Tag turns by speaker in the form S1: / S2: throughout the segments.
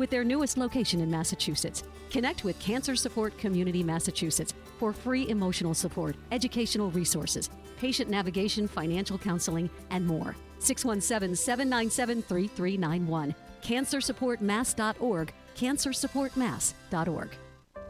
S1: with their newest location in Massachusetts. Connect with Cancer Support Community Massachusetts for free emotional support, educational resources, patient navigation, financial counseling, and more. 617 797 3391. CancerSupportMass.org. CancerSupportMass.org.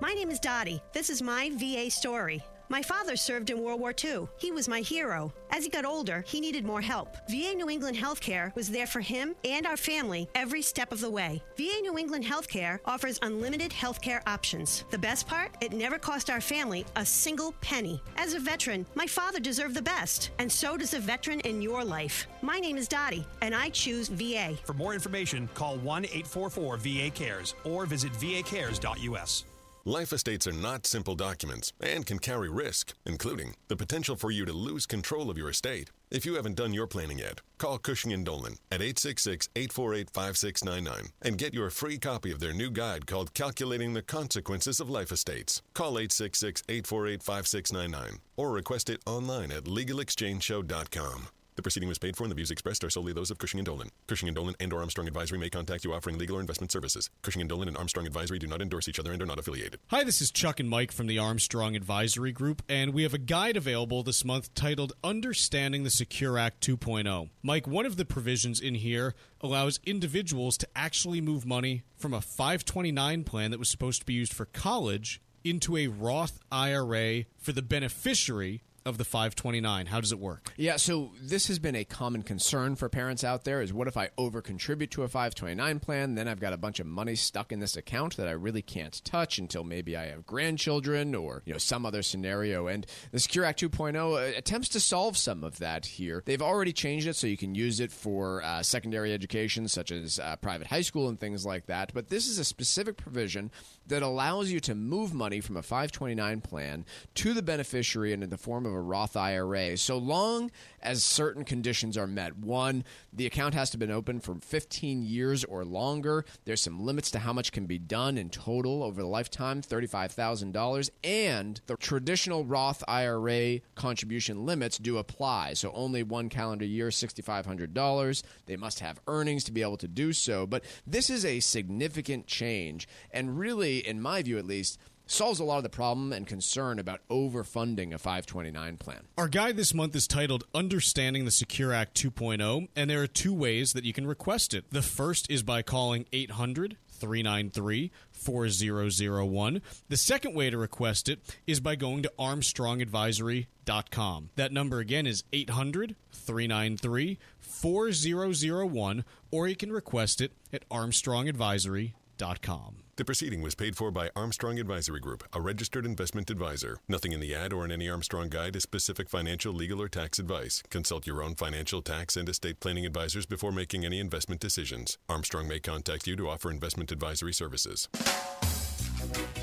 S2: My name is Dottie. This is my VA story. My father served in World War II. He was my hero. As he got older, he needed more help. VA New England Healthcare was there for him and our family every step of the way. VA New England Healthcare offers unlimited healthcare options. The best part? It never cost our family a single penny. As a veteran, my father deserved the best, and so does a veteran in your life. My name is Dottie, and I choose VA.
S3: For more information, call 1 844 VA Cares or visit vacares.us.
S4: Life estates are not simple documents and can carry risk, including the potential for you to lose control of your estate. If you haven't done your planning yet, call Cushing and Dolan at 866-848-5699 and get your free copy of their new guide called Calculating the Consequences of Life Estates. Call 866-848-5699 or request it online at legalexchangeshow.com. The proceeding was paid for and the views expressed are solely those of Cushing and Dolan. Cushing and Dolan and or Armstrong Advisory may contact you offering legal or investment services. Cushing and Dolan and Armstrong Advisory do not endorse each other and are not affiliated.
S5: Hi, this is Chuck and Mike from the Armstrong Advisory Group, and we have a guide available this month titled Understanding the Secure Act 2.0. Mike, one of the provisions in here allows individuals to actually move money from a 529 plan that was supposed to be used for college into a Roth IRA for the beneficiary of the 529. How does it work?
S6: Yeah, so this has been a common concern for parents out there is what if I over contribute to a 529 plan, then I've got a bunch of money stuck in this account that I really can't touch until maybe I have grandchildren or, you know, some other scenario and the Secure Act 2.0 uh, attempts to solve some of that here. They've already changed it so you can use it for uh, secondary education such as uh, private high school and things like that, but this is a specific provision that allows you to move money from a 529 plan to the beneficiary and in the form of a Roth IRA, so long as certain conditions are met. One, the account has to have been open for 15 years or longer. There's some limits to how much can be done in total over the lifetime $35,000. And the traditional Roth IRA contribution limits do apply. So only one calendar year, $6,500. They must have earnings to be able to do so. But this is a significant change. And really, in my view at least, solves a lot of the problem and concern about overfunding a 529 plan.
S5: Our guide this month is titled Understanding the Secure Act 2.0, and there are two ways that you can request it. The first is by calling 800 393 4001. The second way to request it is by going to armstrongadvisory.com. That number again is 800 393 4001, or you can request it at armstrongadvisory.com.
S4: The proceeding was paid for by Armstrong Advisory Group, a registered investment advisor. Nothing in the ad or in any Armstrong guide is specific financial, legal, or tax advice. Consult your own financial, tax, and estate planning advisors before making any investment decisions. Armstrong may contact you to offer investment advisory services.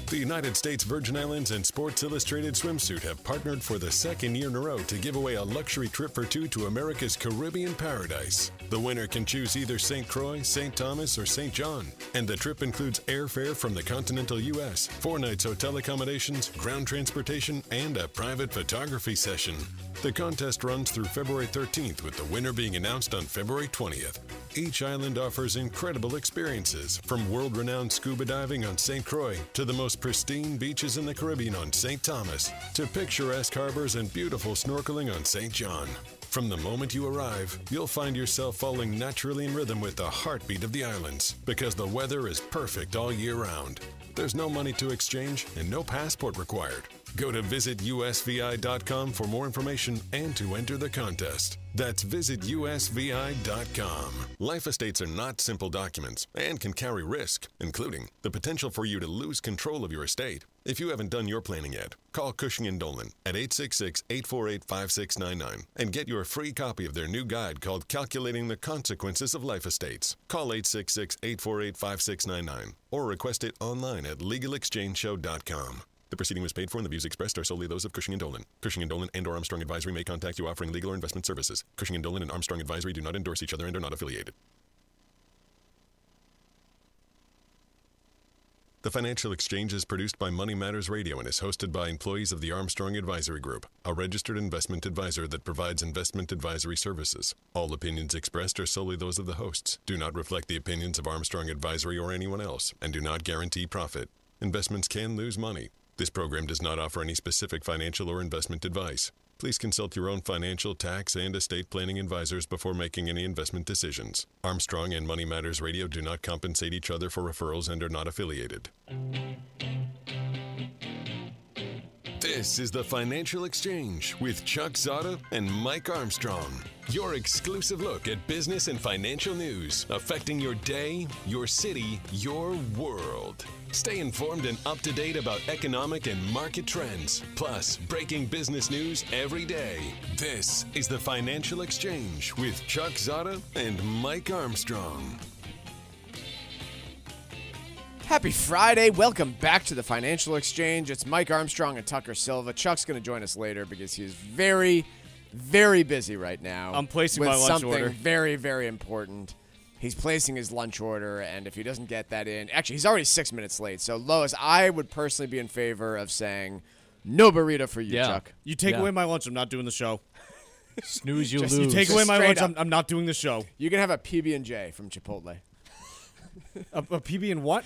S4: The United States Virgin Islands and Sports Illustrated Swimsuit have partnered for the second year in a row to give away a luxury trip for two to America's Caribbean paradise. The winner can choose either St. Croix, St. Thomas, or St. John. And the trip includes airfare from the continental U.S., four nights hotel accommodations, ground transportation, and a private photography session. The contest runs through February 13th, with the winner being announced on February 20th. Each island offers incredible experiences, from world renowned scuba diving on St. Croix to the most pristine beaches in the Caribbean on St. Thomas to picturesque harbors and beautiful snorkeling on St. John. From the moment you arrive, you'll find yourself falling naturally in rhythm with the heartbeat of the islands because the weather is perfect all year round. There's no money to exchange and no passport required. Go to visitusvi.com for more information and to enter the contest. That's visitusvi.com. Life estates are not simple documents and can carry risk, including the potential for you to lose control of your estate. If you haven't done your planning yet, call Cushing and Dolan at 866-848-5699 and get your free copy of their new guide called Calculating the Consequences of Life Estates. Call 866-848-5699 or request it online at legalexchangeshow.com. The proceeding was paid for and the views expressed are solely those of Cushing and Dolan. Cushing and Dolan and or Armstrong Advisory may contact you offering legal or investment services. Cushing and Dolan and Armstrong Advisory do not endorse each other and are not affiliated. The Financial Exchange is produced by Money Matters Radio and is hosted by employees of the Armstrong Advisory Group, a registered investment advisor that provides investment advisory services. All opinions expressed are solely those of the hosts, do not reflect the opinions of Armstrong Advisory or anyone else, and do not guarantee profit. Investments can lose money. This program does not offer any specific financial or investment advice. Please consult your own financial, tax, and estate planning advisors before making any investment decisions. Armstrong and Money Matters Radio do not compensate each other for referrals and are not affiliated. This is the Financial Exchange with Chuck Zodda and Mike Armstrong. Your exclusive look at business and financial news affecting your day, your city, your world. Stay informed and up to date about economic and market trends, plus breaking business news every day. This is the Financial Exchange with Chuck Zodda and Mike Armstrong.
S6: Happy Friday. Welcome back to the Financial Exchange. It's Mike Armstrong and Tucker Silva. Chuck's going to join us later because he's very, very busy right now.
S5: I'm placing
S6: with
S5: my lunch
S6: something
S5: order.
S6: very, very important. He's placing his lunch order, and if he doesn't get that in, actually, he's already six minutes late. So, Lois, I would personally be in favor of saying no burrito for you,
S7: Yeah.
S6: Chuck.
S5: You take
S7: Yeah.
S5: away my lunch, I'm not doing the show.
S7: Snooze, you
S6: Just-
S7: lose.
S5: You take away my lunch. I'm, I'm not doing the show.
S6: You can have a PB and J from Chipotle.
S5: A, a PB and what?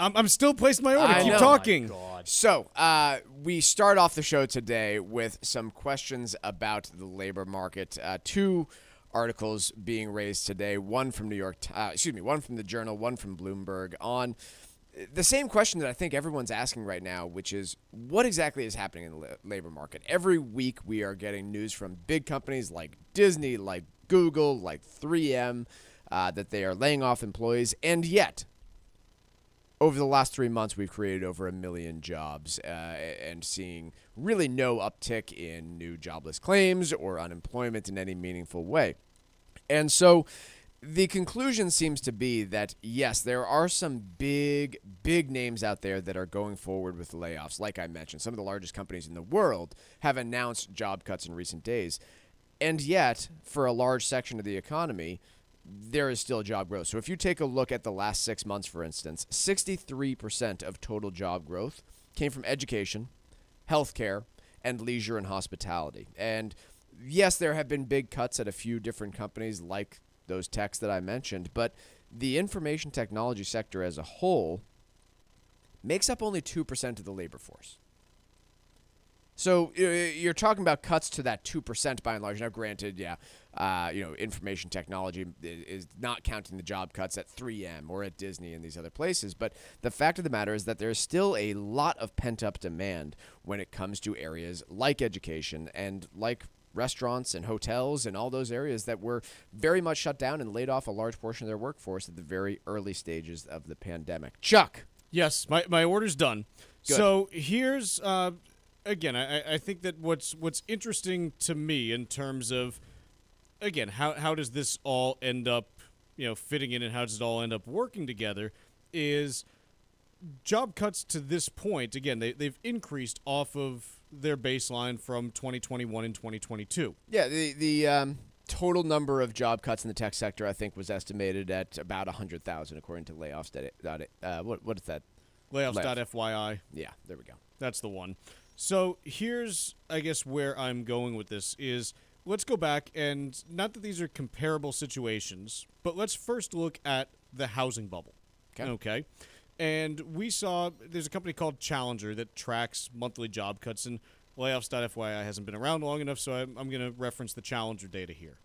S5: I'm, I'm still placing my order.
S6: I
S5: Keep
S6: know.
S5: talking.
S6: So, uh, we start off the show today with some questions about the labor market. Uh, two articles being raised today. One from New York, uh, excuse me, one from the Journal, one from Bloomberg on the same question that I think everyone's asking right now, which is what exactly is happening in the labor market? Every week we are getting news from big companies like Disney, like Google, like 3M, uh, that they are laying off employees, and yet over the last three months, we've created over a million jobs uh, and seeing really no uptick in new jobless claims or unemployment in any meaningful way. And so the conclusion seems to be that yes, there are some big, big names out there that are going forward with layoffs. Like I mentioned, some of the largest companies in the world have announced job cuts in recent days. And yet, for a large section of the economy, there is still job growth. So if you take a look at the last six months, for instance, 63% of total job growth came from education, healthcare, and leisure and hospitality. And yes, there have been big cuts at a few different companies like those techs that I mentioned, but the information technology sector as a whole makes up only 2% of the labor force. So you're talking about cuts to that two percent by and large. Now, granted, yeah, uh, you know, information technology is not counting the job cuts at 3M or at Disney and these other places. But the fact of the matter is that there's still a lot of pent up demand when it comes to areas like education and like restaurants and hotels and all those areas that were very much shut down and laid off a large portion of their workforce at the very early stages of the pandemic. Chuck,
S5: Yes, my, my order's done.
S6: Good.
S5: So here's uh, again, I, I- I think that what's what's interesting to me in terms of again how how does this all end up you know fitting in and how does it all end up working together is job cuts to this point again they, they've increased off of their baseline from 2021 and 2022
S6: Yeah, the the um, total number of job cuts in the tech sector, I think, was estimated at about hundred thousand, according to layoffs. Uh, what what is that?
S5: layoffs.fyi
S6: Yeah, there we go.
S5: That's the one. So here's, I guess, where I'm going with this is let's go back and not that these are comparable situations, but let's first look at the housing bubble.
S6: Okay.
S5: Okay. And we saw there's a company called Challenger that tracks monthly job cuts, and layoffs.fyi hasn't been around long enough, so I'm, I'm going to reference the Challenger data here.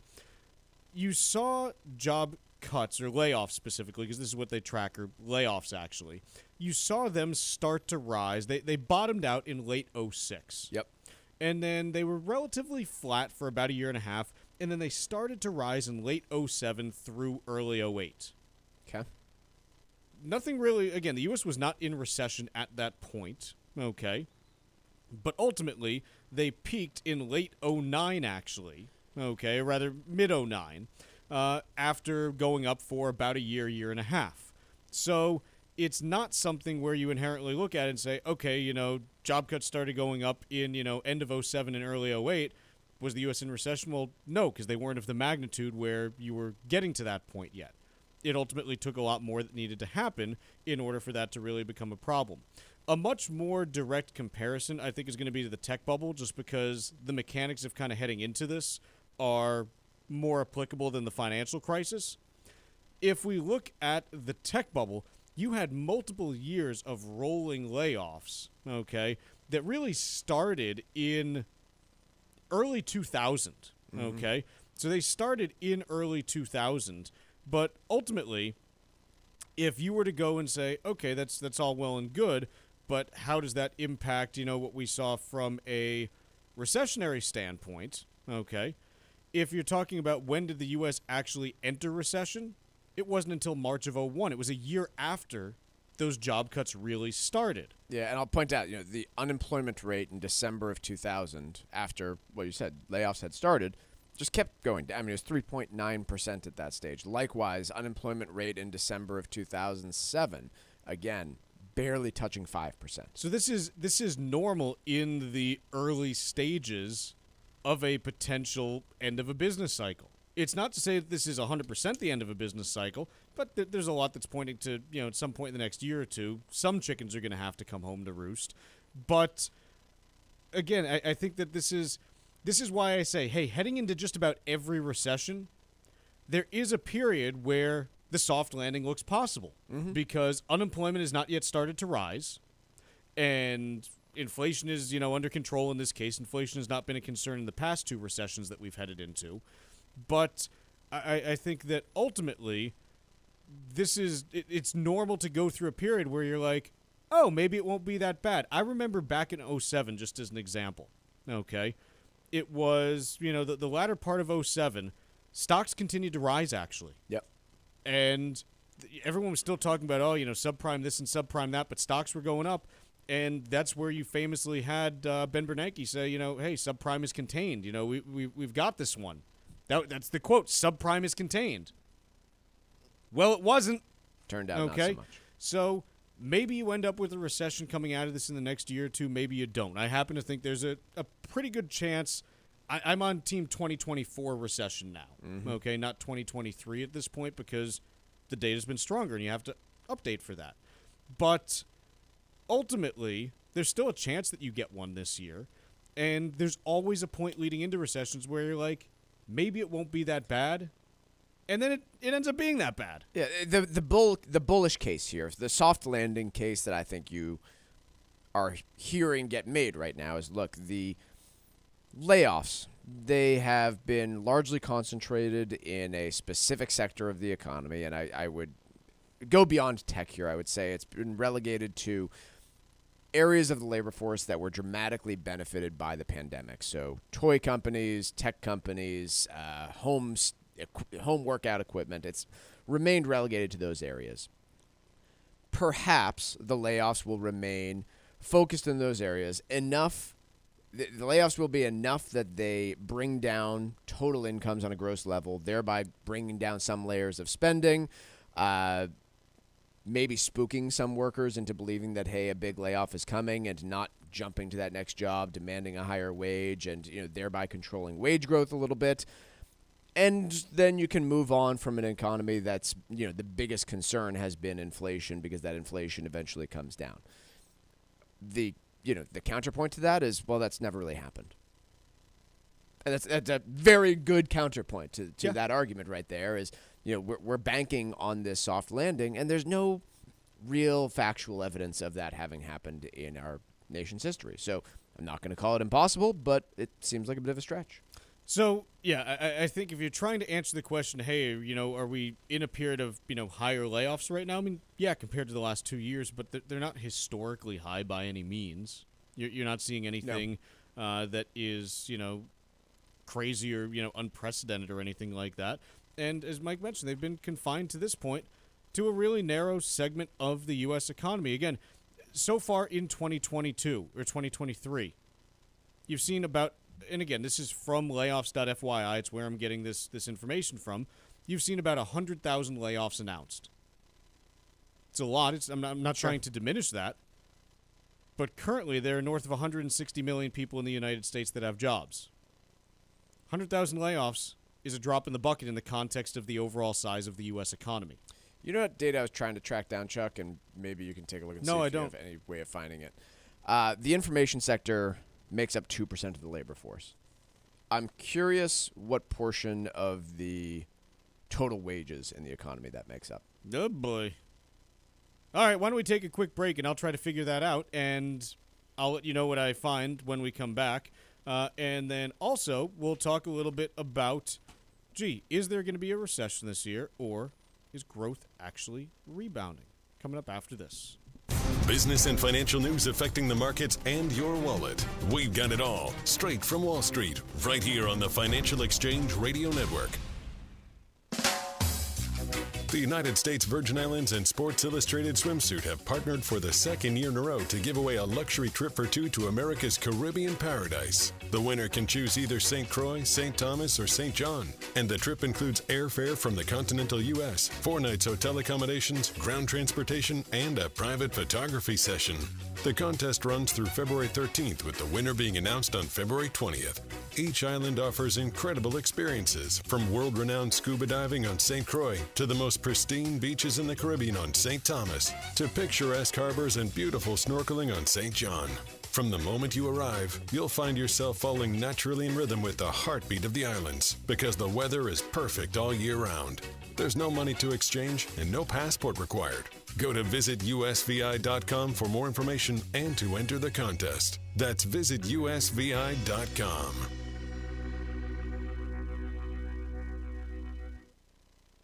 S5: You saw job cuts or layoffs specifically, because this is what they track, or layoffs actually. You saw them start to rise. They, they bottomed out in late 06
S6: Yep.
S5: And then they were relatively flat for about a year and a half, and then they started to rise in late 07 through early 08.
S6: Okay.
S5: Nothing really, again, the U.S. was not in recession at that point, okay? But ultimately, they peaked in late 09, actually, okay, or rather mid 09, uh, after going up for about a year, year and a half. So it's not something where you inherently look at it and say, okay, you know, job cuts started going up in, you know, end of 07 and early 08. Was the U.S. in recession? Well, no, because they weren't of the magnitude where you were getting to that point yet. it ultimately took a lot more that needed to happen in order for that to really become a problem. A much more direct comparison, I think, is going to be to the tech bubble, just because the mechanics of kind of heading into this are more applicable than the financial crisis. If we look at the tech bubble, you had multiple years of rolling layoffs, okay, that really started in early 2000, mm-hmm. okay? So they started in early 2000, but ultimately if you were to go and say, okay, that's that's all well and good, but how does that impact, you know, what we saw from a recessionary standpoint, okay? If you're talking about when did the US actually enter recession, it wasn't until March of 01. It was a year after those job cuts really started.
S6: Yeah, and I'll point out, you know, the unemployment rate in December of 2000, after what you said, layoffs had started, just kept going down. I mean, it was 3.9% at that stage. Likewise, unemployment rate in December of 2007, again, barely touching 5%.
S5: So this is this is normal in the early stages of a potential end of a business cycle. It's not to say that this is 100% the end of a business cycle, but th- there's a lot that's pointing to, you know, at some point in the next year or two, some chickens are going to have to come home to roost. But again, I, I think that this is this is why I say, hey, heading into just about every recession, there is a period where the soft landing looks possible mm-hmm. because unemployment has not yet started to rise and inflation is you know under control in this case. Inflation has not been a concern in the past two recessions that we've headed into but i, I think that ultimately this is it, it's normal to go through a period where you're like oh maybe it won't be that bad. I remember back in 07 just as an example okay? It was you know the, the latter part of 07 stocks continued to rise actually.
S6: Yep.
S5: and everyone was still talking about oh you know subprime this and subprime that but stocks were going up. And that's where you famously had uh, Ben Bernanke say you know hey subprime is contained. You know we, we, we've got this one that, that's the quote subprime is contained. Well it wasn't.
S6: Turned out
S5: okay
S6: not so much.
S5: so maybe you end up with a recession coming out of this in the next year or two maybe you don't. I happen to think there's a, a pretty good chance I, i'm on team 2024 recession now. Mm-hmm. Okay not 2023 at this point because the data's been stronger and you have to update for that. But ultimately there's still a chance that you get one this year. And there's always a point leading into recessions where you're like maybe it won't be that bad and then it, it ends up being that bad
S6: Yeah, the the bull the bullish case here, the soft landing case that I think you are hearing get made right now is look the layoffs. They have been largely concentrated in a specific sector of the economy, and I, I would go beyond tech here. I would say it's been relegated to areas of the labor force that were dramatically benefited by the pandemic. So, toy companies, tech companies, uh, homes, home workout equipment. It's remained relegated to those areas. Perhaps the layoffs will remain focused in those areas enough. The, the layoffs will be enough that they bring down total incomes on a gross level, thereby bringing down some layers of spending. Uh, maybe spooking some workers into believing that hey a big layoff is coming and not jumping to that next job demanding a higher wage and you know thereby controlling wage growth a little bit. And then you can move on from an economy that's you know the biggest concern has been inflation because that inflation eventually comes down. The you know the counterpoint to that is well that's never really happened. And that's, that's a very good counterpoint to, to
S5: Yeah.
S6: that argument right there is you know we're, we're banking on this soft landing and there's no real factual evidence of that having happened in our nation's history so i'm not going to call it impossible but it seems like a bit of a stretch
S5: So yeah, I- I, I think if you're trying to answer the question, hey, you know, are we in a period of you know higher layoffs right now? I mean, yeah, compared to the last two years, but they're, they're not historically high by any means. You're, you're not seeing anything uh, that is you know crazy or you know unprecedented or anything like that. And as Mike mentioned, they've been confined to this point to a really narrow segment of the U.S. economy. Again, so far in 2022 or 2023, you've seen about and again this is from layoffs.fyi it's where i'm getting this this information from you've seen about 100000 layoffs announced it's a lot it's, i'm not, I'm not trying to diminish that but currently there are north of 160 million people in the united states that have jobs 100000 layoffs is a drop in the bucket in the context of the overall size of the U.S. economy.
S6: You know what data I was trying to track down, Chuck, and maybe you can take a look and
S5: No,
S6: see if
S5: I
S6: you
S5: don't.
S6: have any way of finding it. Uh, the information sector makes up two percent of the labor force. I'm curious what portion of the total wages in the economy that makes up.
S5: Oh boy. All right, why don't we take a quick break and I'll try to figure that out and I'll let you know what I find when we come back. Uh, and then also, we'll talk a little bit about gee, is there going to be a recession this year or is growth actually rebounding? Coming up after this.
S4: Business and financial news affecting the markets and your wallet. We've got it all straight from Wall Street, right here on the Financial Exchange Radio Network. The United States Virgin Islands and Sports Illustrated Swimsuit have partnered for the second year in a row to give away a luxury trip for two to America's Caribbean paradise. The winner can choose either St. Croix, St. Thomas, or St. John. And the trip includes airfare from the continental U.S., four nights hotel accommodations, ground transportation, and a private photography session. The contest runs through February 13th, with the winner being announced on February 20th. Each island offers incredible experiences, from world renowned scuba diving on St. Croix to the most pristine beaches in the Caribbean on St. Thomas to picturesque harbors and beautiful snorkeling on St. John. From the moment you arrive, you'll find yourself falling naturally in rhythm with the heartbeat of the islands because the weather is perfect all year round. There's no money to exchange and no passport required. Go to visitusvi.com for more information and to enter the contest. That's visitusvi.com.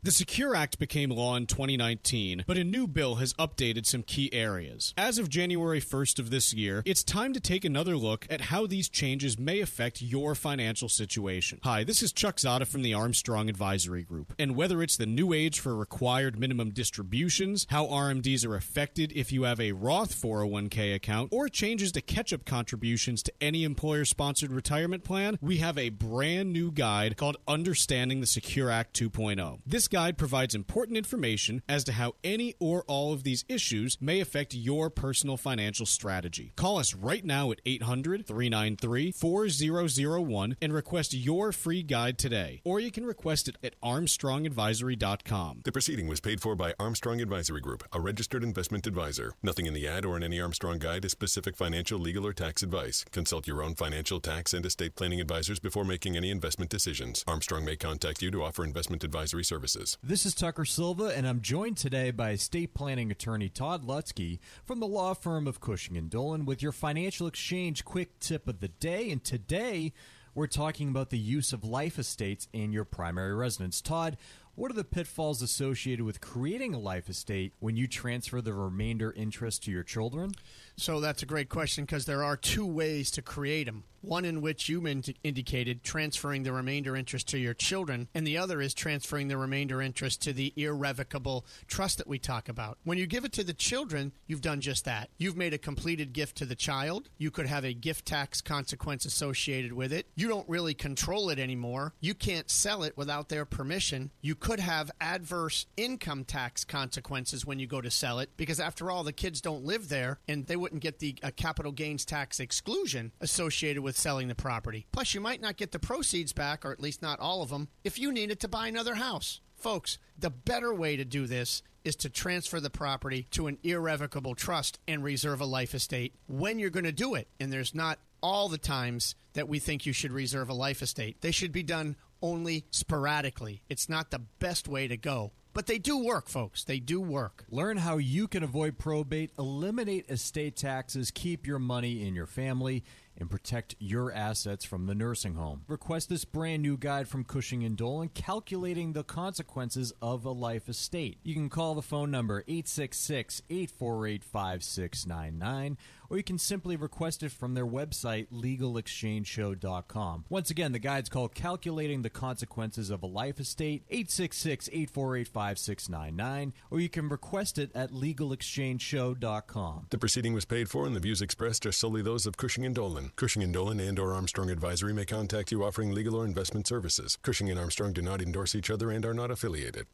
S5: The Secure Act became law in 2019, but a new bill has updated some key areas. As of January 1st of this year, it's time to take another look at how these changes may affect your financial situation. Hi, this is Chuck Zodda from the Armstrong Advisory Group. And whether it's the new age for required minimum distributions, how RMDs are affected if you have a Roth 401k account, or changes to catch up contributions to any employer sponsored retirement plan, we have a brand new guide called Understanding the Secure Act 2.0. This guide provides important information as to how any or all of these issues may affect your personal financial strategy. Call us right now at 800 393 4001 and request your free guide today. Or you can request it at armstrongadvisory.com.
S4: The proceeding was paid for by Armstrong Advisory Group, a registered investment advisor. Nothing in the ad or in any Armstrong guide is specific financial, legal, or tax advice. Consult your own financial, tax, and estate planning advisors before making any investment decisions. Armstrong may contact you to offer investment advisory services.
S7: This is Tucker Silva, and I'm joined today by estate planning attorney Todd Lutzke from the law firm of Cushing and Dolan with your financial exchange quick tip of the day. And today, we're talking about the use of life estates in your primary residence. Todd, what are the pitfalls associated with creating a life estate when you transfer the remainder interest to your children?
S8: So that's a great question because there are two ways to create them. One in which you ind- indicated transferring the remainder interest to your children, and the other is transferring the remainder interest to the irrevocable trust that we talk about. When you give it to the children, you've done just that. You've made a completed gift to the child. You could have a gift tax consequence associated with it. You don't really control it anymore. You can't sell it without their permission. You could have adverse income tax consequences when you go to sell it because, after all, the kids don't live there and they wouldn't get the uh, capital gains tax exclusion associated with selling the property. Plus, you might not get the proceeds back, or at least not all of them, if you needed to buy another house. Folks, the better way to do this is to transfer the property to an irrevocable trust and reserve a life estate when you're going to do it. And there's not all the times that we think you should reserve a life estate. They should be done only sporadically. It's not the best way to go. But they do work, folks. They do work.
S7: Learn how you can avoid probate, eliminate estate taxes, keep your money in your family, and protect your assets from the nursing home. Request this brand new guide from Cushing and Dolan, calculating the consequences of a life estate. You can call the phone number 866 848 5699, or you can simply request it from their website, legalexchangeshow.com. Once again, the guide's called Calculating the Consequences of a Life Estate, 866 848 5699, or you can request it at legalexchangeshow.com.
S4: The proceeding was paid for, and the views expressed are solely those of Cushing and Dolan. Cushing and Dolan and/or Armstrong Advisory may contact you offering legal or investment services. Cushing and Armstrong do not endorse each other and are not affiliated.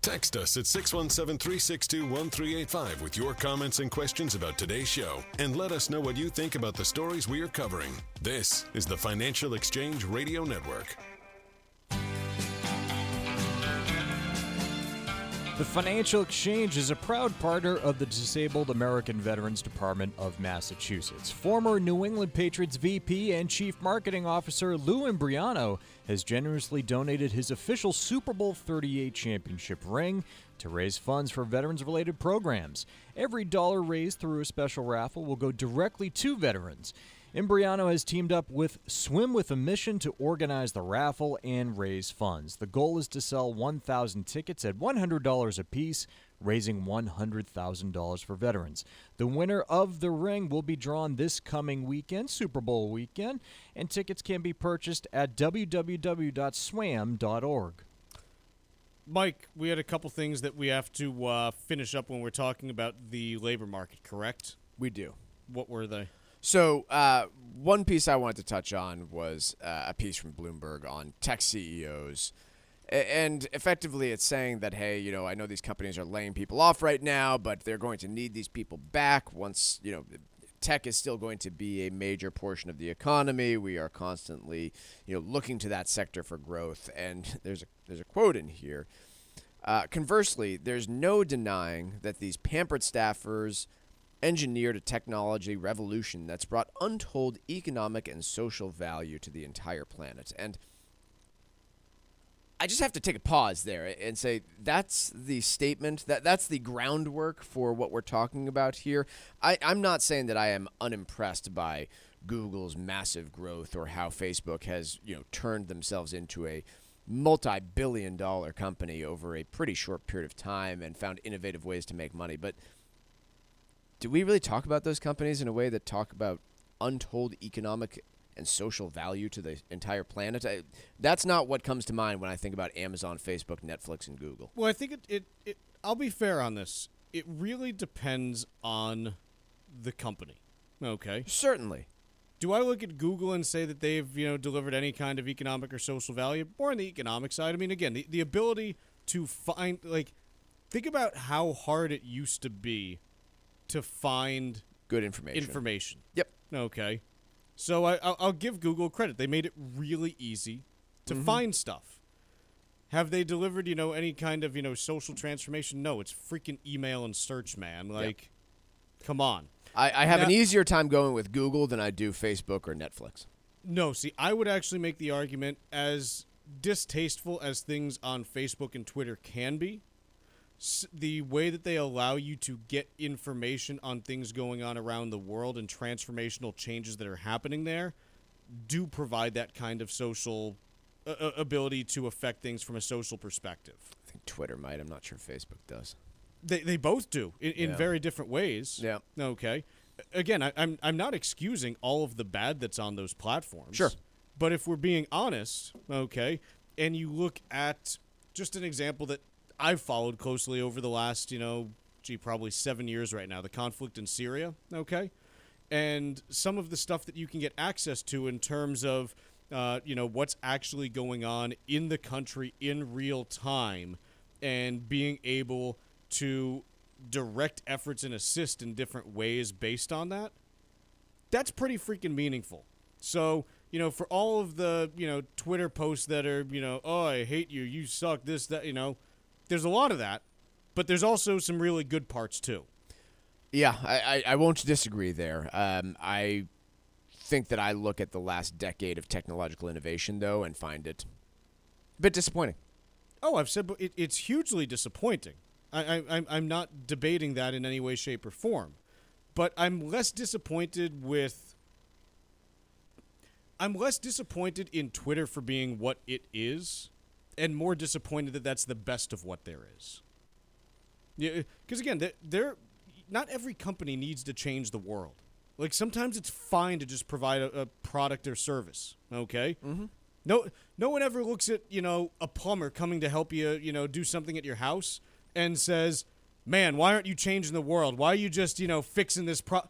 S4: Text us at 617 362 1385 with your comments and questions about today's show and let us know what you think about the stories we are covering. This is the Financial Exchange Radio Network.
S7: The Financial Exchange is a proud partner of the Disabled American Veterans Department of Massachusetts. Former New England Patriots VP and Chief Marketing Officer Lou Imbriano has generously donated his official Super Bowl 38 championship ring to raise funds for veterans related programs. Every dollar raised through a special raffle will go directly to veterans. Imbriano has teamed up with Swim with a Mission to organize the raffle and raise funds. The goal is to sell 1,000 tickets at $100 apiece, raising $100,000 for veterans. The winner of the ring will be drawn this coming weekend, Super Bowl weekend, and tickets can be purchased at www.swam.org.
S5: Mike, we had a couple things that we have to uh, finish up when we're talking about the labor market, correct?
S6: We do.
S5: What were they?
S6: So, uh, one piece I wanted to touch on was uh, a piece from Bloomberg on tech CEOs. And effectively, it's saying that, hey, you know, I know these companies are laying people off right now, but they're going to need these people back once, you know, tech is still going to be a major portion of the economy. We are constantly, you know, looking to that sector for growth. And there's a there's a quote in here. Uh, conversely, there's no denying that these pampered staffers engineered a technology revolution that's brought untold economic and social value to the entire planet. And I just have to take a pause there and say that's the statement that that's the groundwork for what we're talking about here. I, I'm not saying that I am unimpressed by Google's massive growth or how Facebook has you know turned themselves into a multi-billion dollar company over a pretty short period of time and found innovative ways to make money. But do we really talk about those companies in a way that talk about untold economic and social value to the entire planet? I, that's not what comes to mind when I think about Amazon, Facebook, Netflix, and Google.
S5: Well, I think it, it, it I'll be fair on this. It really depends on the company. Okay.
S6: Certainly.
S5: Do I look at Google and say that they've, you know, delivered any kind of economic or social value? More on the economic side. I mean, again, the, the ability to find like think about how hard it used to be to find
S6: Good information.
S5: information.
S6: Yep.
S5: Okay. So I, I'll, I'll give Google credit. They made it really easy to mm-hmm. find stuff. Have they delivered, you know, any kind of, you know, social transformation? No, it's freaking email and search, man. Like, come on.
S6: I, I have an easier time going with Google than I do Facebook or Netflix.
S5: No, see, I would actually make the argument as distasteful as things on Facebook and Twitter can be. The way that they allow you to get information on things going on around the world and transformational changes that are happening there do provide that kind of social uh, ability to affect things from a social perspective.
S6: I think Twitter might. I'm not sure Facebook does.
S5: They, they both do in, in
S6: Yeah.
S5: very different ways.
S6: Yeah.
S5: Okay. Again, I, I'm I'm not excusing all of the bad that's on those platforms.
S6: Sure.
S5: But if we're being honest, okay, and you look at just an example that I've followed closely over the last, you know, gee, probably seven years right now, the conflict in Syria, okay, and some of the stuff that you can get access to in terms of, uh, you know, what's actually going on in the country in real time, and being able to direct efforts and assist in different ways based on that that's pretty freaking meaningful. So, you know, for all of the, you know, Twitter posts that are, you know, oh, I hate you, you suck, this, that, you know, there's a lot of that, but there's also some really good parts too.
S6: Yeah, I, I, I won't disagree there. Um, I think that I look at the last decade of technological innovation, though, and find it a bit disappointing.
S5: Oh, I've said, it, it's hugely disappointing. I, I, I'm- I'm not debating that in any way, shape, or form, but I'm less disappointed with. I'm less disappointed in Twitter for being what it is, and more disappointed that that's the best of what there is. Yeah, because again, they're, they're not every company needs to change the world. Like sometimes it's fine to just provide a, a product or service. Okay. Mm-hmm. No, no one ever looks at you know a plumber coming to help you you know do something at your house and says, "Man, why aren't you changing the world? Why are you just you know fixing this pro?"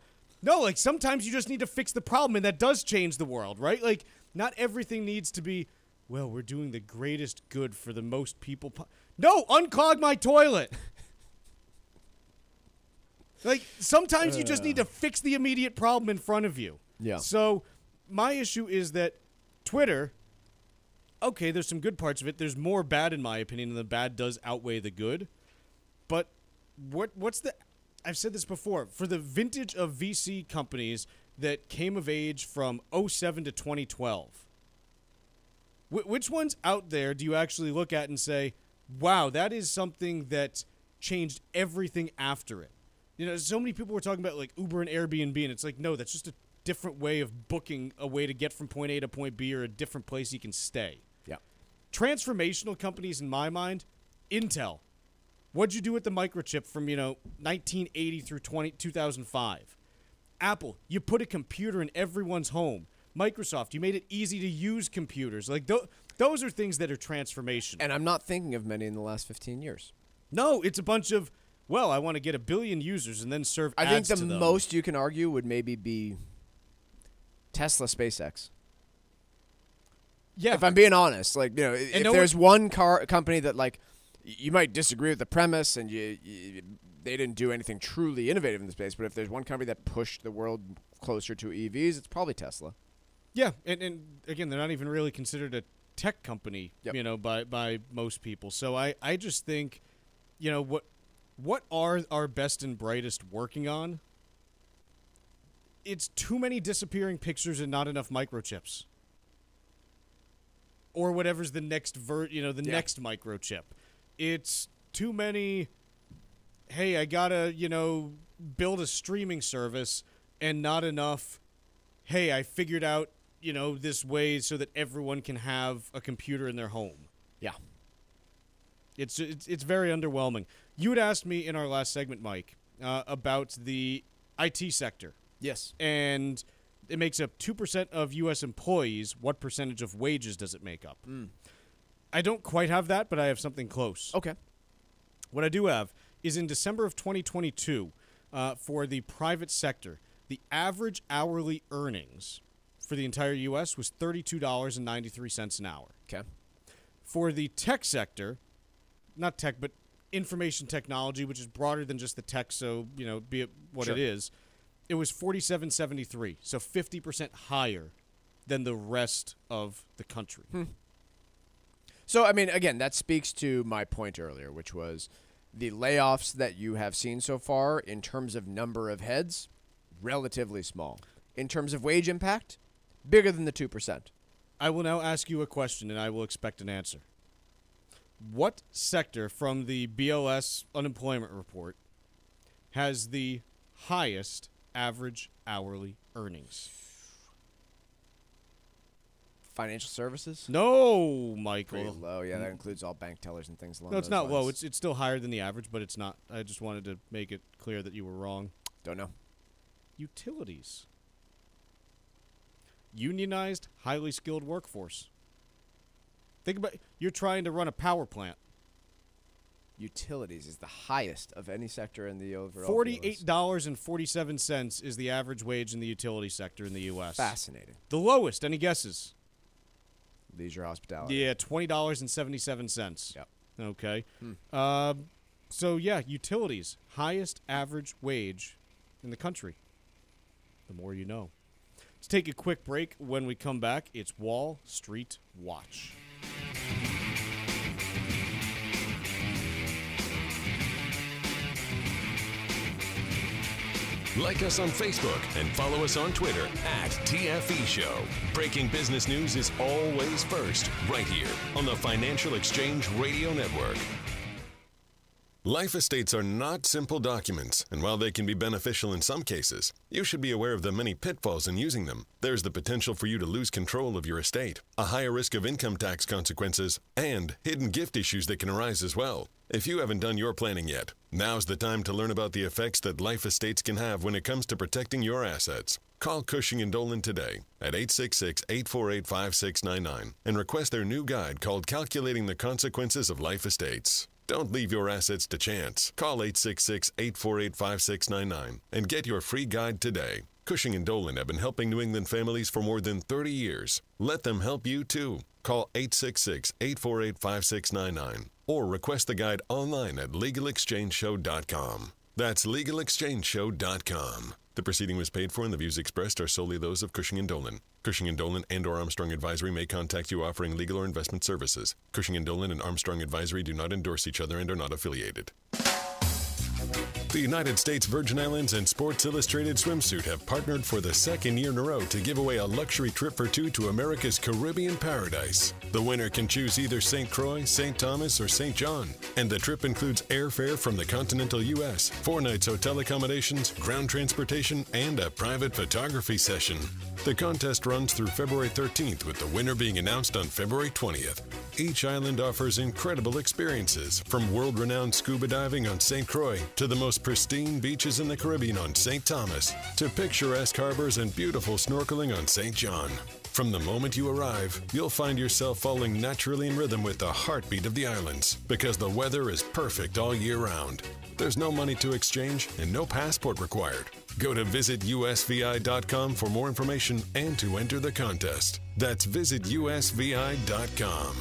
S5: No, like sometimes you just need to fix the problem, and that does change the world, right? Like not everything needs to be. Well, we're doing the greatest good for the most people. Po-. No, unclog my toilet. like sometimes you just need to fix the immediate problem in front of you.
S6: Yeah.
S5: So my issue is that Twitter okay, there's some good parts of it. There's more bad in my opinion, and the bad does outweigh the good. But what what's the I've said this before, for the vintage of VC companies that came of age from 07 to 2012. Wh- which ones out there do you actually look at and say, "Wow, that is something that changed everything after it"? You know, so many people were talking about like Uber and Airbnb, and it's like, no, that's just a different way of booking a way to get from point A to point B or a different place you can stay.
S6: Yeah.
S5: Transformational companies, in my mind, Intel. What'd you do with the microchip from, you know, 1980 through 20, 2005? Apple, you put a computer in everyone's home. Microsoft, you made it easy to use computers. Like, th- those are things that are transformational.
S6: And I'm not thinking of many in the last 15 years.
S5: no, it's a bunch of, well, I want to get a billion users and then serve
S6: I think the most you can argue would maybe be Tesla SpaceX.
S5: Yeah.
S6: If I'm being honest, like you know, if
S5: no
S6: there's one car company that like you might disagree with the premise and you, you they didn't do anything truly innovative in the space, but if there's one company that pushed the world closer to EVs, it's probably Tesla.
S5: Yeah, and, and again, they're not even really considered a tech company,
S6: Yep.
S5: you know, by by most people. So I I just think, you know, what what are our best and brightest working on? It's too many disappearing pictures and not enough microchips. Or whatever's the next ver, you know, the
S6: Yeah.
S5: next microchip. It's too many hey, I got to, you know, build a streaming service and not enough hey, I figured out, you know, this way so that everyone can have a computer in their home.
S6: Yeah.
S5: It's it's, it's very underwhelming. You had asked me in our last segment, Mike, uh, about the IT sector,
S6: Yes.
S5: and it makes up two percent of U.S. employees. What percentage of wages does it make up? I don't quite have that, but I have something close.
S6: Okay.
S5: What I do have is in December of 2022, uh, for the private sector, the average hourly earnings for the entire U.S. was $32.93 an hour.
S6: Okay.
S5: For the tech sector, not tech, but information technology, which is broader than just the tech, so, you know, be it what
S6: Sure.
S5: it is, it was 47.73, so 50% higher than the rest of the country. Hmm.
S6: So, I mean, again, that speaks to my point earlier, which was the layoffs that you have seen so far in terms of number of heads, relatively small. In terms of wage impact, bigger than the 2%.
S5: I will now ask you a question and I will expect an answer. What sector from the BLS unemployment report has the highest average hourly earnings?
S6: Financial services?
S5: No,
S6: Pretty
S5: Michael.
S6: low. Yeah, that includes all bank tellers and things along
S5: No, it's not low. It's it's still higher than the average, but it's not. I just wanted to make it clear that you were wrong.
S6: Don't know.
S5: Utilities. Unionized, highly skilled workforce. Think about you're trying to run a power plant.
S6: Utilities is the highest of any sector in the overall.
S5: Forty-eight dollars and forty-seven cents is the average wage in the utility sector in the U.S.
S6: Fascinating.
S5: The lowest. Any guesses?
S6: Leisure hospitality.
S5: Yeah, twenty dollars and seventy-seven cents.
S6: Yep.
S5: Okay. Um, so yeah, utilities highest average wage in the country. The more you know. Let's take a quick break. When we come back, it's Wall Street Watch.
S4: Like us on Facebook and follow us on Twitter at TFE Show. Breaking business news is always first, right here on the Financial Exchange Radio Network. Life estates are not simple documents, and while they can be beneficial in some cases, you should be aware of the many pitfalls in using them. There's the potential for you to lose control of your estate, a higher risk of income tax consequences, and hidden gift issues that can arise as well. If you haven't done your planning yet, now's the time to learn about the effects that life estates can have when it comes to protecting your assets. Call Cushing and Dolan today at 866-848-5699 and request their new guide called Calculating the Consequences of Life Estates. Don't leave your assets to chance. Call 866-848-5699 and get your free guide today. Cushing and Dolan have been helping New England families for more than 30 years. Let them help you too. Call 866-848-5699. or request the guide online at legalexchangeshow.com. That's legalexchangeshow.com. The proceeding was paid for and the views expressed are solely those of Cushing and Dolan. Cushing and Dolan and or Armstrong Advisory may contact you offering legal or investment services. Cushing and Dolan and Armstrong Advisory do not endorse each other and are not affiliated. The United States Virgin Islands and Sports Illustrated Swimsuit have partnered for the second year in a row to give away a luxury trip for two to America's Caribbean paradise. The winner can choose either St. Croix, St. Thomas, or St. John. And the trip includes airfare from the continental U.S., four nights hotel accommodations, ground transportation, and a private photography session. The contest runs through February 13th, with the winner being announced on February 20th. Each island offers incredible experiences, from world renowned scuba diving on St. Croix to the most pristine beaches in the Caribbean on St. Thomas to picturesque harbors and beautiful snorkeling on St. John. From the moment you arrive, you'll find yourself falling naturally in rhythm with the heartbeat of the islands because the weather is perfect all year round. There's no money to exchange and no passport required. Go to visitusvi.com for more information and to enter the contest. That's visitusvi.com.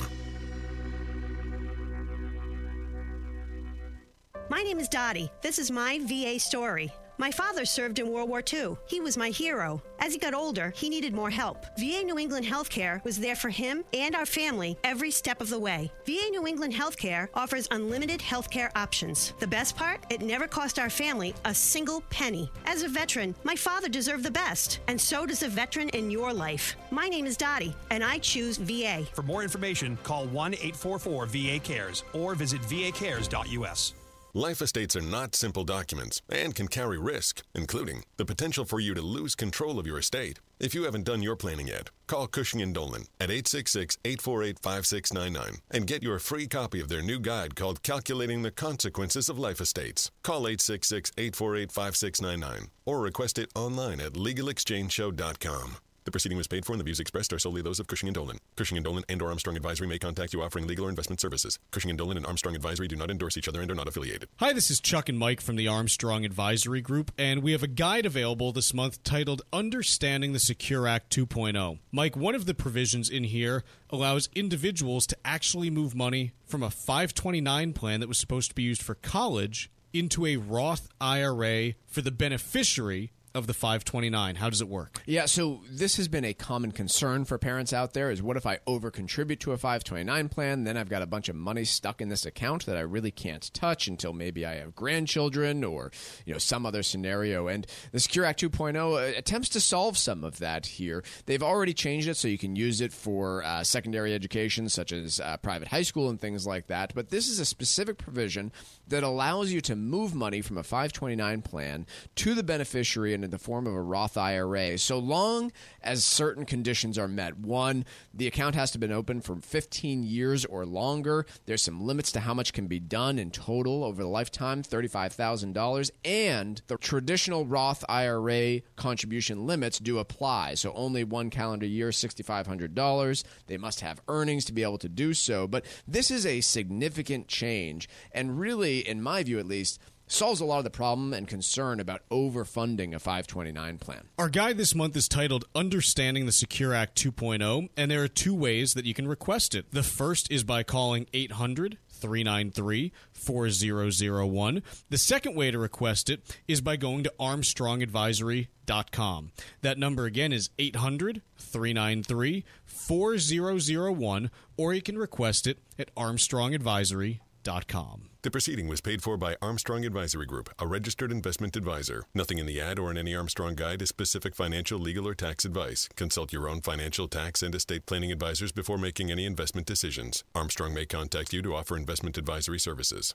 S2: My name is Dottie. This is my VA story. My father served in World War II. He was my hero. As he got older, he needed more help. VA New England Healthcare was there for him and our family every step of the way. VA New England Healthcare offers unlimited healthcare options. The best part? It never cost our family a single penny. As a veteran, my father deserved the best, and so does a veteran in your life. My name is Dottie, and I choose VA.
S3: For more information, call 1 844 VA Cares or visit vacares.us.
S4: Life estates are not simple documents and can carry risk, including the potential for you to lose control of your estate. If you haven't done your planning yet, call Cushing and Dolan at 866-848-5699 and get your free copy of their new guide called Calculating the Consequences of Life Estates. Call 866-848-5699 or request it online at legalexchangeshow.com. The proceeding was paid for and the views expressed are solely those of Cushing and Dolan. Cushing and Dolan and or Armstrong Advisory may contact you offering legal or investment services. Cushing and Dolan and Armstrong Advisory do not endorse each other and are not affiliated.
S5: Hi, this is Chuck and Mike from the Armstrong Advisory Group, and we have a guide available this month titled Understanding the Secure Act 2.0. Mike, one of the provisions in here allows individuals to actually move money from a 529 plan that was supposed to be used for college into a Roth IRA for the beneficiary of the 529. How does it work?
S6: Yeah, so this has been a common concern for parents out there is what if I over contribute to a 529 plan, then I've got a bunch of money stuck in this account that I really can't touch until maybe I have grandchildren or, you know, some other scenario. And the Secure Act 2.0 attempts to solve some of that here. They've already changed it so you can use it for uh, secondary education such as uh, private high school and things like that, but this is a specific provision that allows you to move money from a 529 plan to the beneficiary and in the form of a Roth IRA, so long as certain conditions are met. One, the account has to have been open for 15 years or longer. There's some limits to how much can be done in total over the lifetime $35,000. And the traditional Roth IRA contribution limits do apply. So only one calendar year, $6,500. They must have earnings to be able to do so. But this is a significant change. And really, in my view at least, solves a lot of the problem and concern about overfunding a 529 plan.
S5: Our guide this month is titled Understanding the Secure Act 2.0, and there are two ways that you can request it. The first is by calling 800 393 4001. The second way to request it is by going to armstrongadvisory.com. That number again is 800 393 4001, or you can request it at armstrongadvisory.com.
S4: The proceeding was paid for by Armstrong Advisory Group, a registered investment advisor. Nothing in the ad or in any Armstrong guide is specific financial, legal, or tax advice. Consult your own financial, tax, and estate planning advisors before making any investment decisions. Armstrong may contact you to offer investment advisory services.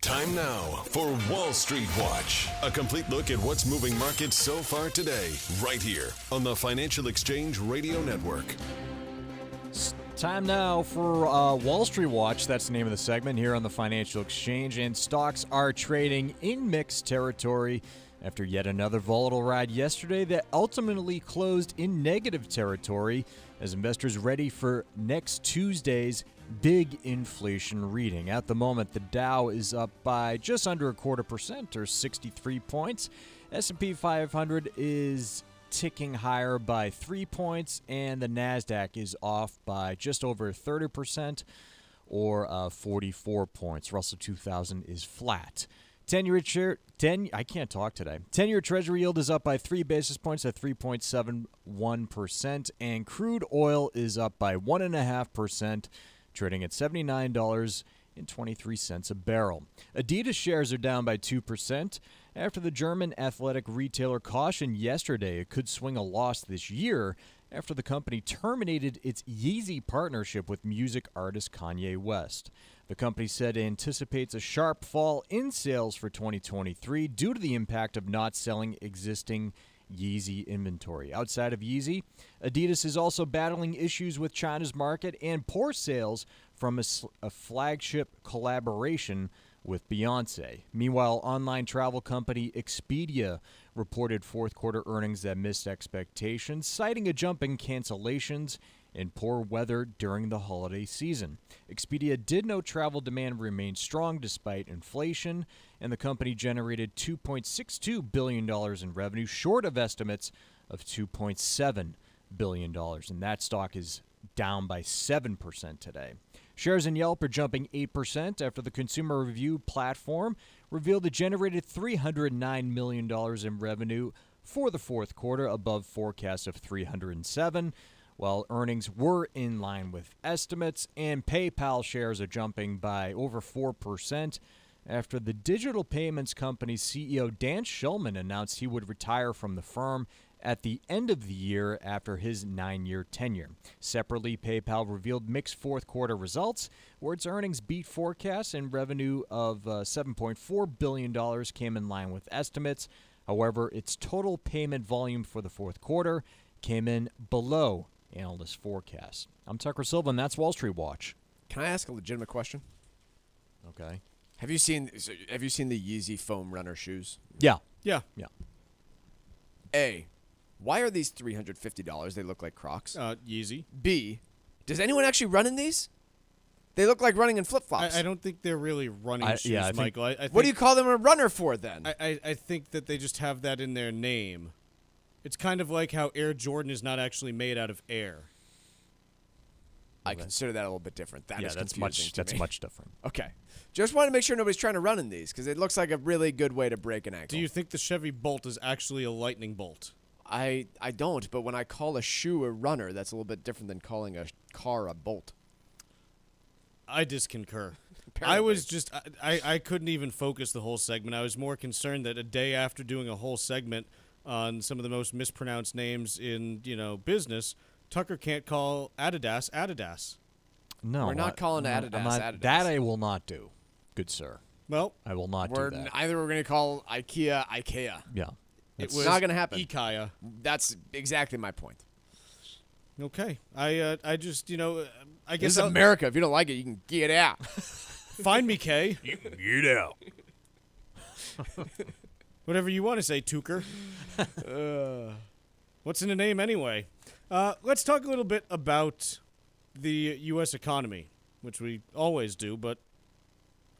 S4: Time now for Wall Street Watch. A complete look at what's moving markets so far today, right here on the Financial Exchange Radio Network.
S7: Time now for uh, Wall Street Watch. That's the name of the segment here on the Financial Exchange. And stocks are trading in mixed territory after yet another volatile ride yesterday that ultimately closed in negative territory as investors ready for next Tuesday's big inflation reading. At the moment, the Dow is up by just under a quarter percent or 63 points. S&P 500 is ticking higher by three points, and the NASDAQ is off by just over 30% or uh, 44 points. Russell 2000 is flat. 10 year chair 10 I can't talk today. 10 year treasury yield is up by 3 basis points at 3.71% and crude oil is up by 1.5%, trading at $79.23 a barrel. Adidas shares are down by 2% after the German athletic retailer cautioned yesterday it could swing a loss this year after the company terminated its Yeezy partnership with music artist Kanye West. The company said it anticipates a sharp fall in sales for 2023 due to the impact of not selling existing Yeezy inventory. Outside of Yeezy, Adidas is also battling issues with China's market and poor sales from a, a flagship collaboration with Beyonce. Meanwhile, online travel company Expedia reported fourth quarter earnings that missed expectations, citing a jump in cancellations and poor weather during the holiday season. Expedia did note travel demand remained strong despite inflation, and the company generated $2.62 billion in revenue, short of estimates of $2.7 billion. And that stock is down by 7% today. Shares in Yelp are jumping 8% after the consumer review platform revealed it generated $309 million in revenue for the fourth quarter, above forecast of 307 while earnings were in line with estimates, and PayPal shares are jumping by over 4% after the digital payments company's CEO Dan Schulman announced he would retire from the firm at the end of the year after his nine year tenure. Separately, PayPal revealed mixed fourth quarter results, where its earnings beat forecasts and revenue of uh, $7.4 billion came in line with estimates. However, its total payment volume for the fourth quarter came in below analyst forecasts. I'm Tucker Silva, and that's Wall Street Watch.
S6: Can I ask a legitimate question?
S7: Okay.
S6: Have you seen Have you seen the Yeezy foam runner shoes?
S7: Yeah.
S5: Yeah.
S7: Yeah.
S6: A. Why are these three hundred fifty dollars? They look like Crocs.
S5: Uh, Yeezy.
S6: B. Does anyone actually run in these? They look like running in flip flops.
S5: I, I, don't think they're really running
S7: I,
S5: shoes,
S7: yeah, I think,
S5: Michael. I, I think,
S6: what do you call them a runner for then?
S5: I, I, I think that they just have that in their name. It's kind of like how Air Jordan is not actually made out of air.
S6: I consider that a little bit different. That
S7: yeah,
S6: is
S7: that's much.
S6: to
S7: That's
S6: me.
S7: much different.
S6: Okay. Just want to make sure nobody's trying to run in these because it looks like a really good way to break an ankle.
S5: Do you think the Chevy Bolt is actually a lightning bolt?
S6: I I don't, but when I call a shoe a runner, that's a little bit different than calling a car a bolt.
S5: I disconcur. I was just I, I I couldn't even focus the whole segment. I was more concerned that a day after doing a whole segment on some of the most mispronounced names in you know business, Tucker can't call Adidas Adidas.
S7: No,
S6: We're not
S7: I-
S6: calling
S7: I'm
S6: Adidas
S7: not-
S6: Adidas.
S7: That I will not do. Good sir,
S5: Well,
S7: I will not
S6: We're
S7: do that.
S6: either we're going to call IKEA IKEA.
S7: yeah.
S5: It
S6: It's
S5: was
S6: not gonna happen.
S5: Ikea.
S6: That's exactly my point.
S5: Okay, I uh, I just you know uh, I
S6: This
S5: guess
S6: is
S5: I'll-
S6: America. If you don't like it, you can get out.
S5: find me, Kay.
S7: Get out.
S5: Whatever you want to say, Tucker. Uh, what's in the name anyway? Uh, let's talk a little bit about the U.S. economy, which we always do, but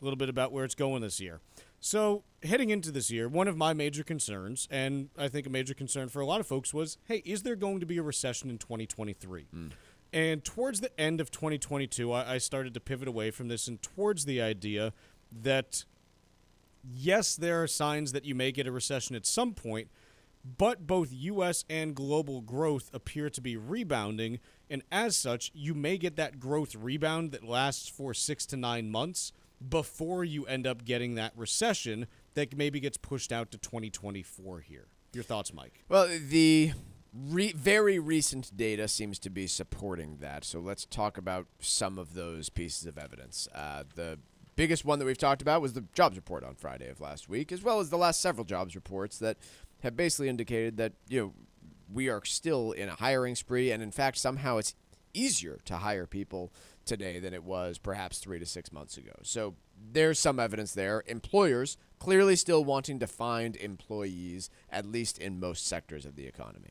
S5: a little bit about where it's going this year. So, heading into this year, one of my major concerns, and I think a major concern for a lot of folks, was hey, is there going to be a recession in 2023? Hmm. And towards the end of 2022, I, I started to pivot away from this and towards the idea that yes, there are signs that you may get a recession at some point, but both U.S. and global growth appear to be rebounding, and as such, you may get that growth rebound that lasts for six to nine months before you end up getting that recession that maybe gets pushed out to 2024 here. Your thoughts, Mike?
S6: Well, the re- very recent data seems to be supporting that. So let's talk about some of those pieces of evidence. Uh, the biggest one that we've talked about was the jobs report on Friday of last week, as well as the last several jobs reports that have basically indicated that you know we are still in a hiring spree, and in fact, somehow it's easier to hire people today than it was perhaps three to six months ago. So there's some evidence there. Employers clearly still wanting to find employees, at least in most sectors of the economy.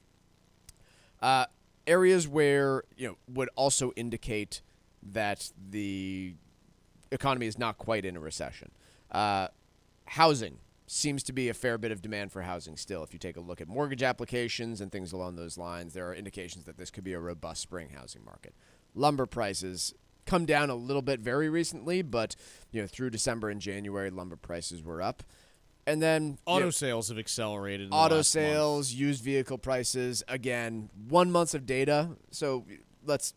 S6: Uh, areas where you know would also indicate that the economy is not quite in a recession. Uh, housing seems to be a fair bit of demand for housing still. If you take a look at mortgage applications and things along those lines, there are indications that this could be a robust spring housing market. Lumber prices come down a little bit very recently, but you know through December and January, lumber prices were up. And then
S5: auto
S6: you know,
S5: sales have accelerated.
S6: auto
S5: last month.
S6: sales, used vehicle prices. Again, one month of data. So let's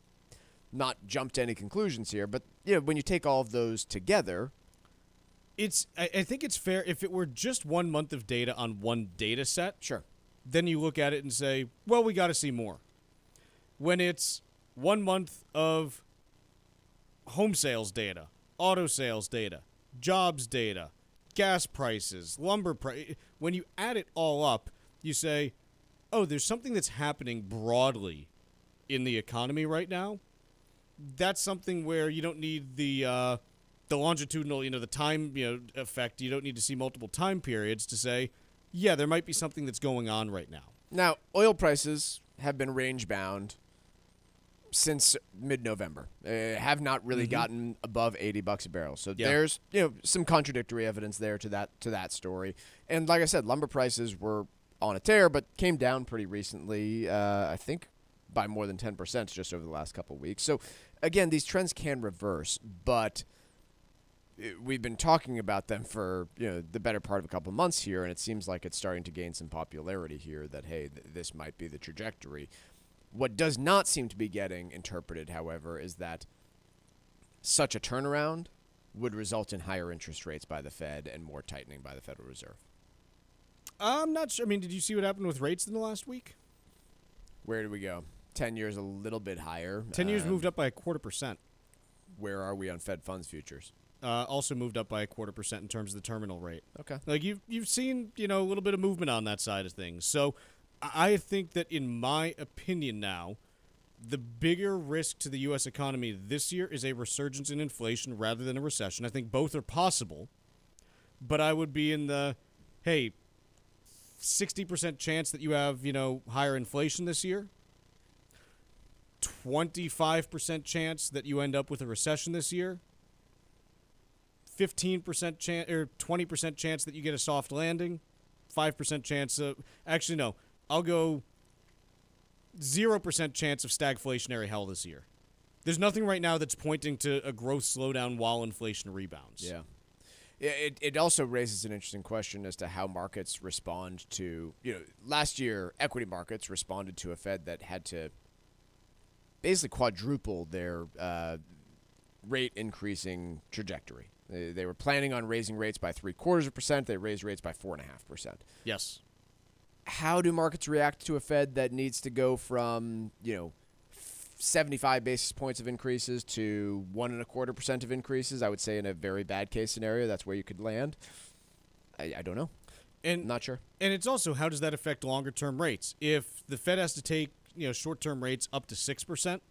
S6: not jump to any conclusions here. But you know, when you take all of those together,
S5: It's. I, I think it's fair if it were just one month of data on one data set.
S6: sure,
S5: Then you look at it and say, well, we got to see more. When it's one month of home sales data, auto sales data, jobs data, gas prices, lumber price, when you add it all up, you say, oh, there's something that's happening broadly in the economy right now. That's something where you don't need the uh, the longitudinal, you know, the time, you know, effect. You don't need to see multiple time periods to say, yeah, there might be something that's going on right now.
S6: Now, oil prices have been range bound since mid-November. Uh, have not really gotten above 80 bucks a barrel. So
S5: Yeah.
S6: there's, you know, some contradictory evidence there to that to that story. And like I said, lumber prices were on a tear but came down pretty recently, uh, I think by more than 10% just over the last couple of weeks. So again, these trends can reverse, but uh, we've been talking about them for you know the better part of a couple months here, and it seems like it's starting to gain some popularity here. That hey, th- this might be the trajectory. What does not seem to be getting interpreted, however, is that such a turnaround would result in higher interest rates by the Fed and more tightening by the Federal Reserve.
S5: I'm not sure. I mean, did you see what happened with rates in the last week?
S6: Where do we go? Ten years a little bit higher.
S5: 10 years
S6: Um,
S5: moved up by a quarter percent.
S6: Where are we on Fed funds futures?
S5: Uh, also moved up by a quarter percent in terms of the terminal rate.
S6: Okay.
S5: Like you've you've seen you know a little bit of movement on that side of things. So I think that in my opinion now, the bigger risk to the U.S. economy this year is a resurgence in inflation rather than a recession. I think both are possible, but I would be in the hey. 60% chance that you have, you know, higher inflation this year. 25% chance that you end up with a recession this year. 15% chance or 20% chance that you get a soft landing. 5% chance of Actually no. I'll go 0% chance of stagflationary hell this year. There's nothing right now that's pointing to a growth slowdown while inflation rebounds.
S6: Yeah. Yeah, It, it also raises an interesting question as to how markets respond to, you know, last year, equity markets responded to a Fed that had to basically quadruple their uh, rate increasing trajectory. They, they were planning on raising rates by three quarters of a percent. They raised rates by four and a half percent.
S5: Yes.
S6: How do markets react to a Fed that needs to go from, you know, 75 basis points of increases to one and a quarter percent of increases. I would say in a very bad case scenario, that's where you could land. I, I don't know.
S5: And
S6: Not sure.
S5: And it's also how does that affect longer term rates? If the Fed has to take you know short term rates up to six percent,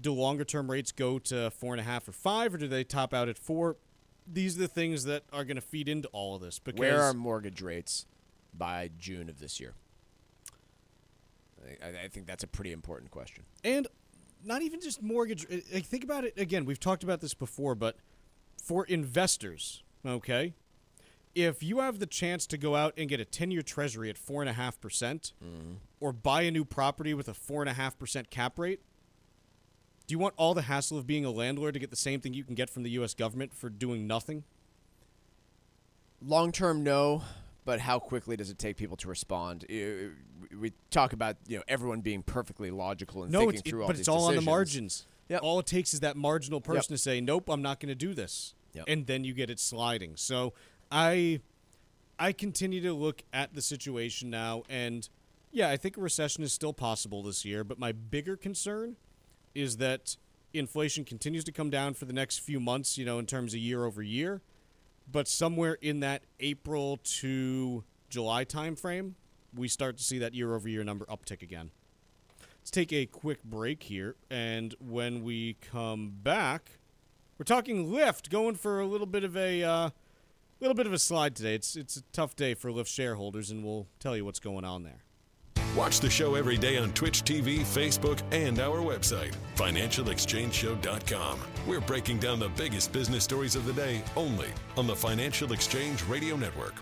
S5: do longer term rates go to four and a half or five, or do they top out at four? These are the things that are going to feed into all of this. Because
S6: Where are mortgage rates by June of this year? I, I think that's a pretty important question.
S5: and not even just mortgage. uh, uh, Think about it again. We've talked about this before, but for investors, okay, if you have the chance to go out and get a ten-year Treasury at four and a half percent, or buy a new property with a four and a half percent cap rate, do you want all the hassle of being a landlord to get the same thing you can get from the U.S. government for doing nothing?
S6: Long term, no. But how quickly does it take people to respond? We talk about you know everyone being perfectly logical and
S5: No,
S6: thinking
S5: it's, it-
S6: through all
S5: but it's all on the margins.
S6: Yep.
S5: All it takes is that marginal person to say, "Nope, I'm not going to do this,"
S6: Yep.
S5: and then you get it sliding. So I, I continue to look at the situation now, and yeah, I think a recession is still possible this year. But my bigger concern is that inflation continues to come down for the next few months. You know, in terms of year over year, but somewhere in that April to July timeframe, we start to see that year over year number uptick again. Let's take a quick break here, and when we come back, we're talking Lyft, going for a little bit of a uh, little bit of a slide today. It's it's a tough day for Lyft shareholders, and we'll tell you what's going on there.
S4: Watch the show every day on Twitch TV, Facebook, and our website, financialexchangeshow.com. We're breaking down the biggest business stories of the day only on the Financial Exchange Radio Network.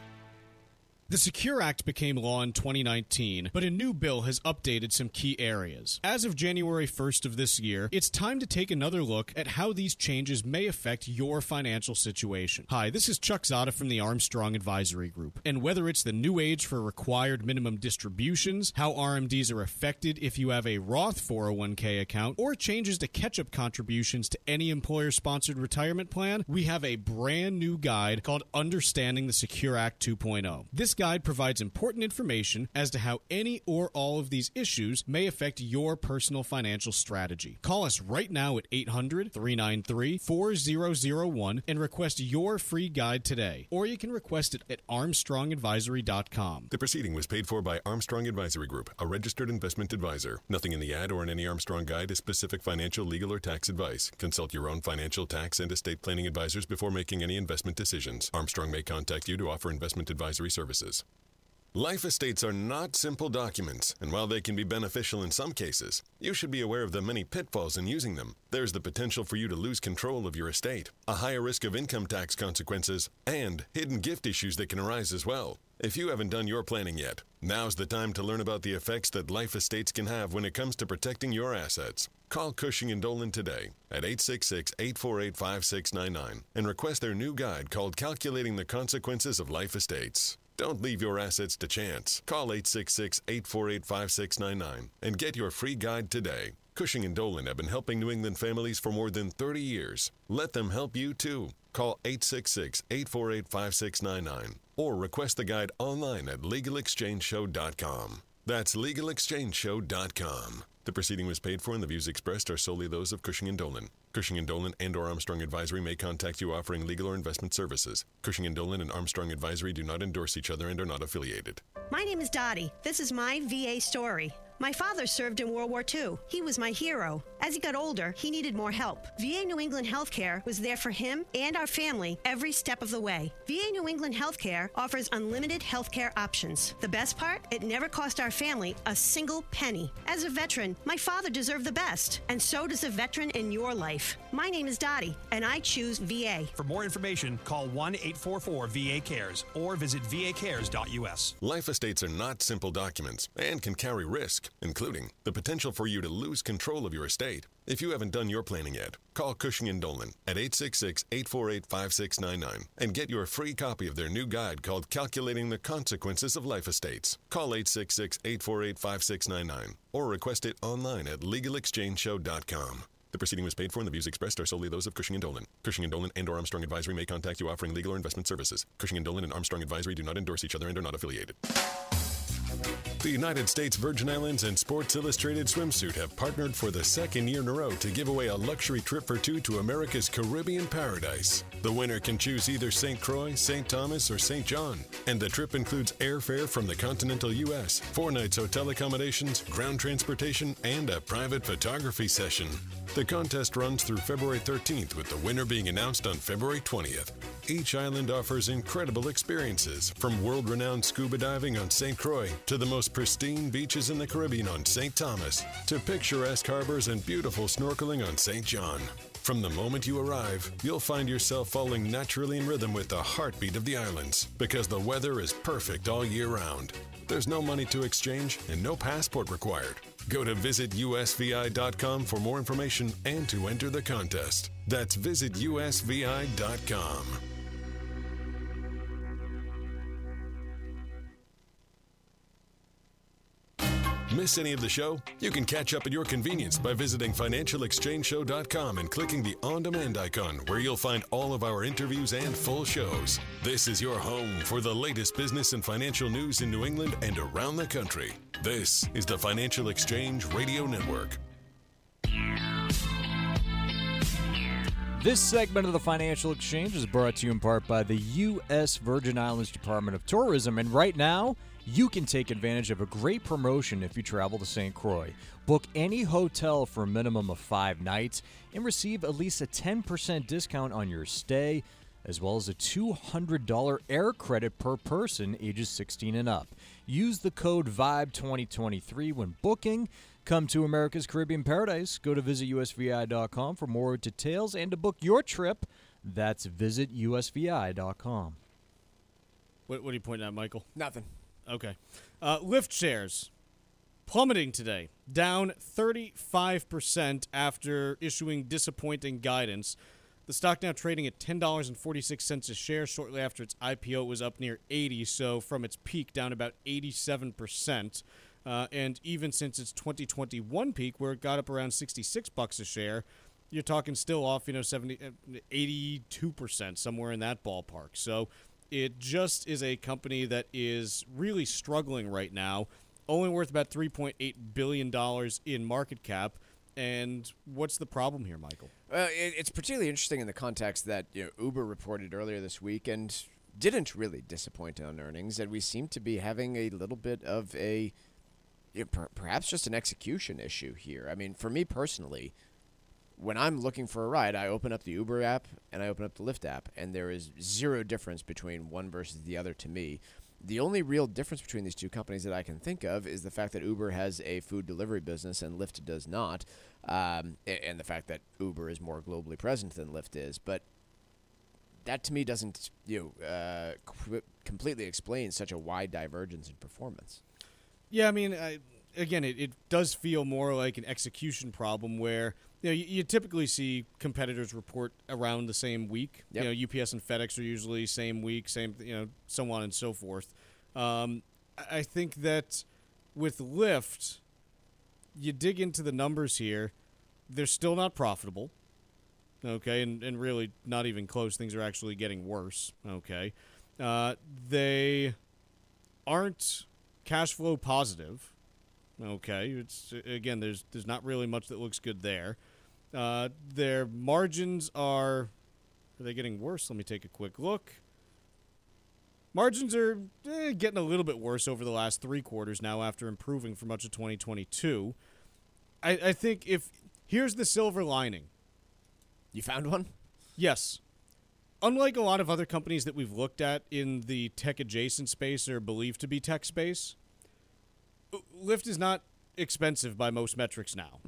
S5: The Secure Act became law in 2019, but a new bill has updated some key areas. As of January 1st of this year, it's time to take another look at how these changes may affect your financial situation. Hi, this is Chuck Zodda from the Armstrong Advisory Group. And whether it's the new age for required minimum distributions, how RMDs are affected if you have a Roth 401k account, or changes to catch up contributions to any employer sponsored retirement plan, we have a brand new guide called Understanding the Secure Act 2.0. This guide provides important information as to how any or all of these issues may affect your personal financial strategy. Call us right now at 800 393 4001 and request your free guide today. Or you can request it at armstrongadvisory.com.
S4: The proceeding was paid for by Armstrong Advisory Group, a registered investment advisor. Nothing in the ad or in any Armstrong guide is specific financial, legal, or tax advice. Consult your own financial, tax, and estate planning advisors before making any investment decisions. Armstrong may contact you to offer investment advisory services. Life estates are not simple documents, and while they can be beneficial in some cases, you should be aware of the many pitfalls in using them. There's the potential for you to lose control of your estate, a higher risk of income tax consequences, and hidden gift issues that can arise as well. If you haven't done your planning yet, now's the time to learn about the effects that life estates can have when it comes to protecting your assets. Call Cushing and Dolan today at 866-848-5699 and request their new guide called Calculating the Consequences of Life Estates. Don't leave your assets to chance. Call 866 848 5699 and get your free guide today. Cushing and Dolan have been helping New England families for more than 30 years. Let them help you too. Call 866 848 5699 or request the guide online at legalexchangeshow.com. That's legalexchangeshow.com. The proceeding was paid for and the views expressed are solely those of Cushing and Dolan. Cushing and Dolan and or Armstrong Advisory may contact you offering legal or investment services. Cushing and Dolan and Armstrong Advisory do not endorse each other and are not affiliated.
S2: My name is Dottie. This is my VA story. My father served in World War II. He was my hero. As he got older, he needed more help. VA New England Healthcare was there for him and our family every step of the way. VA New England Healthcare offers unlimited healthcare options. The best part? It never cost our family a single penny. As a veteran, my father deserved the best, and so does a veteran in your life. My name is Dottie, and I choose VA.
S3: For more information, call 1 844 VA Cares or visit vacares.us.
S4: Life estates are not simple documents and can carry risk, including the potential for you to lose control of your estate. If you haven't done your planning yet, call Cushing and Dolan at 866-848-5699 and get your free copy of their new guide called Calculating the Consequences of Life Estates. Call 866-848-5699 or request it online at legalexchangeshow.com. The proceeding was paid for and the views expressed are solely those of Cushing and Dolan. Cushing and Dolan and or Armstrong Advisory may contact you offering legal or investment services. Cushing and Dolan and Armstrong Advisory do not endorse each other and are not affiliated. The United States Virgin Islands and Sports Illustrated Swimsuit have partnered for the second year in a row to give away a luxury trip for two to America's Caribbean paradise. The winner can choose either St. Croix, St. Thomas, or St. John. And the trip includes airfare from the continental U.S., four nights hotel accommodations, ground transportation, and a private photography session. The contest runs through February 13th, with the winner being announced on February 20th. Each island offers incredible experiences, from world renowned scuba diving on St. Croix to the most pristine beaches in the Caribbean on St. Thomas to picturesque harbors and beautiful snorkeling on St. John. From the moment you arrive, you'll find yourself falling naturally in rhythm with the heartbeat of the islands because the weather is perfect all year round. There's no money to exchange and no passport required. Go to visitusvi.com for more information and to enter the contest. That's visitusvi.com. Miss any of the show? You can catch up at your convenience by visiting financialexchangeshow.com and clicking the on demand icon where you'll find all of our interviews and full shows. This is your home for the latest business and financial news in New England and around the country. This is the Financial Exchange Radio Network.
S7: This segment of the Financial Exchange is brought to you in part by the U.S. Virgin Islands Department of Tourism. And right now, you can take advantage of a great promotion if you travel to St. Croix. Book any hotel for a minimum of five nights and receive at least a 10% discount on your stay. as well as a $200 air credit per person ages 16 and up. Use the code VIBE2023 when booking. Come to America's Caribbean Paradise. Go to visitusvi.com for more details and to book your trip. That's visitusvi.com.
S5: What, what are you pointing at, Michael?
S6: Nothing.
S5: Okay. Uh, Lyft shares plummeting today, down 35% after issuing disappointing guidance. The stock now trading at $10.46 a share. Shortly after its IPO, it was up near 80, so from its peak down about 87%. Uh, and even since its 2021 peak, where it got up around 66 bucks a share, you're talking still off, you know, 70, 82%, somewhere in that ballpark. So it just is a company that is really struggling right now, only worth about $3.8 billion in market cap. And what's the problem here, Michael?
S6: Uh, it, it's particularly interesting in the context that you know, Uber reported earlier this week and didn't really disappoint on earnings, and we seem to be having a little bit of a you know, per- perhaps just an execution issue here. I mean, for me personally, when I'm looking for a ride, I open up the Uber app and I open up the Lyft app, and there is zero difference between one versus the other to me. The only real difference between these two companies that I can think of is the fact that Uber has a food delivery business and Lyft does not, um, and the fact that Uber is more globally present than Lyft is. But that to me doesn't you know uh, qu- completely explain such a wide divergence in performance.
S5: Yeah, I mean, I, again, it, it does feel more like an execution problem where you know you, you typically see competitors report around the same week.
S6: Yep.
S5: You know, UPS and FedEx are usually same week, same you know, so on and so forth. Um, I think that with Lyft, you dig into the numbers here, they're still not profitable. Okay, and, and really not even close. Things are actually getting worse. Okay, uh, they aren't cash flow positive. Okay, it's again there's there's not really much that looks good there. Uh, their margins are are they getting worse? Let me take a quick look. Margins are eh, getting a little bit worse over the last three quarters now after improving for much of 2022. I, I think if here's the silver lining.
S6: You found one?
S5: Yes. Unlike a lot of other companies that we've looked at in the tech adjacent space or believed to be tech space, Lyft is not expensive by most metrics now.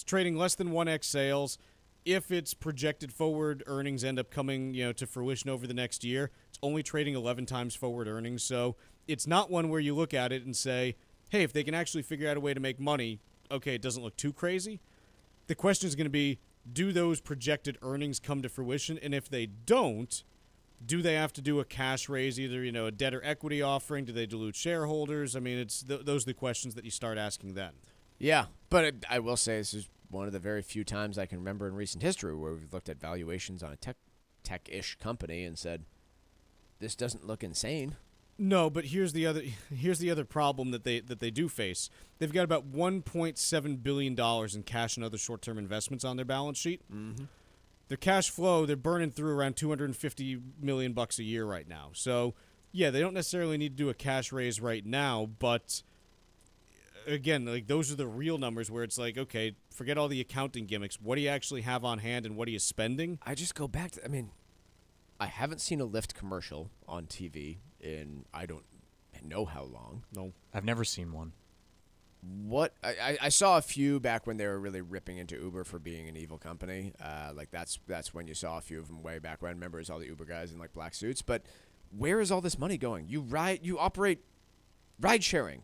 S5: It's trading less than 1x sales. If its projected forward earnings end up coming, you know, to fruition over the next year, it's only trading 11 times forward earnings. So, it's not one where you look at it and say, "Hey, if they can actually figure out a way to make money, okay, it doesn't look too crazy." The question is going to be, do those projected earnings come to fruition? And if they don't, do they have to do a cash raise, either you know a debt or equity offering? Do they dilute shareholders? I mean, it's th- those are the questions that you start asking then.
S6: Yeah, but it, I will say this is one of the very few times I can remember in recent history where we've looked at valuations on a tech tech-ish company and said, "This doesn't look insane."
S5: No, but here's the other here's the other problem that they that they do face. They've got about 1.7 billion dollars in cash and other short-term investments on their balance sheet. Mm-hmm. Their cash flow, they're burning through around 250 million bucks a year right now. So, yeah, they don't necessarily need to do a cash raise right now, but again, like those are the real numbers where it's like, okay, forget all the accounting gimmicks. What do you actually have on hand and what are you spending?
S6: I just go back to. I mean, I haven't seen a Lyft commercial on TV in I don't know how long.
S5: No.
S7: I've never seen one.
S6: What I, I- I saw a few back when they were really ripping into Uber for being an evil company. Uh, like that's that's when you saw a few of them way back when. Remember, it's all the Uber guys in like black suits. But where is all this money going? You ride, you operate ride sharing.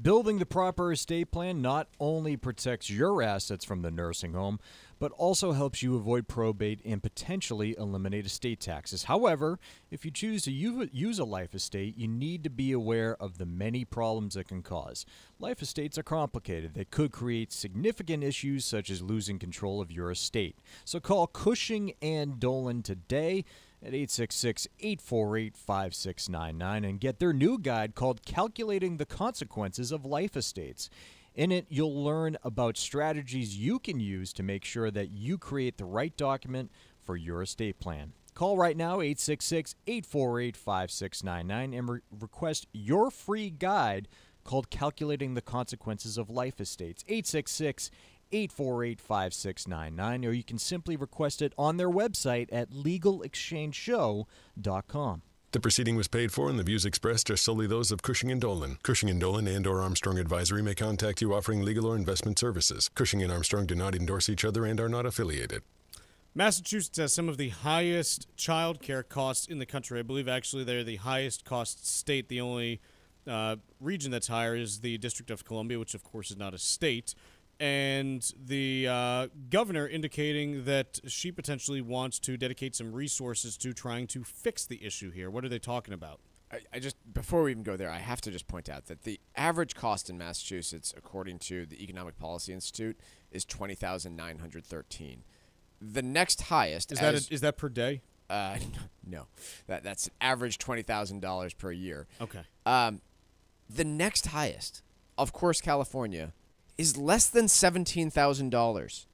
S7: Building the proper estate plan not only protects your assets from the nursing home, but also helps you avoid probate and potentially eliminate estate taxes. However, if you choose to use a life estate, you need to be aware of the many problems it can cause. Life estates are complicated. They could create significant issues such as losing control of your estate. So call Cushing and Dolan today at 866-848-5699 and get their new guide called Calculating the Consequences of Life Estates. In it, you'll learn about strategies you can use to make sure that you create the right document for your estate plan. Call right now 866-848-5699 and re- request your free guide called Calculating the Consequences of Life Estates. 866 848 5699, or you can simply request it on their website at legalexchangeshow.com.
S4: The proceeding was paid for and the views expressed are solely those of Cushing and Dolan. Cushing and Dolan and or Armstrong Advisory may contact you offering legal or investment services. Cushing and Armstrong do not endorse each other and are not affiliated.
S5: Massachusetts has some of the highest child care costs in the country. I believe actually they're the highest cost state. The only uh, region that's higher is the District of Columbia, which of course is not a state. And the uh, governor indicating that she potentially wants to dedicate some resources to trying to fix the issue here. What are they talking about?
S6: I, I just before we even go there, I have to just point out that the average cost in Massachusetts, according to the Economic Policy Institute, is twenty thousand nine hundred thirteen. The next highest
S5: Is that
S6: as-
S5: a, is that per day?
S6: uh, no, that that's an average twenty thousand dollars per year.
S5: Okay.
S6: Um, the next highest, of course, California, is less than seventeen thousand dollars.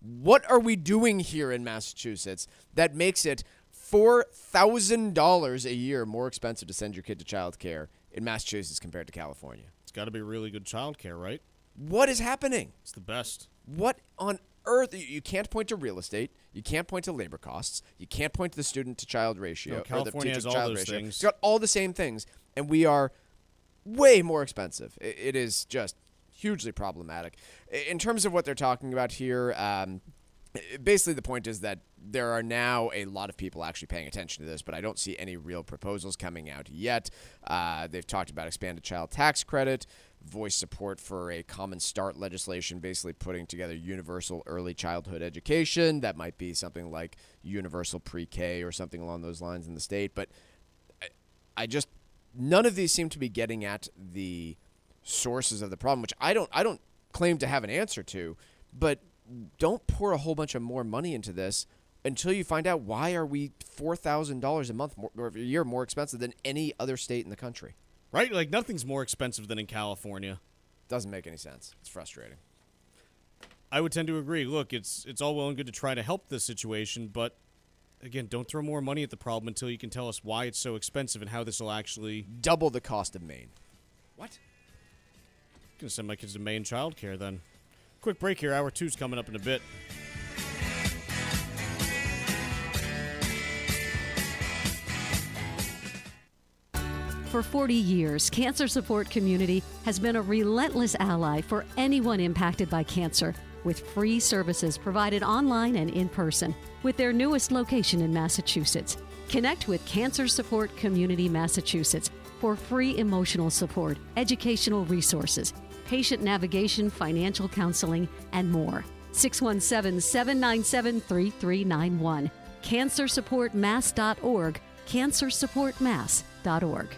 S6: What are we doing here in Massachusetts that makes it four thousand dollars a year more expensive to send your kid to child care in Massachusetts compared to California?
S5: It's got to be really good child care, right?
S6: What is happening?
S5: It's the best.
S6: What on earth? You, can't point to real estate. You can't point to labor costs. You can't point to the student to child ratio.
S5: No, California has all those
S6: ratio.
S5: things.
S6: It's got all the same things, and we are way more expensive. It is just hugely problematic. In terms of what they're talking about here, um, basically the point is that there are now a lot of people actually paying attention to this, but I don't see any real proposals coming out yet. Uh, they've talked about expanded child tax credit, voice support for a common start legislation, basically putting together universal early childhood education. That might be something like universal pre K or something along those lines in the state. But I, I just none of these seem to be getting at the sources of the problem, which I don't I don't claim to have an answer to, but don't pour a whole bunch of more money into this until you find out why are we four thousand dollars a month more, or a year more expensive than any other state in the country.
S5: Right? Like nothing's more expensive than in California.
S6: Doesn't make any sense. It's frustrating.
S5: I would tend to agree. Look, it's it's all well and good to try to help this situation, but again, don't throw more money at the problem until you can tell us why it's so expensive and how this will actually.
S6: Double the cost of Maine. What?
S5: Gonna send my kids to Maine childcare then. Quick break here. Hour two's coming up in a bit.
S1: For 40 years, Cancer Support Community has been a relentless ally for anyone impacted by cancer, with free services provided online and in person, with their newest location in Massachusetts. Connect with Cancer Support Community Massachusetts for free emotional support, educational resources, patient navigation, financial counseling, and more. 617 797 3391. CancerSupportMass.org. CancerSupportMass.org.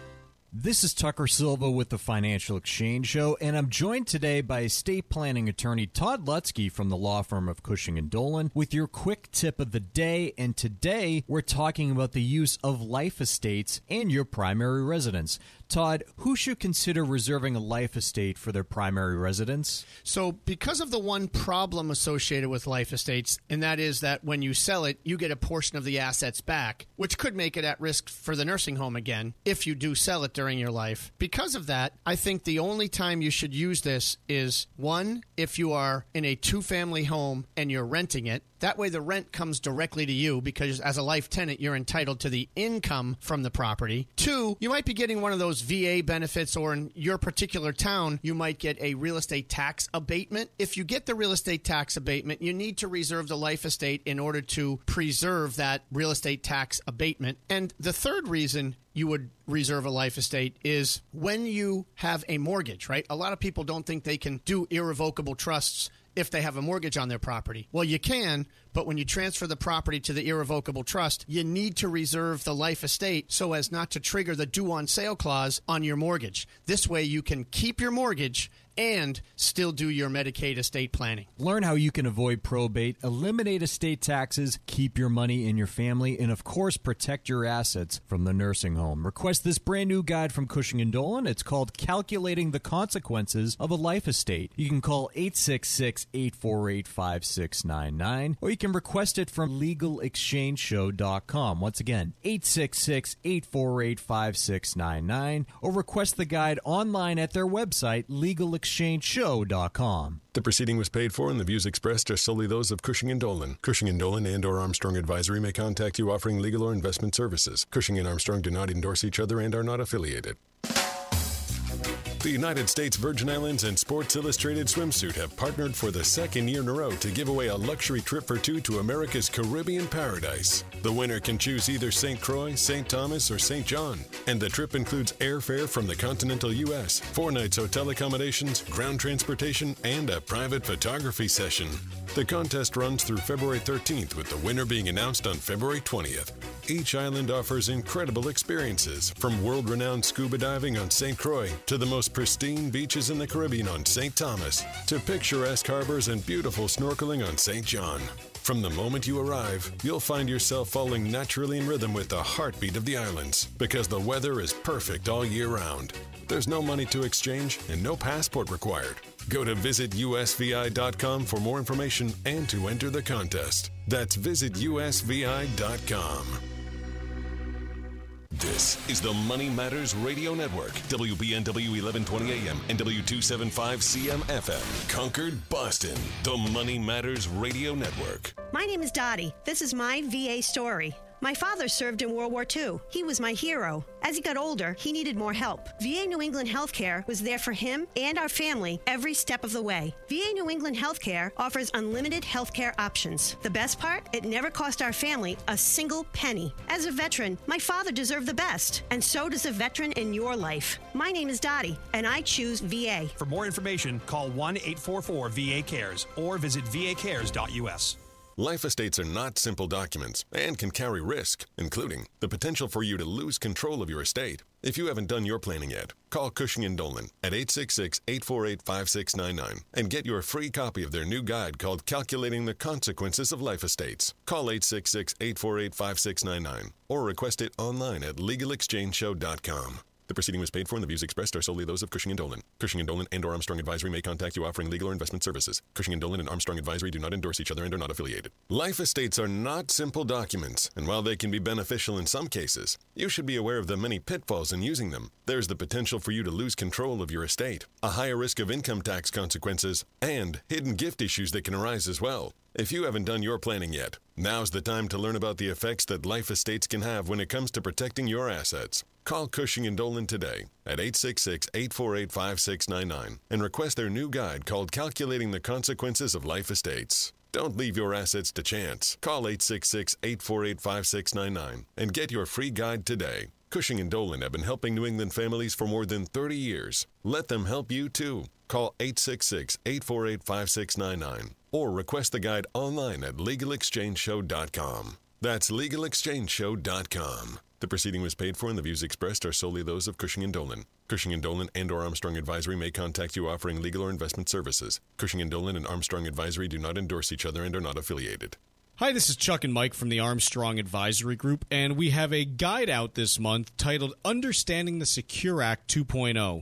S7: This is Tucker Silva with the Financial Exchange Show, and I'm joined today by estate planning attorney Todd Lutsky from the law firm of Cushing and Dolan with your quick tip of the day. And today we're talking about the use of life estates and your primary residence. Todd, who should consider reserving a life estate for their primary residence?
S8: So, because of the one problem associated with life estates, and that is that when you sell it, you get a portion of the assets back, which could make it at risk for the nursing home again if you do sell it during your life. Because of that, I think the only time you should use this is one, if you are in a two family home and you're renting it. That way, the rent comes directly to you because as a life tenant, you're entitled to the income from the property. Two, you might be getting one of those VA benefits, or in your particular town, you might get a real estate tax abatement. If you get the real estate tax abatement, you need to reserve the life estate in order to preserve that real estate tax abatement. And the third reason you would reserve a life estate is when you have a mortgage, right? A lot of people don't think they can do irrevocable trusts if they have a mortgage on their property. Well, you can, but when you transfer the property to the irrevocable trust, you need to reserve the life estate so as not to trigger the due on sale clause on your mortgage. This way, you can keep your mortgage and still do your Medicaid estate planning.
S7: Learn how you can avoid probate, eliminate estate taxes, keep your money in your family, and of course, protect your assets from the nursing home. Request this brand new guide from Cushing and Dolan. It's called Calculating the Consequences of a Life Estate. You can call 866 848 5699 or you can request it from legalexchangeshow.com. Once again, 866 848 5699, or request the guide online at their website, legalexchangeshow.com.
S4: The proceeding was paid for, and the views expressed are solely those of Cushing and Dolan. Cushing and Dolan and/or Armstrong Advisory may contact you offering legal or investment services. Cushing and Armstrong do not endorse each other and are not affiliated. The United States Virgin Islands and Sports Illustrated Swimsuit have partnered for the second year in a row to give away a luxury trip for two to America's Caribbean paradise. The winner can choose either St. Croix, St. Thomas, or St. John. And the trip includes airfare from the continental U.S., four nights hotel accommodations, ground transportation, and a private photography session. The contest runs through February 13th, with the winner being announced on February 20th. Each island offers incredible experiences, from world renowned scuba diving on St. Croix to the most pristine beaches in the Caribbean on St. Thomas to picturesque harbors and beautiful snorkeling on St. John. From the moment you arrive, you'll find yourself falling naturally in rhythm with the heartbeat of the islands because the weather is perfect all year round. There's no money to exchange and no passport required. Go to visitusvi.com for more information and to enter the contest. That's visitusvi.com. This is the Money Matters Radio Network, WBNW 1120 AM and W275 CM FM, Concord, Boston. The Money Matters Radio Network.
S2: My name is Dottie. This is my VA story. My father served in World War II. He was my hero. As he got older, he needed more help. VA New England Healthcare was there for him and our family every step of the way. VA New England Healthcare offers unlimited healthcare options. The best part? It never cost our family a single penny. As a veteran, my father deserved the best, and so does a veteran in your life. My name is Dottie, and I choose VA.
S3: For more information, call 1 844 VA Cares or visit vacares.us.
S4: Life estates are not simple documents and can carry risk, including the potential for you to lose control of your estate. If you haven't done your planning yet, call Cushing and Dolan at 866-848-5699 and get your free copy of their new guide called Calculating the Consequences of Life Estates. Call 866-848-5699 or request it online at legalexchangeshow.com. The proceeding was paid for and the views expressed are solely those of Cushing and Dolan. Cushing and Dolan and or Armstrong Advisory may contact you offering legal or investment services. Cushing and Dolan and Armstrong Advisory do not endorse each other and are not affiliated. Life estates are not simple documents, and while they can be beneficial in some cases, you should be aware of the many pitfalls in using them. There's the potential for you to lose control of your estate, a higher risk of income tax consequences, and hidden gift issues that can arise as well. If you haven't done your planning yet, now's the time to learn about the effects that life estates can have when it comes to protecting your assets. Call Cushing and Dolan today at 866-848-5699 and request their new guide called Calculating the Consequences of Life Estates. Don't leave your assets to chance. Call 866-848-5699 and get your free guide today. Cushing and Dolan have been helping New England families for more than 30 years. Let them help you too. Call 866-848-5699 or request the guide online at legalexchangeshow.com. That's legalexchangeshow.com. The proceeding was paid for and the views expressed are solely those of Cushing and Dolan. Cushing and Dolan and or Armstrong Advisory may contact you offering legal or investment services. Cushing and Dolan and Armstrong Advisory do not endorse each other and are not affiliated.
S5: Hi, this is Chuck and Mike from the Armstrong Advisory Group, and we have a guide out this month titled Understanding the Secure Act 2.0.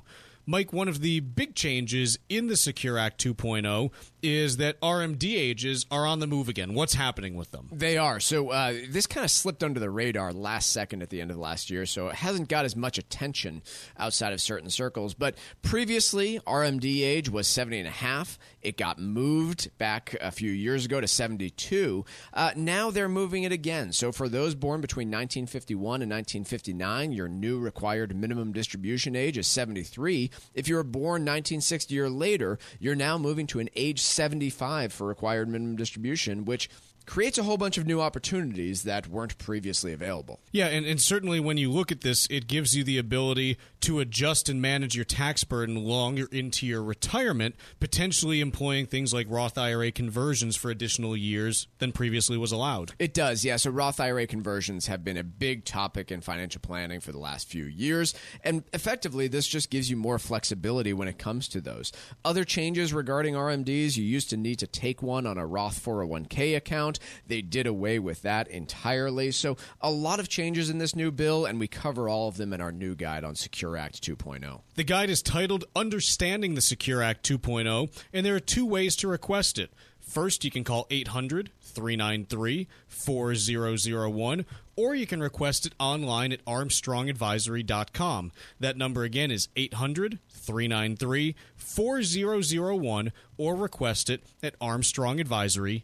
S5: Mike, one of the big changes in the Secure Act 2.0 is that RMD ages are on the move again. What's happening with them?
S6: They are. So uh, this kind of slipped under the radar last second at the end of last year, so it hasn't got as much attention outside of certain circles. But previously, RMD age was 70 and a half. It got moved back a few years ago to 72. Uh, now they're moving it again. So for those born between 1951 and 1959, your new required minimum distribution age is 73. If you were born 1960 or later, you're now moving to an age 75 for required minimum distribution, which creates a whole bunch of new opportunities that weren't previously available.
S5: Yeah, and, and certainly when you look at this, it gives you the ability to adjust and manage your tax burden longer into your retirement, potentially employing things like Roth IRA conversions for additional years than previously was allowed.
S6: It does, yeah. So Roth IRA conversions have been a big topic in financial planning for the last few years, and effectively, this just gives you more flexibility when it comes to those. Other changes regarding RMDs, you used to need to take one on a Roth 401k account. They did away with that entirely. So, a lot of changes in this new bill, and we cover all of them in our new guide on Secure Act 2.0.
S5: The guide is titled Understanding the Secure Act 2.0, and there are two ways to request it. First, you can call 800 393 4001, or you can request it online at armstrongadvisory.com. That number again is 800 393 4001, or request it at armstrongadvisory.com.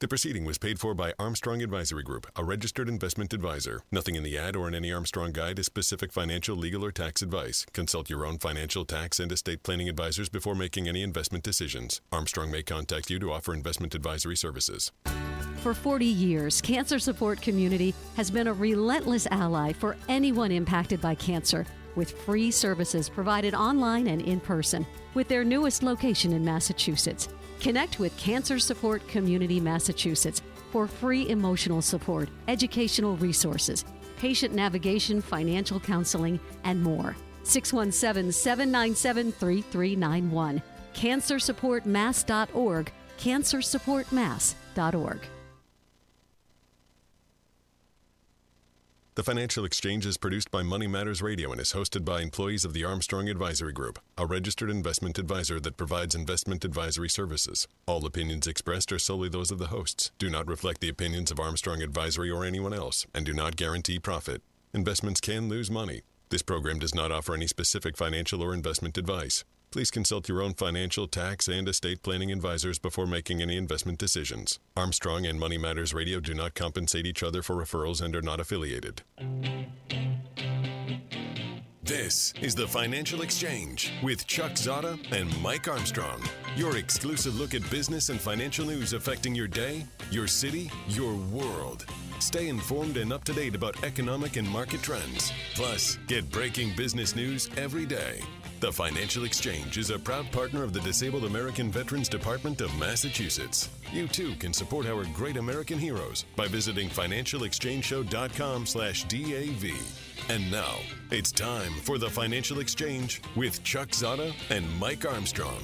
S4: The proceeding was paid for by Armstrong Advisory Group, a registered investment advisor. Nothing in the ad or in any Armstrong guide is specific financial, legal, or tax advice. Consult your own financial, tax, and estate planning advisors before making any investment decisions. Armstrong may contact you to offer investment advisory services.
S1: For 40 years, Cancer Support Community has been a relentless ally for anyone impacted by cancer, with free services provided online and in person, with their newest location in Massachusetts. Connect with Cancer Support Community Massachusetts for free emotional support, educational resources, patient navigation, financial counseling, and more. 617 797 3391. CancerSupportMass.org. CancerSupportMass.org.
S4: The Financial Exchange is produced by Money Matters Radio and is hosted by employees of the Armstrong Advisory Group, a registered investment advisor that provides investment advisory services. All opinions expressed are solely those of the hosts, do not reflect the opinions of Armstrong Advisory or anyone else, and do not guarantee profit. Investments can lose money. This program does not offer any specific financial or investment advice. Please consult your own financial, tax, and estate planning advisors before making any investment decisions. Armstrong and Money Matters Radio do not compensate each other for referrals and are not affiliated. This is the Financial Exchange with Chuck Zodda and Mike Armstrong. Your exclusive look at business and financial news affecting your day, your city, your world. Stay informed and up to date about economic and market trends. Plus, get breaking business news every day. The Financial Exchange is a proud partner of the Disabled American Veterans Department of Massachusetts. You too can support our great American heroes by visiting financialexchangeshow.com slash DAV. And now, it's time for the Financial Exchange with Chuck Zodda and Mike Armstrong.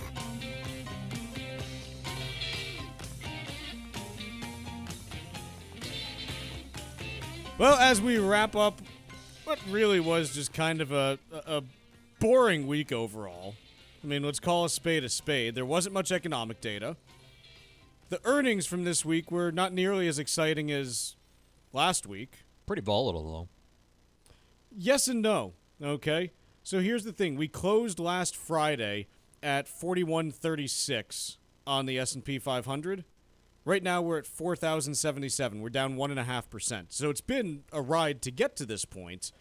S5: Well, as we wrap up what really was just kind of a, a boring week overall. I mean, let's call a spade a spade. There wasn't much economic data. The earnings from this week were not nearly as exciting as last week.
S7: Pretty volatile, though.
S5: Yes and no. Okay. So here's the thing: we closed last Friday at 4136 on the S&P 500. Right now we're at 4,077. We're down one and a half percent. So it's been a ride to get to this point,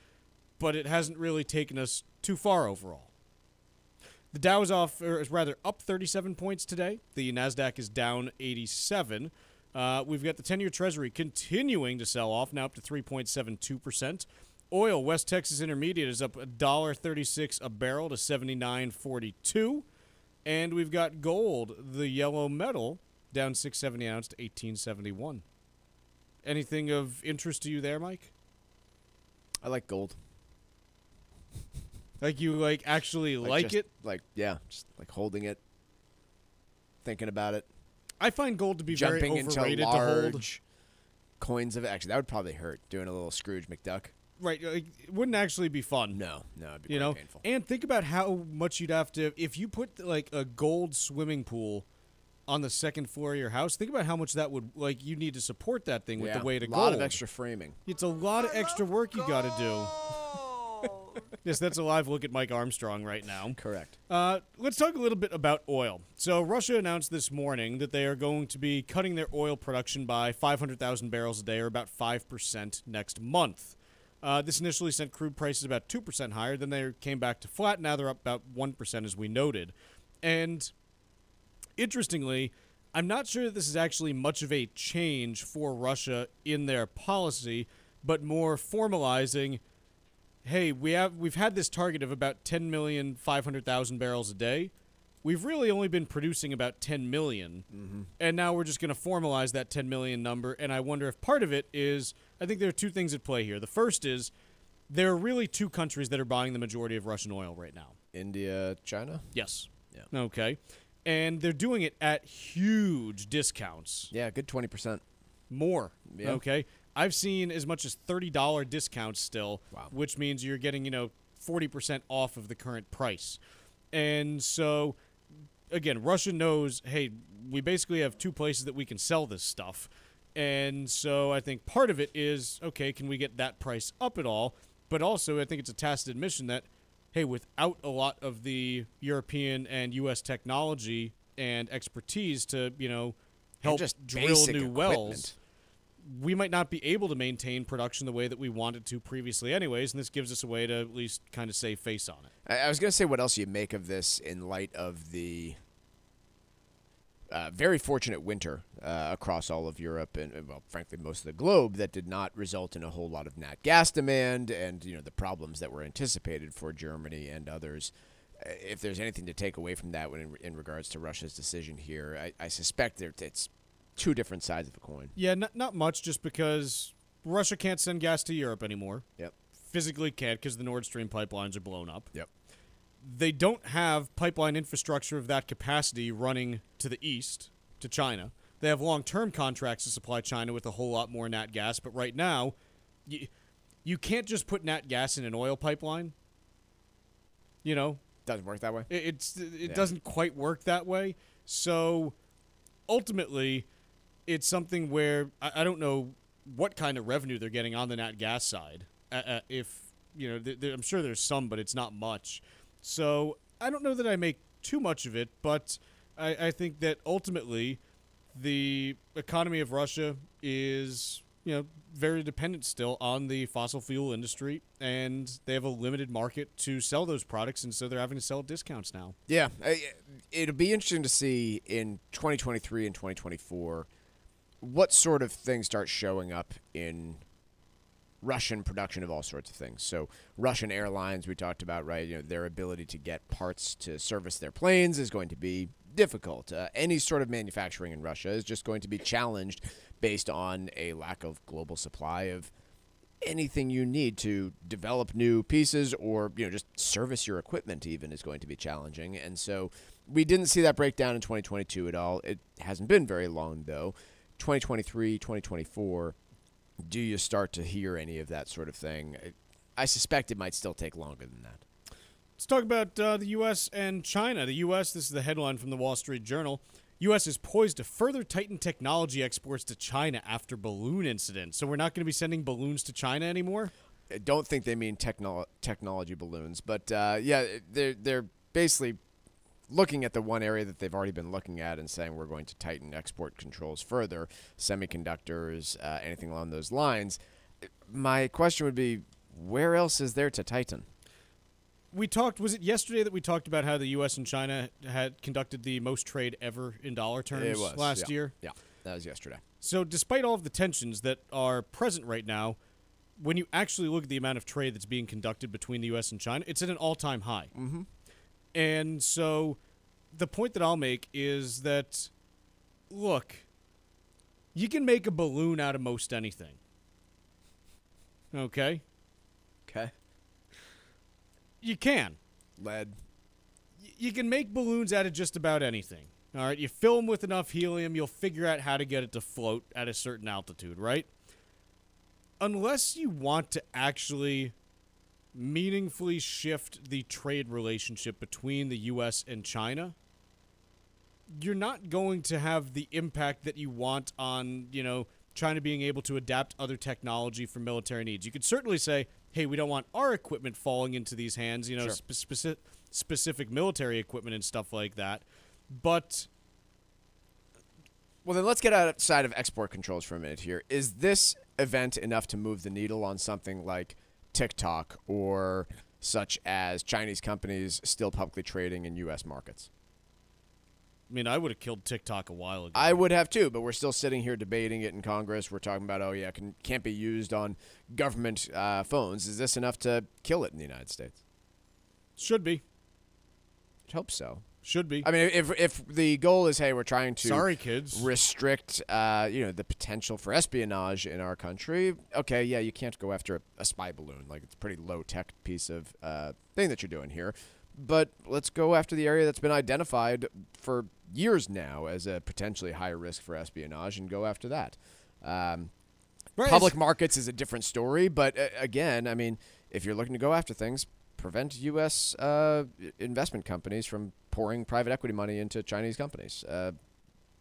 S5: but it hasn't really taken us too far overall. The Dow is off, or is rather up 37 points today. The Nasdaq is down 87. Uh, we've got the 10-year Treasury continuing to sell off, now up to 3.72 percent. Oil, West Texas Intermediate is up $1.36 a barrel to 79.42. And we've got gold, the yellow metal, down 670 an ounce to 1871. Anything of interest to you there, Mike?
S6: I like gold.
S5: Like you like actually like,
S6: just,
S5: it?
S6: Like yeah, just like holding it, thinking about it.
S5: I find gold to be
S6: jumping
S5: very
S6: into
S5: overrated
S6: large coins of it. Actually, that would probably hurt. Doing a little Scrooge McDuck.
S5: Right, like, it wouldn't actually be fun.
S6: No, no, it'd be
S5: you know.
S6: painful.
S5: And think about how much you'd have to if you put like a gold swimming pool on the second floor of your house. Think about how much that would like you need to support that thing with
S6: yeah,
S5: the weight of gold.
S6: a lot of extra framing.
S5: It's a lot of extra work you got to do. Yes, that's a live look at Mike Armstrong right now.
S6: Correct.
S5: Uh, let's talk a little bit about oil. So, Russia announced this morning that they are going to be cutting their oil production by 500,000 barrels a day, or about 5% next month. Uh, this initially sent crude prices about 2% higher. Then they came back to flat. Now they're up about 1%, as we noted. And interestingly, I'm not sure that this is actually much of a change for Russia in their policy, but more formalizing hey, we have we've had this target of about 10 million 500,000 barrels a day. We've really only been producing about 10 million, mm-hmm. and now we're just going to formalize that 10 million number. And I wonder if part of it is I think there are two things at play here. The first is there are really two countries that are buying the majority of Russian oil right now.
S6: India, China.
S5: Yes.
S6: Yeah.
S5: Okay. And they're doing it at huge discounts.
S6: Yeah, good twenty percent.
S5: More.
S6: Yeah.
S5: Okay. I've seen as much as thirty dollar discounts still,
S6: Wow.
S5: which means you're getting you know forty percent off of the current price, and so again, Russia knows, hey, we basically have two places that we can sell this stuff. And so I think part of it is okay, can we get that price up at all? But also, I think it's a tacit admission that, hey, without a lot of the European and U.S. technology and expertise to, you know, help
S6: just
S5: drill new
S6: equipment.
S5: wells, we might not be able to maintain production the way that we wanted to previously, anyways. And this gives us a way to at least kind of save face on it.
S6: I, was going to say what else you make of this in light of the uh, very fortunate winter uh, across all of Europe and, and, well, frankly, most of the globe that did not result in a whole lot of nat gas demand and you know the problems that were anticipated for Germany and others. Uh, If there's anything to take away from that when in, in regards to Russia's decision here, I, I suspect it's two different sides of a coin.
S5: Yeah, not, not much, just because Russia can't send gas to Europe anymore.
S6: Yep.
S5: Physically can't because the Nord Stream pipelines are blown up.
S6: Yep.
S5: They don't have pipeline infrastructure of that capacity running to the east, to China. They have long term contracts to supply China with a whole lot more nat gas, but right now, you, you can't just put nat gas in an oil pipeline. You know,
S6: Doesn't work that way.
S5: it, it's it
S6: Yeah.
S5: doesn't quite work that way. So ultimately, it's something where I, I don't know what kind of revenue they're getting on the nat gas side. Uh, uh, if you know, th- th- I'm sure there's some, but it's not much. So I don't know that I make too much of it, but I, I think that ultimately the economy of Russia is you know very dependent still on the fossil fuel industry, and they have a limited market to sell those products, and so they're having to sell discounts now.
S6: Yeah, it'll be interesting to see in 2023 and 2024 what sort of things start showing up in Russian production of all sorts of things. So Russian airlines, we talked about, right? You know, their ability to get parts to service their planes is going to be difficult. Uh, any sort of manufacturing in Russia is just going to be challenged based on a lack of global supply of anything you need to develop new pieces or you know just service your equipment even is going to be challenging and so we didn't see that breakdown in 2022 at all it hasn't been very long though 2023 2024 do you start to hear any of that sort of thing i suspect it might still take longer than that
S5: Let's talk about uh, the U.S. and China. The U.S. This is the headline from the Wall Street Journal. U.S. is poised to further tighten technology exports to China after balloon incident. So we're not going to be sending balloons to China anymore.
S6: I don't think they mean technolo- technology balloons, but uh, yeah, they're they're basically looking at the one area that they've already been looking at and saying we're going to tighten export controls further, semiconductors, uh, anything along those lines. My question would be, where else is there to tighten?
S5: We talked. Was it yesterday that we talked about how the U.S. and China had conducted the most trade ever in dollar terms last
S6: yeah.
S5: year?
S6: Yeah, that was yesterday.
S5: So, despite all of the tensions that are present right now, when you actually look at the amount of trade that's being conducted between the U.S. and China, it's at an all-time high. Mm-hmm. And so, the point that I'll make is that, look, you can make a balloon out of most anything. Okay,
S6: Okay.
S5: you can.
S6: Lead.
S5: Y- You can make balloons out of just about anything. All right, you fill them with enough helium, you'll figure out how to get it to float at a certain altitude, right? Unless you want to actually meaningfully shift the trade relationship between the US and China, you're not going to have the impact that you want on, you know, China being able to adapt other technology for military needs. You could certainly say, hey, we don't want our equipment falling into these hands, you know,
S6: Sure.
S5: spe- specific specific military equipment and stuff like that. But
S6: Well, then let's get outside of export controls for a minute here. Is this event enough to move the needle on something like TikTok or such as Chinese companies still publicly trading in U.S. markets?
S5: I mean, I would have killed TikTok a while ago.
S6: I would have too, but we're still sitting here debating it in Congress. We're talking about, oh yeah, can, can't be used on government uh, phones. Is this enough to kill it in the United States?
S5: Should be.
S6: I hope so.
S5: Should be.
S6: I mean, if if the goal is, hey, we're trying to
S5: Sorry, kids.
S6: restrict, uh, you know, the potential for espionage in our country. Okay, yeah, you can't go after a, a spy balloon. Like it's a pretty low tech piece of uh, thing that you're doing here. But let's go after the area that's been identified for years now as a potentially high risk for espionage, and go after that. Um,
S5: Right,
S6: public markets is a different story, but uh, again, I mean, if you're looking to go after things, prevent U.S. Uh, investment companies from pouring private equity money into Chinese companies. Uh,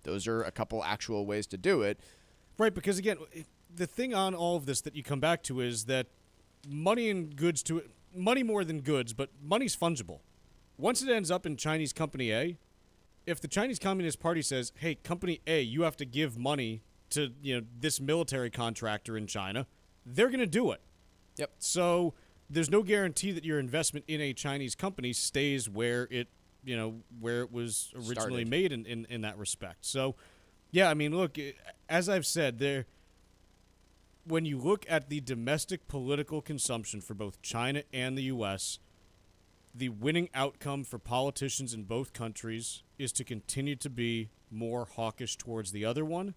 S6: those are a couple actual ways to do it.
S5: Right, because again, the thing on all of this that you come back to is that money and goods to money more than goods, but money's fungible. Once it ends up in Chinese company A, if the Chinese Communist Party says, "Hey, company A, you have to give money to, you know, this military contractor in China," they're going to do it.
S6: Yep.
S5: So, there's no guarantee that your investment in a Chinese company stays where it, you know, where it was originally
S6: Started.
S5: made in, in in that respect. So, yeah, I mean, look, eh, as I've said, there when you look at the domestic political consumption for both China and the U.S., the winning outcome for politicians in both countries is to continue to be more hawkish towards the other one.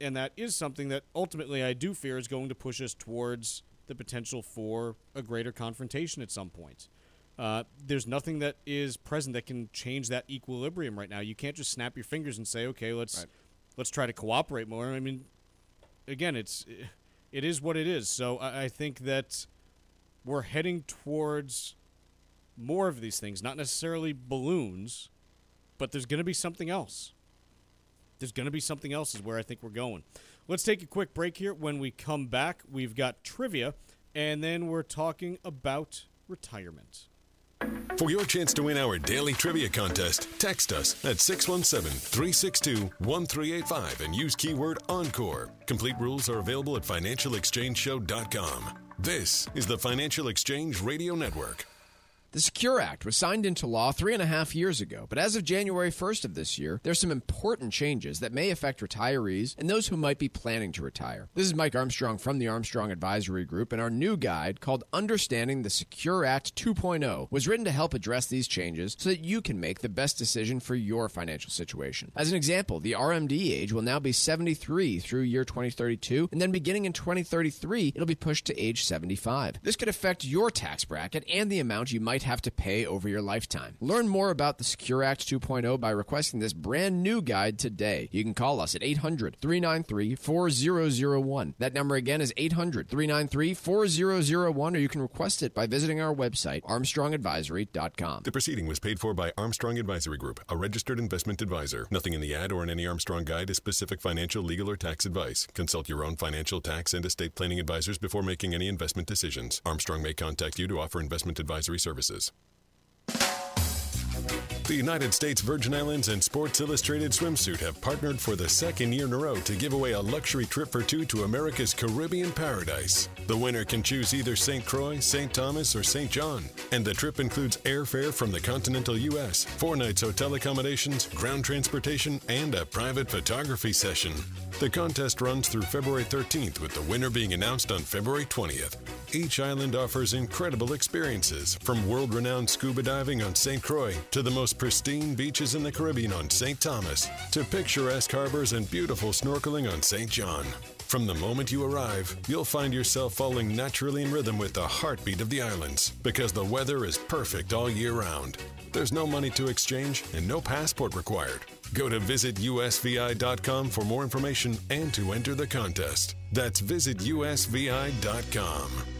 S5: And that is something that ultimately I do fear is going to push us towards the potential for a greater confrontation at some point. Uh, there's nothing that is present that can change that equilibrium right now. You can't just snap your fingers and say, "Okay, let's
S6: Right.
S5: let's try to cooperate more." I mean, again, it's it is what it is. So I, I think that we're heading towards more of these things, not necessarily balloons, but there's going to be something else. There's going to be something else, is where I think we're going. Let's take a quick break here. When we come back, we've got trivia, and then we're talking about retirement.
S4: For your chance to win our daily trivia contest, text us at 617 362 1385 and use keyword Encore. Complete rules are available at financialexchangeshow.com. This is the Financial Exchange Radio Network.
S6: The Secure Act was signed into law three and a half years ago, but as of January 1st of this year, there are some important changes that may affect retirees and those who might be planning to retire. This is Mike Armstrong from the Armstrong Advisory Group, and our new guide called Understanding the Secure Act 2.0 was written to help address these changes so that you can make the best decision for your financial situation. As an example, the RMD age will now be 73 through year 2032, and then beginning in 2033, it'll be pushed to age 75. This could affect your tax bracket and the amount you might have to pay over your lifetime. Learn more about the Secure Act 2.0 by requesting this brand new guide today. You can call us at 800 393 4001. That number again is 800 393 4001, or you can request it by visiting our website, armstrongadvisory.com.
S4: The proceeding was paid for by Armstrong Advisory Group, a registered investment advisor. Nothing in the ad or in any Armstrong guide is specific financial, legal, or tax advice. Consult your own financial, tax, and estate planning advisors before making any investment decisions. Armstrong may contact you to offer investment advisory services. The United States Virgin Islands and Sports Illustrated Swimsuit have partnered for the second year in a row to give away a luxury trip for two to America's Caribbean paradise. The winner can choose either St. Croix, St. Thomas, or St. John. And the trip includes airfare from the continental U.S., four nights hotel accommodations, ground transportation, and a private photography session. The contest runs through February 13th, with the winner being announced on February 20th. Each island offers incredible experiences, from world renowned scuba diving on St. Croix to the most pristine beaches in the Caribbean on St. Thomas to picturesque harbors and beautiful snorkeling on St. John. From the moment you arrive, you'll find yourself falling naturally in rhythm with the heartbeat of the islands because the weather is perfect all year round. There's no money to exchange and no passport required. Go to visitusvi.com for more information and to enter the contest. That's visitusvi.com.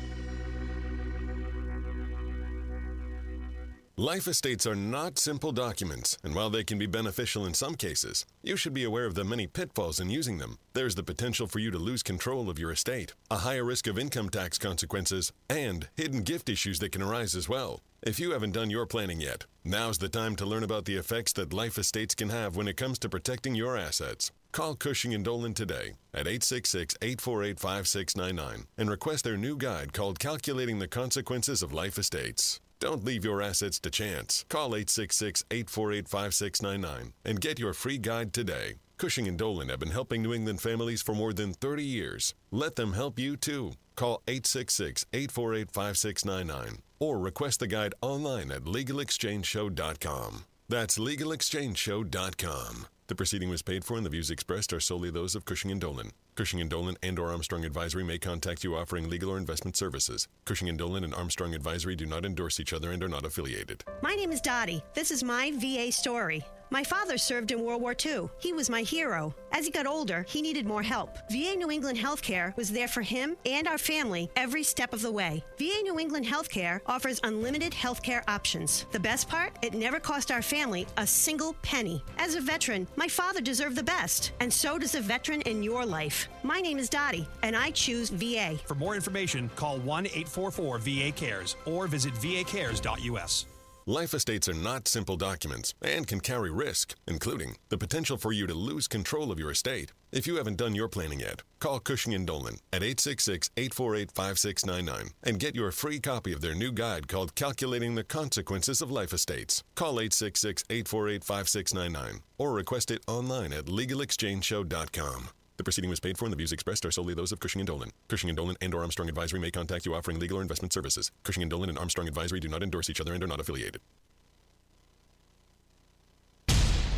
S4: Life estates are not simple documents, and while they can be beneficial in some cases, you should be aware of the many pitfalls in using them. There's the potential for you to lose control of your estate, a higher risk of income tax consequences, and hidden gift issues that can arise as well. If you haven't done your planning yet, now's the time to learn about the effects that life estates can have when it comes to protecting your assets. Call Cushing and Dolan today at 866-848-5699 and request their new guide called Calculating the Consequences of Life Estates. Don't leave your assets to chance. Call 866-848-5699 and get your free guide today. Cushing and Dolan have been helping New England families for more than 30 years. Let them help you too. Call 866-848-5699 or request the guide online at legalexchangeshow.com. That's legalexchangeshow.com. The proceeding was paid for and the views expressed are solely those of Cushing and Dolan. Cushing and Dolan and or Armstrong Advisory may contact you offering legal or investment services. Cushing and Dolan and Armstrong Advisory do not endorse each other and are not affiliated.
S2: My name is Dottie. This is my VA story. My father served in World War II. He was my hero. As he got older, he needed more help. VA New England Healthcare was there for him and our family every step of the way. VA New England Healthcare offers unlimited healthcare options. The best part? It never cost our family a single penny. As a veteran, my father deserved the best, and so does a veteran in your life. My name is Dottie, and I choose VA.
S3: For more information, call 1 844 VA Cares or visit vacares.us.
S4: Life estates are not simple documents and can carry risk, including the potential for you to lose control of your estate. If you haven't done your planning yet, call Cushing and Dolan at 866-848-5699 and get your free copy of their new guide called Calculating the Consequences of Life Estates. Call 866-848-5699 or request it online at legalexchangeshow.com. The proceeding was paid for and the views expressed are solely those of Cushing and Dolan. Cushing and Dolan and or Armstrong Advisory may contact you offering legal or investment services. Cushing and Dolan and Armstrong Advisory do not endorse each other and are not affiliated.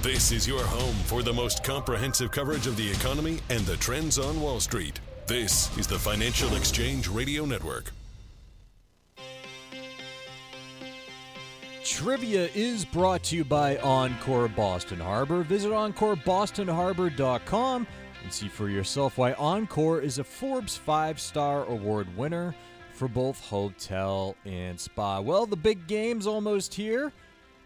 S4: This is your home for the most comprehensive coverage of the economy and the trends on Wall Street. This is the Financial Exchange Radio Network.
S7: Trivia is brought to you by Encore Boston Harbor. Visit EncoreBostonHarbor.com and see for yourself why Encore is a Forbes five star award winner for both hotel and spa. Well, the big game's almost here.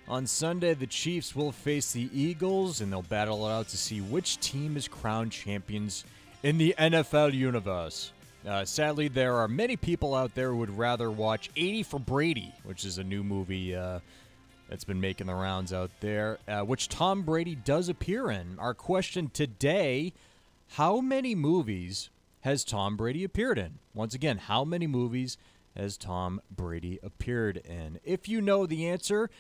S7: On Sunday, the Chiefs will face the Eagles, and they'll battle it out to see which team is crowned champions in the NFL universe. Uh, sadly, there are many people out there who would rather watch 80 for Brady, which is a new movie uh, that's been making the rounds out there, uh, which Tom Brady does appear in. Our question today how many movies has Tom Brady appeared in? Once again, how many movies has Tom Brady appeared in? If you know the answer,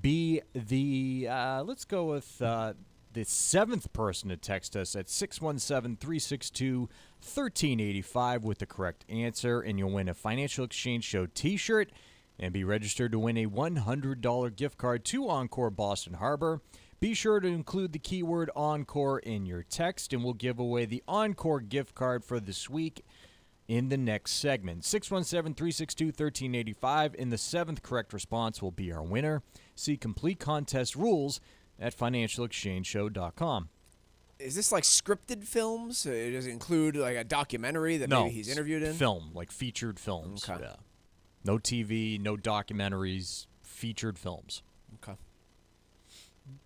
S7: be the, uh, let's go with uh, the seventh person to text us at 617 362 1385 with the correct answer, and you'll win a Financial Exchange Show t shirt and be registered to win a $100 gift card to Encore Boston Harbor. Be sure to include the keyword Encore in your text, and we'll give away the Encore gift card for this week in the next segment. 617 362 1385. In the seventh correct response will be our winner. See complete contest rules at financialexchangeshow.com.
S6: Is this like scripted films? It does it include like a documentary that
S7: no,
S6: maybe he's interviewed in?
S7: Film, like featured films.
S6: Okay.
S7: Yeah. No TV, no documentaries, featured films.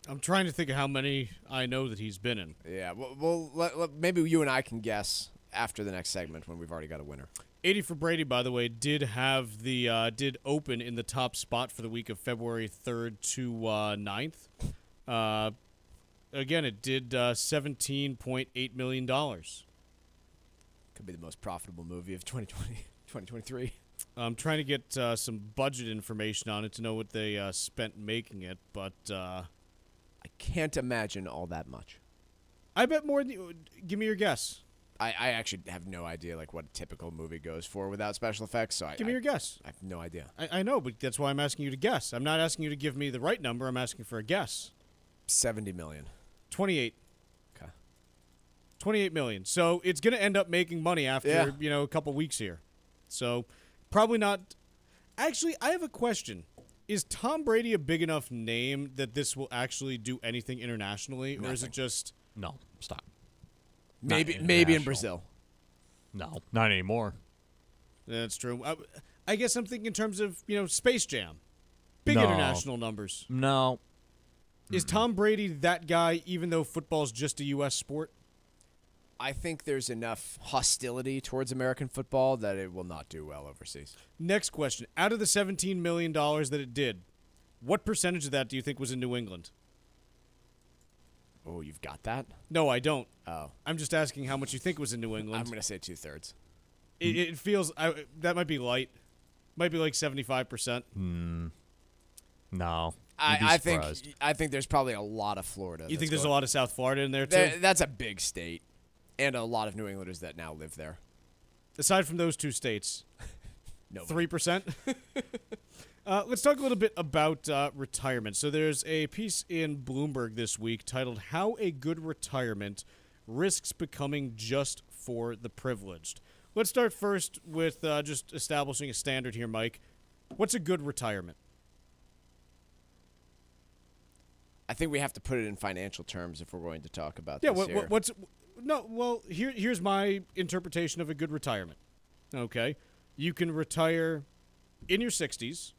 S5: I'm trying to think of how many I know that he's been in.
S6: Yeah. Well, well let, let- maybe you and I can guess after the next segment when we've already got a winner.
S5: 80 for Brady, by the way, did have the uh, did open in the top spot for the week of February 3rd to uh, 9th. Uh, again, it did uh, 17.8 million dollars.
S6: Could be the most profitable movie of 2020, 2023.
S5: I'm trying to get uh, some budget information on it to know what they uh, spent making it, but uh,
S6: can't imagine all that much.
S5: I bet more than you. Give me your guess.
S6: I, I actually have no idea like what a typical movie goes for without special effects. So I,
S5: Give me
S6: I,
S5: your guess.
S6: I have no idea.
S5: I, I know, but that's why I'm asking you to guess. I'm not asking you to give me the right number. I'm asking for a guess.
S6: Seventy million.
S5: 28.
S6: Okay.
S5: 28 million. So it's going to end up making money after,
S6: Yeah.
S5: you know, a couple weeks here. So probably not. Actually, I have a question. Is Tom Brady a big enough name that this will actually do anything internationally, or is it just
S7: No, stop. Not
S6: Maybe maybe in. Brazil.
S7: No, not anymore.
S5: that's true? I, I guess I'm thinking in terms of you know Space Jam, big
S7: No.
S5: international numbers.
S7: No.
S5: Is Tom Brady that guy, even though football's just a U.S. sport?
S6: I think there's enough hostility towards American football that it will not do well overseas.
S5: Next question: Out of the 17 million dollars that it did, what percentage of that do you think was in New England?
S6: Oh, you've got that?
S5: No, I don't.
S6: Oh,
S5: I'm just asking how much you think was in New England.
S6: I'm going to say two thirds.
S5: it, it feels I, that might be light. Might be like 75 percent.
S7: No.
S6: I, I think. I think there's probably a lot of Florida.
S5: You think there's a lot of South Florida in there too?
S6: There- that's a big state, and a lot of New Englanders that now live there.
S5: Aside from those two states,
S6: No,
S5: three percent. Uh, let's talk a little bit about uh, retirement. So there's a piece in Bloomberg this week titled "How a Good Retirement Risks Becoming Just for the Privileged." Let's start first with uh, just establishing a standard here, Mike. What's a good retirement?
S6: I think we have to put it in financial terms if we're going to talk about
S5: Yeah,
S6: this
S5: what, what, what's no? Well, here here's my interpretation of a good retirement. Okay, you can retire in your 60s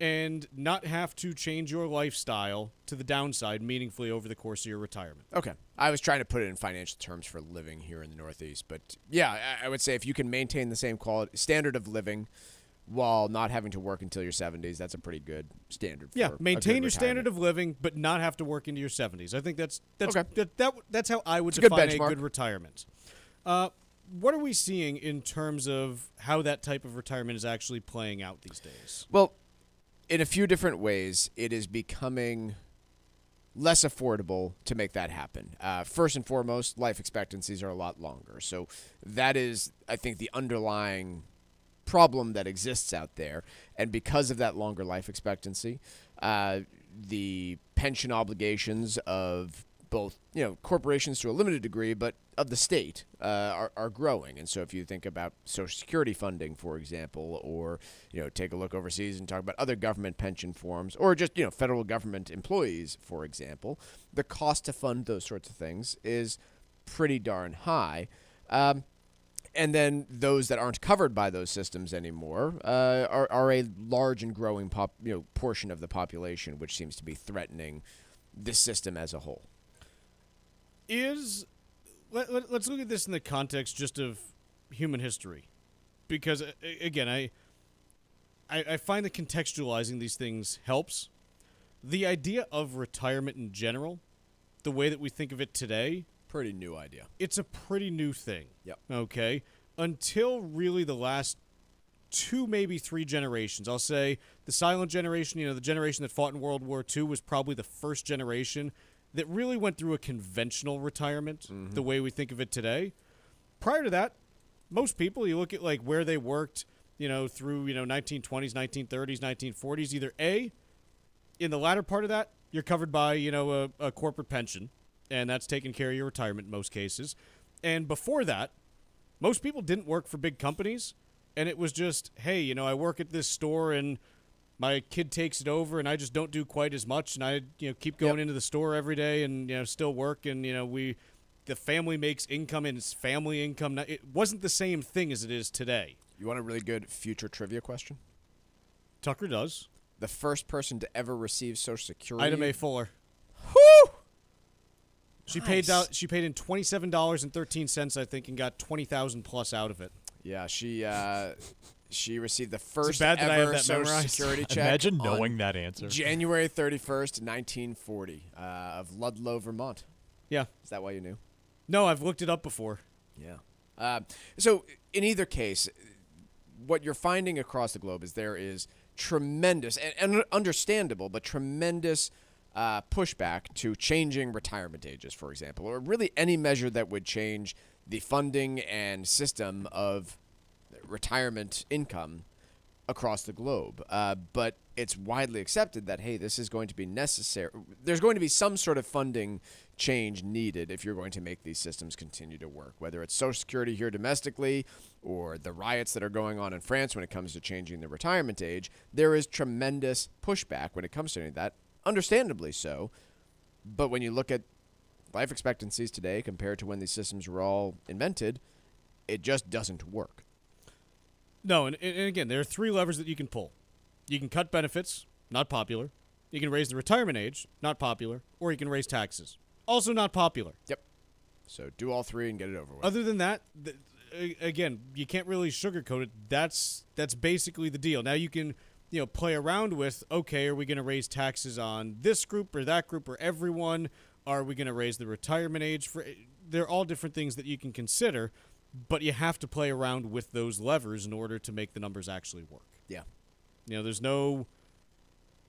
S5: and not have to change your lifestyle to the downside meaningfully over the course of your retirement.
S6: Okay. I was trying to put it in financial terms for living here in the Northeast, but yeah, I- I would say if you can maintain the same quality standard of living while not having to work until your 70s, that's a pretty good standard.
S5: Yeah,
S6: for
S5: maintain your standard of living, but not have to work into your 70s. I think that's that's
S6: Okay.
S5: that, that that's how I would
S6: It's a good
S5: define a good retirement. Uh, what are we seeing in terms of how that type of retirement is actually playing out these days?
S6: Well, in a few different ways, it is becoming less affordable to make that happen. Uh, first and foremost, life expectancies are a lot longer. So that is, I think, the underlying problem that exists out there. And because of that longer life expectancy, uh, the pension obligations of both, you know, corporations to a limited degree, but of the state uh, are, are growing. And so if you think about Social Security funding, for example, or, you know, take a look overseas and talk about other government pension forms, or just, you know, federal government employees, for example, the cost to fund those sorts of things is pretty darn high. Um, and then those that aren't covered by those systems anymore uh, are, are a large and growing pop, you know, portion of the population, which seems to be threatening this system as a whole.
S5: is let, let, us look at this in the context just of human history because uh, again I, I i find that contextualizing these things helps the idea of retirement in general the way that we think of it today
S6: Pretty new idea.
S5: it's a pretty new thing.
S6: Yep.
S5: okay. Until really the last two maybe three generations. I'll say the silent generation you know the generation that fought in world war ii was probably the first generation that really went through a conventional retirement mm-hmm. the way we think of it today. Prior to that most people you look at like where they worked you know through you know 1920s 1930s 1940s either a in the latter part of that you're covered by you know a, a corporate pension and that's taking care of your retirement in most cases and before that most people didn't work for big companies and it was just hey you know i work at this store and my kid takes it over and i just don't do quite as much and i you know keep going into the store every day and you know still work and you know we the family makes income and it's family income it wasn't the same thing as it is today
S6: You want a really good future trivia question?
S5: tucker does
S6: The first person to ever receive Social Security.
S5: Ida May Fuller.
S6: Whew!
S5: She paid down. She paid in twenty seven dollars and thirteen cents, I think, and got twenty thousand plus out of it.
S6: Yeah, she uh, she received the first
S5: bad that I have
S6: ever
S5: that
S6: Social
S5: memorized?
S6: Security check.
S7: Imagine
S6: on
S7: knowing that answer.
S6: January thirty first, nineteen forty, uh, of Ludlow, Vermont.
S5: Yeah.
S6: Is that why you knew?
S5: No, I've looked it up before.
S6: Yeah. Uh, so in either case, what you're finding across the globe is there is tremendous and, and understandable, but tremendous uh, pushback to changing retirement ages, for example, or really any measure that would change the funding and system of retirement income across the globe. Uh, but it's widely accepted that, hey, this is going to be necessary. There's going to be some sort of funding change needed if you're going to make these systems continue to work, whether it's Social Security here domestically or the riots that are going on in France when it comes to changing the retirement age. There is tremendous pushback when it comes to any of that, understandably so. But when you look at life expectancies today compared to when these systems were all invented, it just doesn't work.
S5: No, and, and again, there are three levers that you can pull. You can cut benefits, not popular. You can raise the retirement age, not popular, or you can raise taxes, also not popular.
S6: Yep. So do all three and get it over with.
S5: Other than that, th- again, you can't really sugarcoat it. That's that's basically the deal. Now you can, you know, play around with. Okay, are we going to raise taxes on this group or that group or everyone? Are we going to raise the retirement age for? Eh, they're all different things that you can consider, but you have to play around with those levers in order to make the numbers actually work.
S6: yeah.
S5: You know, there's no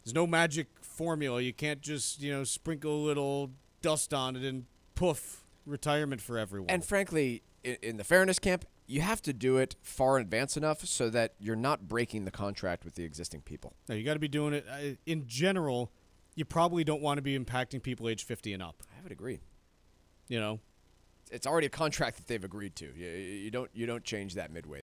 S5: there's no magic formula. You can't just you know sprinkle a little dust on it and poof, retirement for everyone.
S6: And frankly, in, in the fairness camp, you have to do it far in advance enough so that you're not breaking the contract with the existing people.
S5: No, you got to be doing it. uh, In general, you probably don't want to be impacting people age 50 and up.
S6: I would agree.
S5: You know,
S6: It's already a contract that they've agreed to. You, you don't you don't change that midway.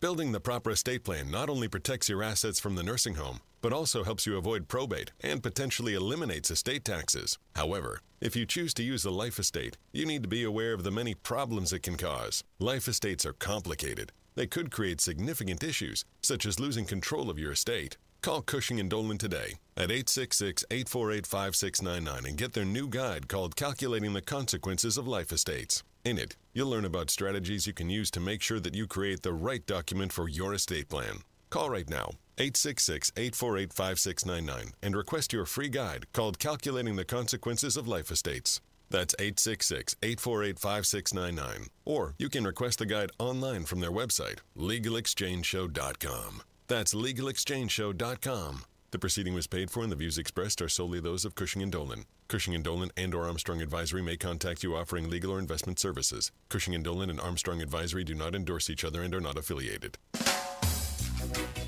S4: Building the proper estate plan not only protects your assets from the nursing home, but also helps you avoid probate and potentially eliminates estate taxes. However, if you choose to use a life estate, you need to be aware of the many problems it can cause. Life estates are complicated. They could create significant issues, such as losing control of your estate. Call Cushing and Dolan today at 866-848-5699 and get their new guide called Calculating the Consequences of Life Estates. In it, you'll learn about strategies you can use to make sure that you create the right document for your estate plan. Call right now, 866 848 5699, and request your free guide called Calculating the Consequences of Life Estates. That's 866 848 5699. Or you can request the guide online from their website, legalexchangeshow.com. That's legalexchangeshow.com. The proceeding was paid for and the views expressed are solely those of Cushing and Dolan. Cushing and Dolan and or Armstrong Advisory may contact you offering legal or investment services. Cushing and Dolan and Armstrong Advisory do not endorse each other and are not affiliated.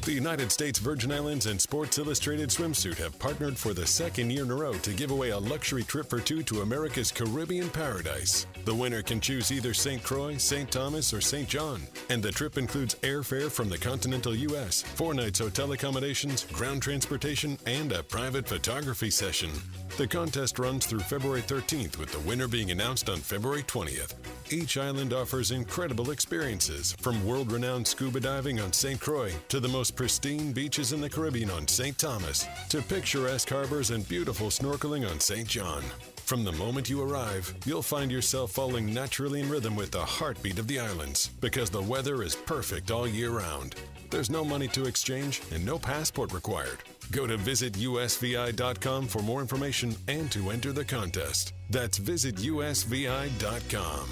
S4: The United States Virgin Islands and Sports Illustrated Swimsuit have partnered for the second year in a row to give away a luxury trip for two to America's Caribbean paradise. The winner can choose either St. Croix, St. Thomas, or St. John. And the trip includes airfare from the continental U.S., four nights hotel accommodations, ground transportation, and a private photography session. The contest runs through February 13th, with the winner being announced on February 20th. Each island offers incredible experiences, from world renowned scuba diving on St. Croix to the most pristine beaches in the Caribbean on St. Thomas to picturesque harbors and beautiful snorkeling on St. John. From the moment you arrive, you'll find yourself falling naturally in rhythm with the heartbeat of the islands because the weather is perfect all year round. There's no money to exchange and no passport required. Go to visitusvi.com for more information and to enter the contest. That's visitusvi.com.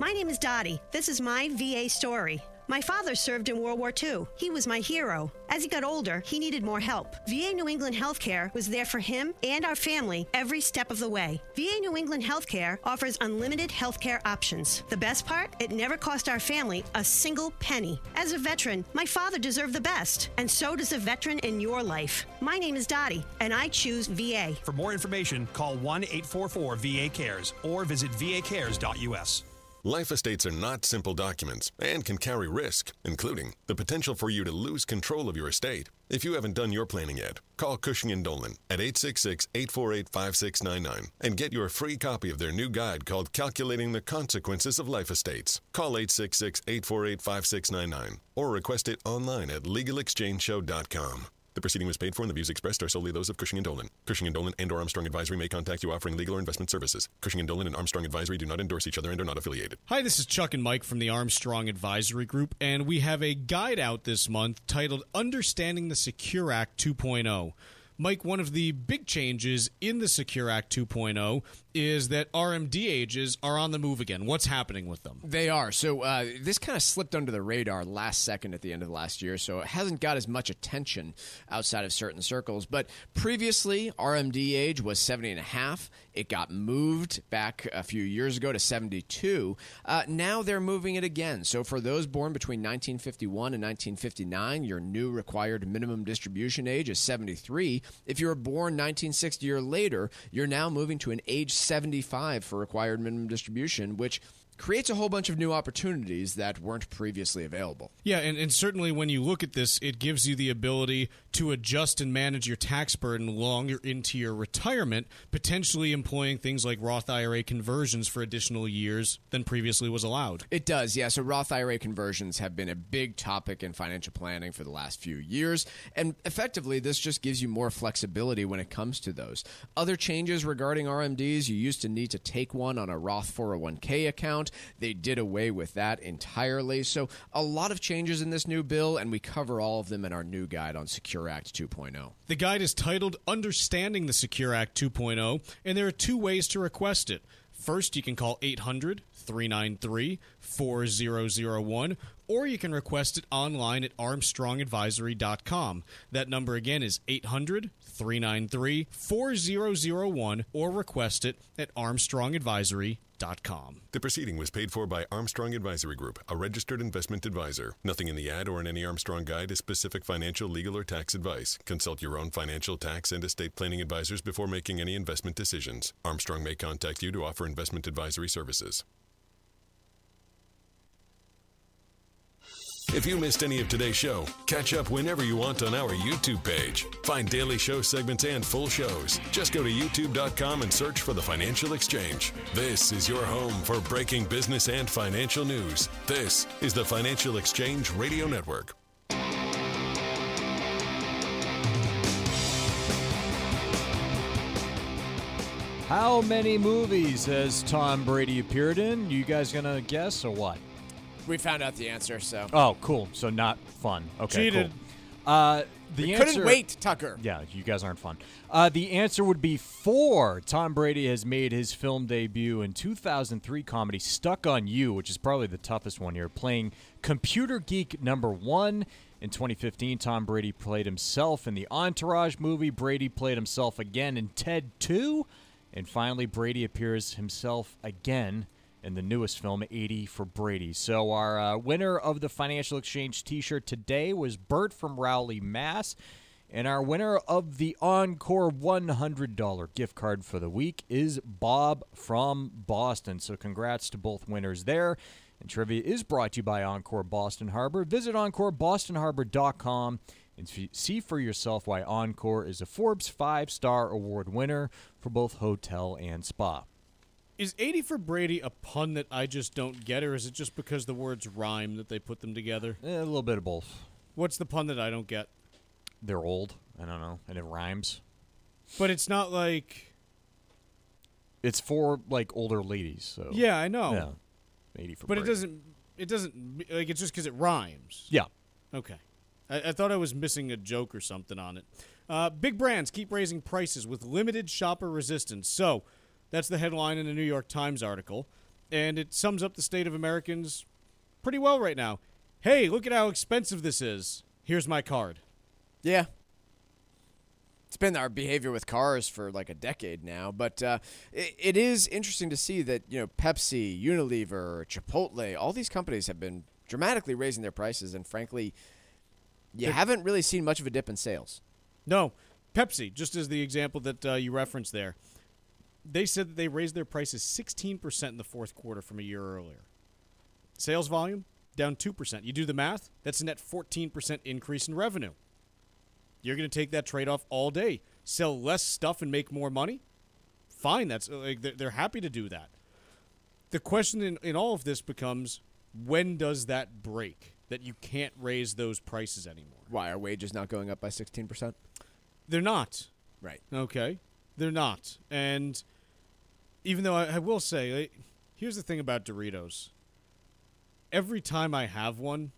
S2: My name is Dottie. This is my VA story. My father served in World War II. He was my hero. As he got older, he needed more help. VA New England Healthcare was there for him and our family every step of the way. VA New England Healthcare offers unlimited healthcare options. The best part? It never cost our family a single penny. As a veteran, my father deserved the best, and so does a veteran in your life. My name is Dottie, and I choose VA.
S3: For more information, call 1 844 VA Cares or visit vacares.us.
S4: Life estates are not simple documents and can carry risk, including the potential for you to lose control of your estate. If you haven't done your planning yet, call Cushing and Dolan at 866-848-5699 and get your free copy of their new guide called Calculating the Consequences of Life Estates. Call 866-848-5699 or request it online at legalexchangeshow.com. The proceeding was paid for and the views expressed are solely those of Cushing and Dolan. Cushing and Dolan and or Armstrong Advisory may contact you offering legal or investment services. Cushing and Dolan and Armstrong Advisory do not endorse each other and are not affiliated.
S5: Hi, this is Chuck and Mike from the Armstrong Advisory Group, and we have a guide out this month titled Understanding the Secure Act 2.0. Mike, one of the big changes in the Secure Act 2.0 is that RMD ages are on the move again. What's happening with them?
S6: They are. So uh, this kind of slipped under the radar last second at the end of last year, so it hasn't got as much attention outside of certain circles. But previously, RMD age was 70 and a half. It got moved back a few years ago to 72. Uh, now they're moving it again. So for those born between 1951 and 1959, your new required minimum distribution age is 73. If you were born 1960 or later, you're now moving to an age 75 for required minimum distribution, which creates a whole bunch of new opportunities that weren't previously available.
S5: Yeah, and, and certainly when you look at this, it gives you the ability to adjust and manage your tax burden longer into your retirement, potentially employing things like Roth IRA conversions for additional years than previously was allowed.
S6: It does, yeah. So Roth IRA conversions have been a big topic in financial planning for the last few years, and effectively, this just gives you more flexibility when it comes to those. Other changes regarding RMDs, you used to need to take one on a Roth 401k account. They did away with that entirely. So, a lot of changes in this new bill, and we cover all of them in our new guide on Secure Act 2.0.
S5: The guide is titled Understanding the Secure Act 2.0, and there are two ways to request it. First, you can call 800 393 4001, or you can request it online at armstrongadvisory.com. That number again is 800 393 4001, or request it at armstrongadvisory.com.
S4: The proceeding was paid for by Armstrong Advisory Group, a registered investment advisor. Nothing in the ad or in any Armstrong guide is specific financial, legal, or tax advice. Consult your own financial, tax, and estate planning advisors before making any investment decisions. Armstrong may contact you to offer investment advisory services. If you missed any of today's show, catch up whenever you want on our YouTube page. Find daily show segments and full shows. Just go to youtube.com and search for the Financial Exchange. This is your home for breaking business and financial news. This is the Financial Exchange Radio Network.
S7: How many movies has Tom Brady appeared in? You guys gonna guess or what?
S6: We found out the answer, so
S7: Oh, cool. So not fun. Okay,
S5: Cheated.
S7: cool. Uh, the
S6: we
S7: answer.
S6: couldn't wait, Tucker.
S7: Yeah, you guys aren't fun. Uh, the answer would be four. Tom Brady has made his film debut in 2003 comedy Stuck on You, which is probably the toughest one here, playing computer geek number one. In 2015, Tom Brady played himself in the Entourage movie. Brady played himself again in Ted 2. And finally, Brady appears himself again in the newest film, 80 for Brady. So, our uh, winner of the Financial Exchange t shirt today was Bert from Rowley, Mass. And our winner of the Encore $100 gift card for the week is Bob from Boston. So, congrats to both winners there. And trivia is brought to you by Encore Boston Harbor. Visit EncoreBostonHarbor.com and see for yourself why Encore is a Forbes five star award winner for both hotel and spa.
S5: Is 80 for Brady a pun that I just don't get, or is it just because the words rhyme that they put them together?
S7: Eh, a little bit of both.
S5: What's the pun that I don't get?
S7: They're old. I don't know. And it rhymes.
S5: But it's not like.
S7: It's for like older ladies. So
S5: Yeah, I know.
S7: Yeah. 80 for
S5: But it
S7: Brady.
S5: doesn't. It doesn't. Like, it's just because it rhymes.
S7: Yeah.
S5: Okay. I, I thought I was missing a joke or something on it. Uh, big brands keep raising prices with limited shopper resistance. So, that's the headline in the New York Times article. And it sums up the state of Americans pretty well right now. Hey, look at how expensive this is. Here's my card.
S6: Yeah. It's been our behavior with cars for like a decade now, but uh, it, it is interesting to see that you know Pepsi, Unilever, Chipotle, all these companies have been dramatically raising their prices, and frankly, you haven't really seen much of a dip in sales.
S5: No, Pepsi, just as the example that uh, you referenced there, they said that they raised their prices 16% in the fourth quarter from a year earlier. Sales volume down 2%. You do the math, that's a net 14% increase in revenue. You're going to take that trade off all day. Sell less stuff and make more money? Fine, that's like they're, happy to do that. The question in, in all of this becomes when does that break that you can't raise those prices anymore?
S6: Why are wages not going up by sixteen percent?
S5: They're not.
S6: Right.
S5: Okay, they're not. And even though I, I will say, like, here's the thing about Doritos. Every time I have one,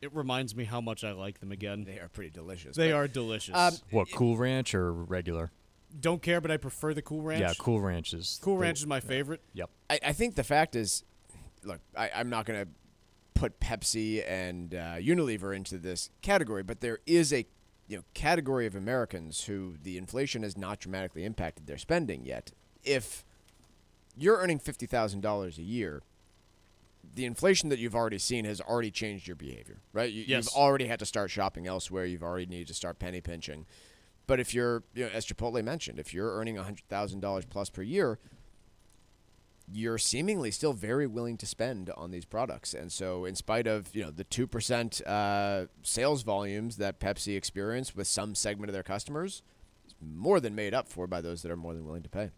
S5: it reminds me how much I like them again.
S6: They are pretty delicious.
S5: They are delicious.
S6: Um,
S7: What, Cool Ranch or regular?
S5: Don't care, but I prefer the Cool Ranch.
S7: Yeah, Cool Ranch is.
S5: Cool
S7: the-
S5: Ranch is my favorite.
S7: Yep.
S6: I, I think the fact is, look, I, I'm not going to put Pepsi and uh, Unilever into this category, but there is a you know category of Americans who the inflation has not dramatically impacted their spending yet. If you're earning fifty thousand dollars a year, the inflation that you've already seen has already changed your behavior, right? You,
S5: Yes.
S6: You've already had to start shopping elsewhere. You've already needed to start penny pinching. But if you're, you know, as Chipotle mentioned, if you're earning hundred thousand dollars plus per year, you're seemingly still very willing to spend on these products. And so, in spite of you know the two percent uh, sales volumes that Pepsi experienced with some segment of their customers, it's more than made up for by those that are more than willing to pay.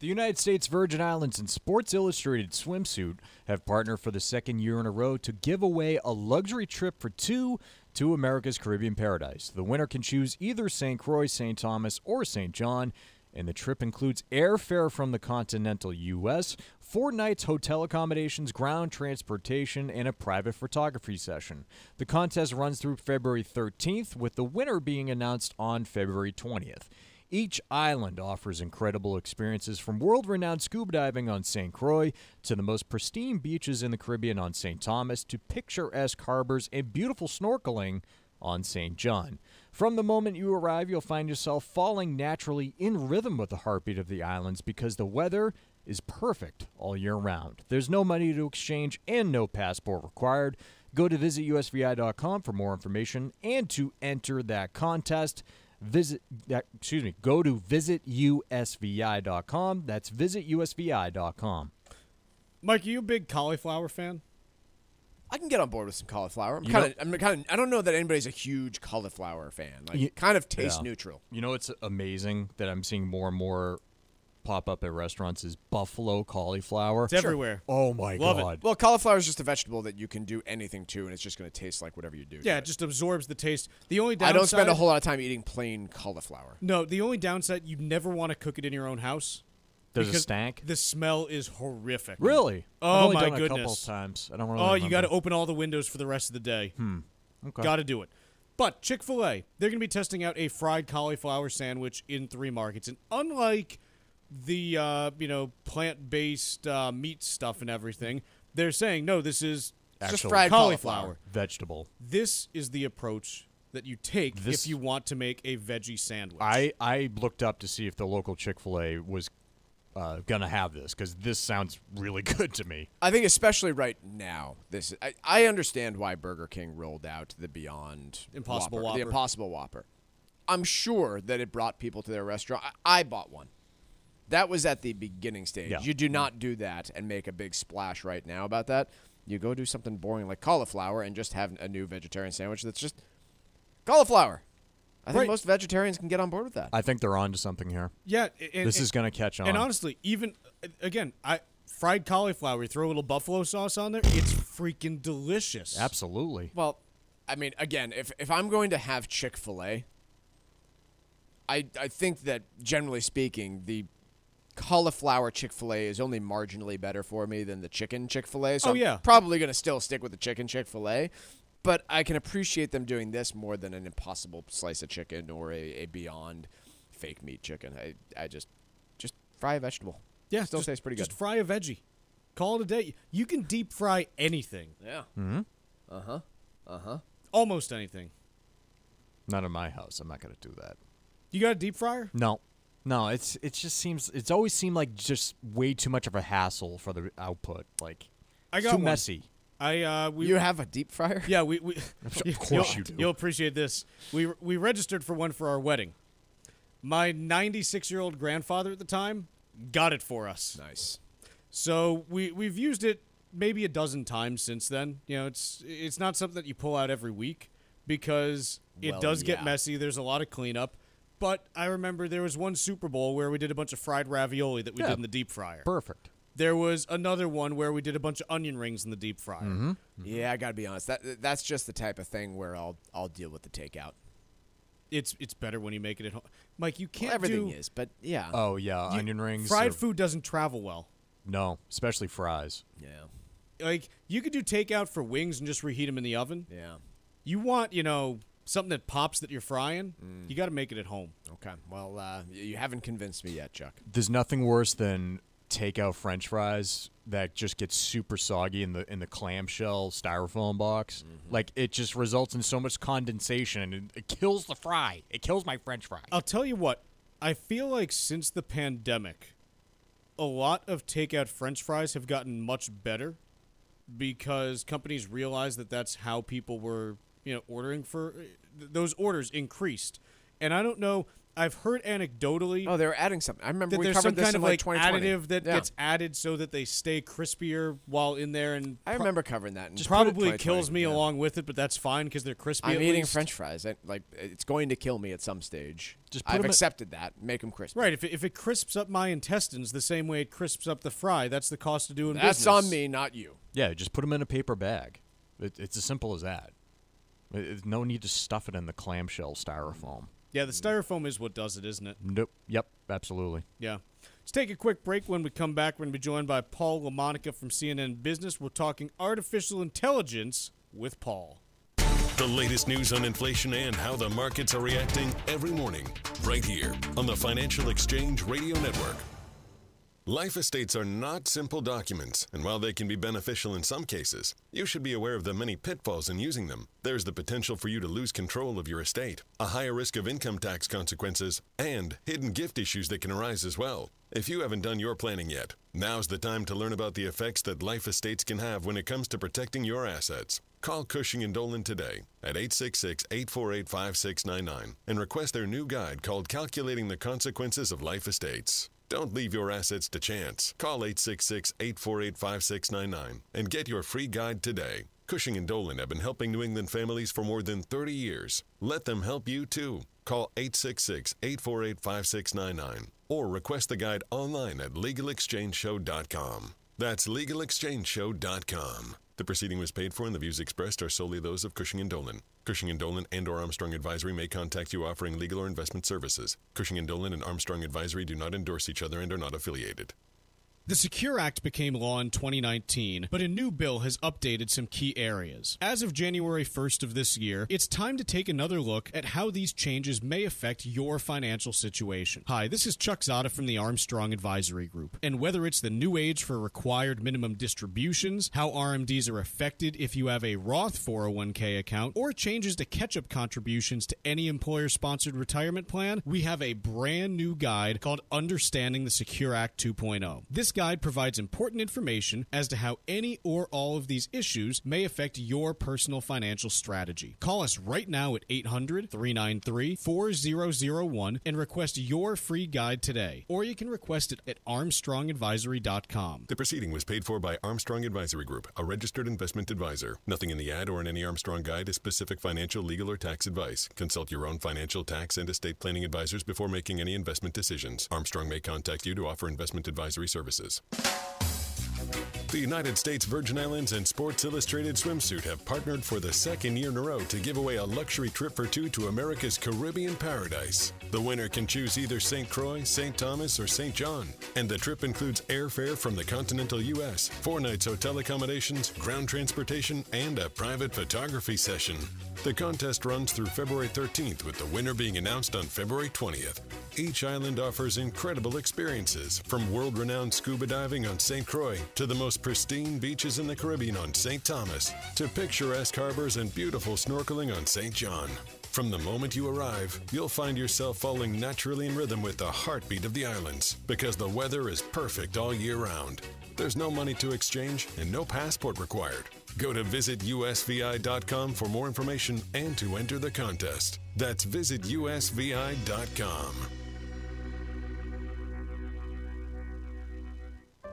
S7: The United States Virgin Islands and Sports Illustrated Swimsuit have partnered for the second year in a row to give away a luxury trip for two to America's Caribbean paradise. The winner can choose either St. Croix, St. Thomas, or St. John, and the trip includes airfare from the continental U.S., four nights hotel accommodations, ground transportation, and a private photography session. The contest runs through February 13th, with the winner being announced on February 20th. Each island offers incredible experiences from world renowned scuba diving on St. Croix to the most pristine beaches in the Caribbean on St. Thomas to picturesque harbors and beautiful snorkeling on St. John. From the moment you arrive, you'll find yourself falling naturally in rhythm with the heartbeat of the islands because the weather is perfect all year round. There's no money to exchange and no passport required. Go to visitusvi.com for more information and to enter that contest visit that excuse me go to visitusvi.com that's visitusvi.com
S5: Mike, are you a big cauliflower fan?
S6: I can get on board with some cauliflower. I'm kind of, I'm kind of, I don't know that anybody's a huge cauliflower fan. Like,
S7: Ye-
S6: kind of taste
S7: Yeah.
S6: neutral.
S7: You know, it's amazing that I'm seeing more and more pop up at restaurants is buffalo cauliflower.
S5: It's everywhere.
S7: Oh my
S5: Love it.
S7: god!
S6: Well, cauliflower is just a vegetable that you can do anything to, and it's just going to taste like whatever you do.
S5: Yeah,
S6: it.
S5: it just absorbs the taste. The only
S6: I don't spend a whole lot of time eating plain cauliflower.
S5: No, the only downside you never want to cook it in your own house.
S7: Does it
S5: because
S7: stank?
S5: The smell is horrific.
S7: Really?
S5: Oh
S7: I've only
S5: my
S7: done it a couple of times. I don't really
S5: Oh, you got to open all the windows for the rest of the day.
S7: Hmm. Okay.
S5: Got to do it. But Chick Fil A, they're going to be testing out a fried cauliflower sandwich in three markets, and unlike the uh, you know plant based uh, meat stuff and everything, they're saying no, this is
S6: Just fried
S5: cauliflower.
S6: cauliflower.
S7: vegetable.
S5: This is the approach that you take
S7: This-
S5: if you want to make a veggie sandwich.
S7: I I looked up to see if the local Chick Fil A was uh, gonna have this because this sounds really good to me.
S6: I think especially right now, this I, I understand why Burger King rolled out the Beyond
S5: Impossible
S6: Whopper,
S5: Whopper.
S6: the Impossible Whopper. I'm sure that it brought people to their restaurant. I, I bought one. That was at the beginning stage.
S7: Yeah.
S6: You do not do that and make a big splash right now about that. You go do something boring like cauliflower and just have a new vegetarian sandwich that's just cauliflower. I think
S5: Right.
S6: most vegetarians can get on board with that.
S7: I think they're on to something here.
S5: yeah, and,
S7: this
S5: and-
S7: is gonna catch on.
S5: And honestly, even again, I fried cauliflower, you throw a little buffalo sauce on there, it's freaking delicious.
S7: Absolutely.
S6: Well, I mean, again, if if I'm going to have Chick Fil A, I I think that generally speaking, the cauliflower Chick Fil A is only marginally better for me than the chicken Chick Fil A. So
S5: Oh,
S6: I'm
S5: yeah.
S6: probably going to still stick with the chicken Chick Fil A. But I can appreciate them doing this more than an impossible slice of chicken or a, a beyond fake meat chicken. I I just just fry a vegetable.
S5: Yeah,
S6: still
S5: just,
S6: tastes pretty good.
S5: Just fry a veggie. Call it a day. You can deep fry anything,
S6: yeah.
S7: Mm-hmm.
S6: Uh huh. Uh huh.
S5: almost anything.
S7: Not in my house. I'm not gonna do that.
S5: You got a deep fryer?
S7: No. No, it's it just seems it's always seemed like just way too much of a hassle for the output. Like
S5: I got
S7: too
S5: one.
S7: messy.
S5: I uh, we
S6: You have a deep fryer?
S5: yeah we we
S7: Of course
S5: you'll,
S7: you do.
S5: You'll appreciate this. We we registered for one for our wedding. My 96 year old grandfather at the time got it for us.
S6: Nice.
S5: So we we've used it maybe a dozen times since then. You know, it's it's not something that you pull out every week because it
S6: Well,
S5: does get messy. There's a lot of cleanup. But I remember there was one Super Bowl where we did a bunch of fried ravioli that we
S7: Yeah.
S5: did in the deep fryer.
S7: Perfect.
S5: There was another one where we did a bunch of onion rings in the deep fryer.
S7: Mm-hmm.
S6: Yeah, I gotta be honest. That that's just the type of thing where I'll I'll deal with the takeout.
S5: It's it's better when you make it at home. Mike, you can't
S6: everything
S5: do
S6: is, but yeah,
S7: Oh yeah,
S5: you-
S7: onion rings.
S5: Fried
S7: are-
S5: food doesn't travel well.
S7: No, especially fries.
S6: yeah,
S5: Like you could do takeout for wings and just reheat them in the oven.
S6: yeah.
S5: You want, you know, something that pops that you're frying.
S6: Mm.
S5: You got to make it at home.
S6: Okay. Well, uh, you haven't convinced me yet, Chuck.
S7: There's nothing worse than takeout French fries that just get super soggy in the in the clamshell styrofoam box.
S5: Mm-hmm.
S7: Like it just results in so much condensation and it kills the fry. It kills my French fry.
S5: I'll tell you what. I feel like since the pandemic, a lot of takeout French fries have gotten much better because companies realized that that's how people were, you know, ordering for uh, th- those orders increased. And I don't know. I've heard anecdotally
S6: Oh, they were adding something. I remember
S5: that
S6: we
S5: there's
S6: covered
S5: some
S6: this
S5: kind
S6: in
S5: of
S6: like
S5: like
S6: 2020.
S5: additive that
S6: Yeah.
S5: gets added so that they stay crispier while in there, and
S6: I remember covering that. in
S5: probably
S6: 2020,
S5: kills me
S6: yeah.
S5: along with it, but that's fine because they're crispy.
S6: I'm
S5: at
S6: eating
S5: least.
S6: French fries. I, like it's going to kill me at some stage.
S7: Just put
S6: I've
S7: in-
S6: accepted that. Make them crispy.
S5: Right. If it, if it crisps up my intestines the same way it crisps up the fry, that's the cost of doing
S6: That's
S5: business.
S6: on me, not you.
S7: Yeah, just put them in a paper bag. It, it's as simple as that. It- it's no need to stuff it in the clamshell styrofoam.
S5: Yeah, the styrofoam is what does it, isn't it?
S7: Nope. Yep. Absolutely.
S5: Yeah. Let's take a quick break. When we come back, we're going to be joined by Paul LaMonica from CNN Business. We're talking artificial intelligence with Paul.
S4: The latest news on inflation and how the markets are reacting every morning, right here on the Financial Exchange Radio Network. Life estates are not simple documents, and while they can be beneficial in some cases, you should be aware of the many pitfalls in using them. There's the potential for you to lose control of your estate, a higher risk of income tax consequences, and hidden gift issues that can arise as well. If you haven't done your planning yet, now's the time to learn about the effects that life estates can have when it comes to protecting your assets. Call Cushing and Dolan today at 866-848-5699 and request their new guide called Calculating the Consequences of Life Estates. Don't leave your assets to chance. Call 866-848-5699 and get your free guide today. Cushing and Dolan have been helping New England families for more than 30 years. Let them help you too. Call 866 848 5699 or request the guide online at legalexchangeshow.com. That's legalexchangeshow.com. The proceeding was paid for and the views expressed are solely those of Cushing and Dolan. Cushing and Dolan and or Armstrong Advisory may contact you offering legal or investment services. Cushing and Dolan and Armstrong Advisory do not endorse each other and are not affiliated.
S5: The Secure Act became law in 2019, but a new bill has updated some key areas. As of January 1st of this year, it's time to take another look at how these changes may affect your financial situation. Hi, this is Chuck Zodda from the Armstrong Advisory Group. And whether it's the new age for required minimum distributions, how RMDs are affected if you have a Roth 401k account, or changes to catch up contributions to any employer sponsored retirement plan, we have a brand new guide called Understanding the Secure Act 2.0. This guide provides important information as to how any or all of these issues may affect your personal financial strategy. Call us right now at 800 393 4001 and request your free guide today. Or you can request it at armstrongadvisory.com.
S4: The proceeding was paid for by Armstrong Advisory Group, a registered investment advisor. Nothing in the ad or in any Armstrong guide is specific financial, legal, or tax advice. Consult your own financial, tax, and estate planning advisors before making any investment decisions. Armstrong may contact you to offer investment advisory services. The United States Virgin Islands and Sports Illustrated Swimsuit have partnered for the second year in a row to give away a luxury trip for two to America's Caribbean paradise. The winner can choose either St. Croix, St. Thomas, or St. John. And the trip includes airfare from the continental U.S., four nights hotel accommodations, ground transportation, and a private photography session. The contest runs through February 13th, with the winner being announced on February 20th. Each island offers incredible experiences, from world renowned scuba diving on St. Croix to the most pristine beaches in the Caribbean on St. Thomas to picturesque harbors and beautiful snorkeling on St. John. From the moment you arrive, you'll find yourself falling naturally in rhythm with the heartbeat of the islands because the weather is perfect all year round. There's no money to exchange and no passport required. Go to visitusvi.com for more information and to enter the contest. That's visitusvi.com.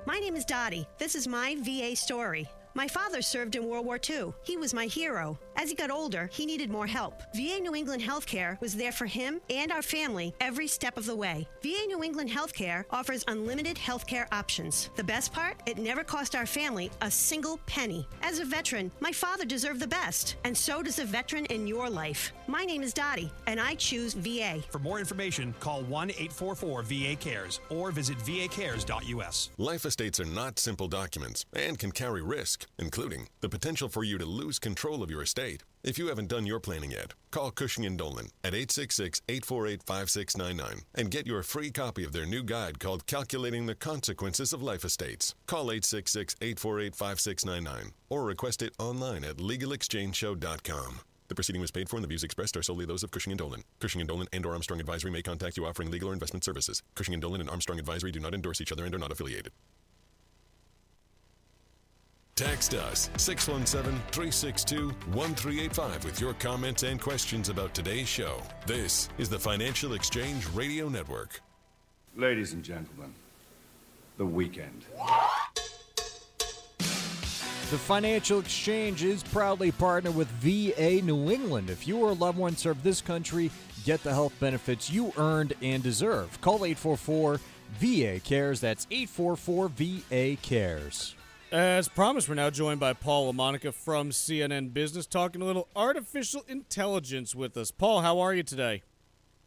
S2: My name is Dottie. This is my VA story. My father served in World War II. He was my hero. As he got older, he needed more help. VA New England Healthcare was there for him and our family every step of the way. VA New England Healthcare offers unlimited healthcare options. The best part? It never cost our family a single penny. As a veteran, my father deserved the best, and so does a veteran in your life. My name is Dottie, and I choose VA.
S3: For more information, call 1 844 VA Cares or visit vacares.us.
S4: Life estates are not simple documents and can carry risk, including the potential for you to lose control of your estate. If you haven't done your planning yet, call Cushing and Dolan at 866-848-5699 and get your free copy of their new guide called Calculating the Consequences of Life Estates. Call 866-848-5699 or request it online at legalexchangeshow.com. The proceeding was paid for and the views expressed are solely those of Cushing and Dolan. Cushing and Dolan and or Armstrong Advisory may contact you offering legal or investment services. Cushing and Dolan and Armstrong Advisory do not endorse each other and are not affiliated. Text us 617 362 1385 with your comments and questions about today's show. This is the Financial Exchange Radio Network.
S9: Ladies and gentlemen, the weekend.
S7: The Financial Exchange is proudly partnered with VA New England. If you or a loved one serve this country, get the health benefits you earned and deserve. Call 844 VA Cares. That's 844 VA Cares.
S5: As promised, we're now joined by Paul LaMonica from CNN Business, talking a little artificial intelligence with us. Paul, how are you today?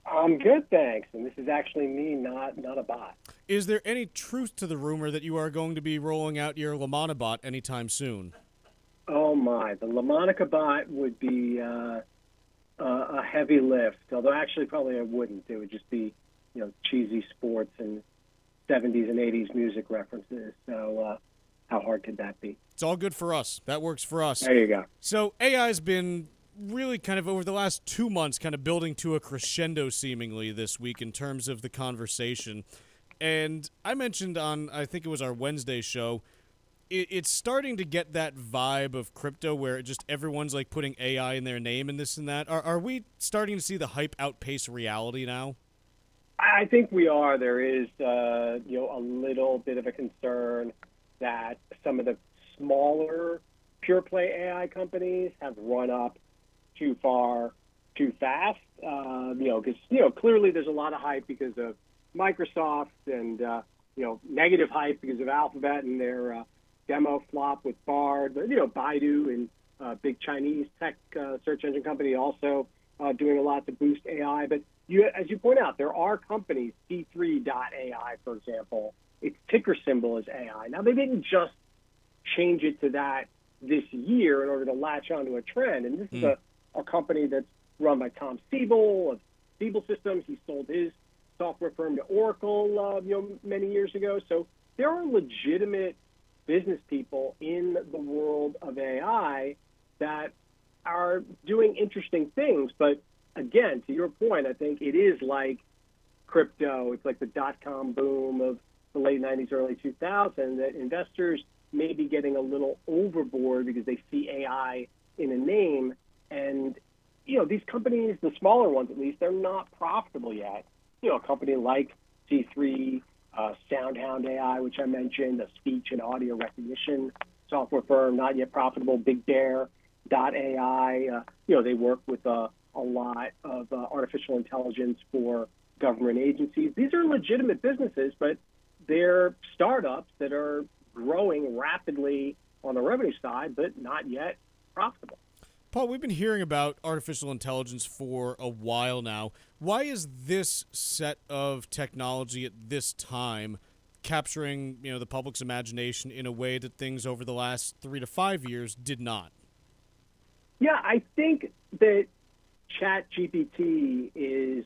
S10: I'm good, thanks. And this is actually me, not not a bot.
S5: Is there any truth to the rumor that you are going to be rolling out your LaMonica bot anytime soon?
S10: Oh my, the LaMonica bot would be uh, uh, a heavy lift. Although actually, probably I wouldn't. It would just be, you know, cheesy sports and 70s and 80s music references. So. Uh, how hard could that be?
S5: It's all good for us. That works for us.
S10: There you go.
S5: So AI has been really kind of over the last two months, kind of building to a crescendo seemingly this week in terms of the conversation. And I mentioned on, I think it was our Wednesday show, it, it's starting to get that vibe of crypto where just everyone's like putting AI in their name and this and that. Are, are we starting to see the hype outpace reality now?
S10: I think we are. There is, uh, you know, a little bit of a concern that some of the smaller pure play AI companies have run up too far, too fast. Uh, you know, because you know clearly there's a lot of hype because of Microsoft and uh, you know negative hype because of Alphabet and their uh, demo flop with Bard. But, you know, Baidu and uh, big Chinese tech uh, search engine company also uh, doing a lot to boost AI. But you, as you point out, there are companies, C3.ai, for example, its ticker symbol is AI. Now, they didn't just change it to that this year in order to latch onto a trend. And this mm. is a, a company that's run by Tom Siebel of Siebel Systems. He sold his software firm to Oracle, uh, you know, many years ago. So there are legitimate business people in the world of AI that are doing interesting things. But again, to your point, I think it is like crypto. It's like the dot com boom of the late 90s, early 2000s that investors may be getting a little overboard because they see AI in a name. And, you know, these companies, the smaller ones at least, they're not profitable yet. You know, a company like C3, uh, SoundHound AI, which I mentioned, a speech and audio recognition software firm, not yet profitable, Big Bear, Dot AI. Uh, you know, they work with uh, a lot of uh, artificial intelligence for government agencies. These are legitimate businesses, but they're startups that are growing rapidly on the revenue side, but not yet profitable.
S5: Paul, we've been hearing about artificial intelligence for a while now. Why is this set of technology at this time capturing, you know, the public's imagination in a way that things over the last 3 to 5 years did not?
S10: Yeah, I think that Chat GPT is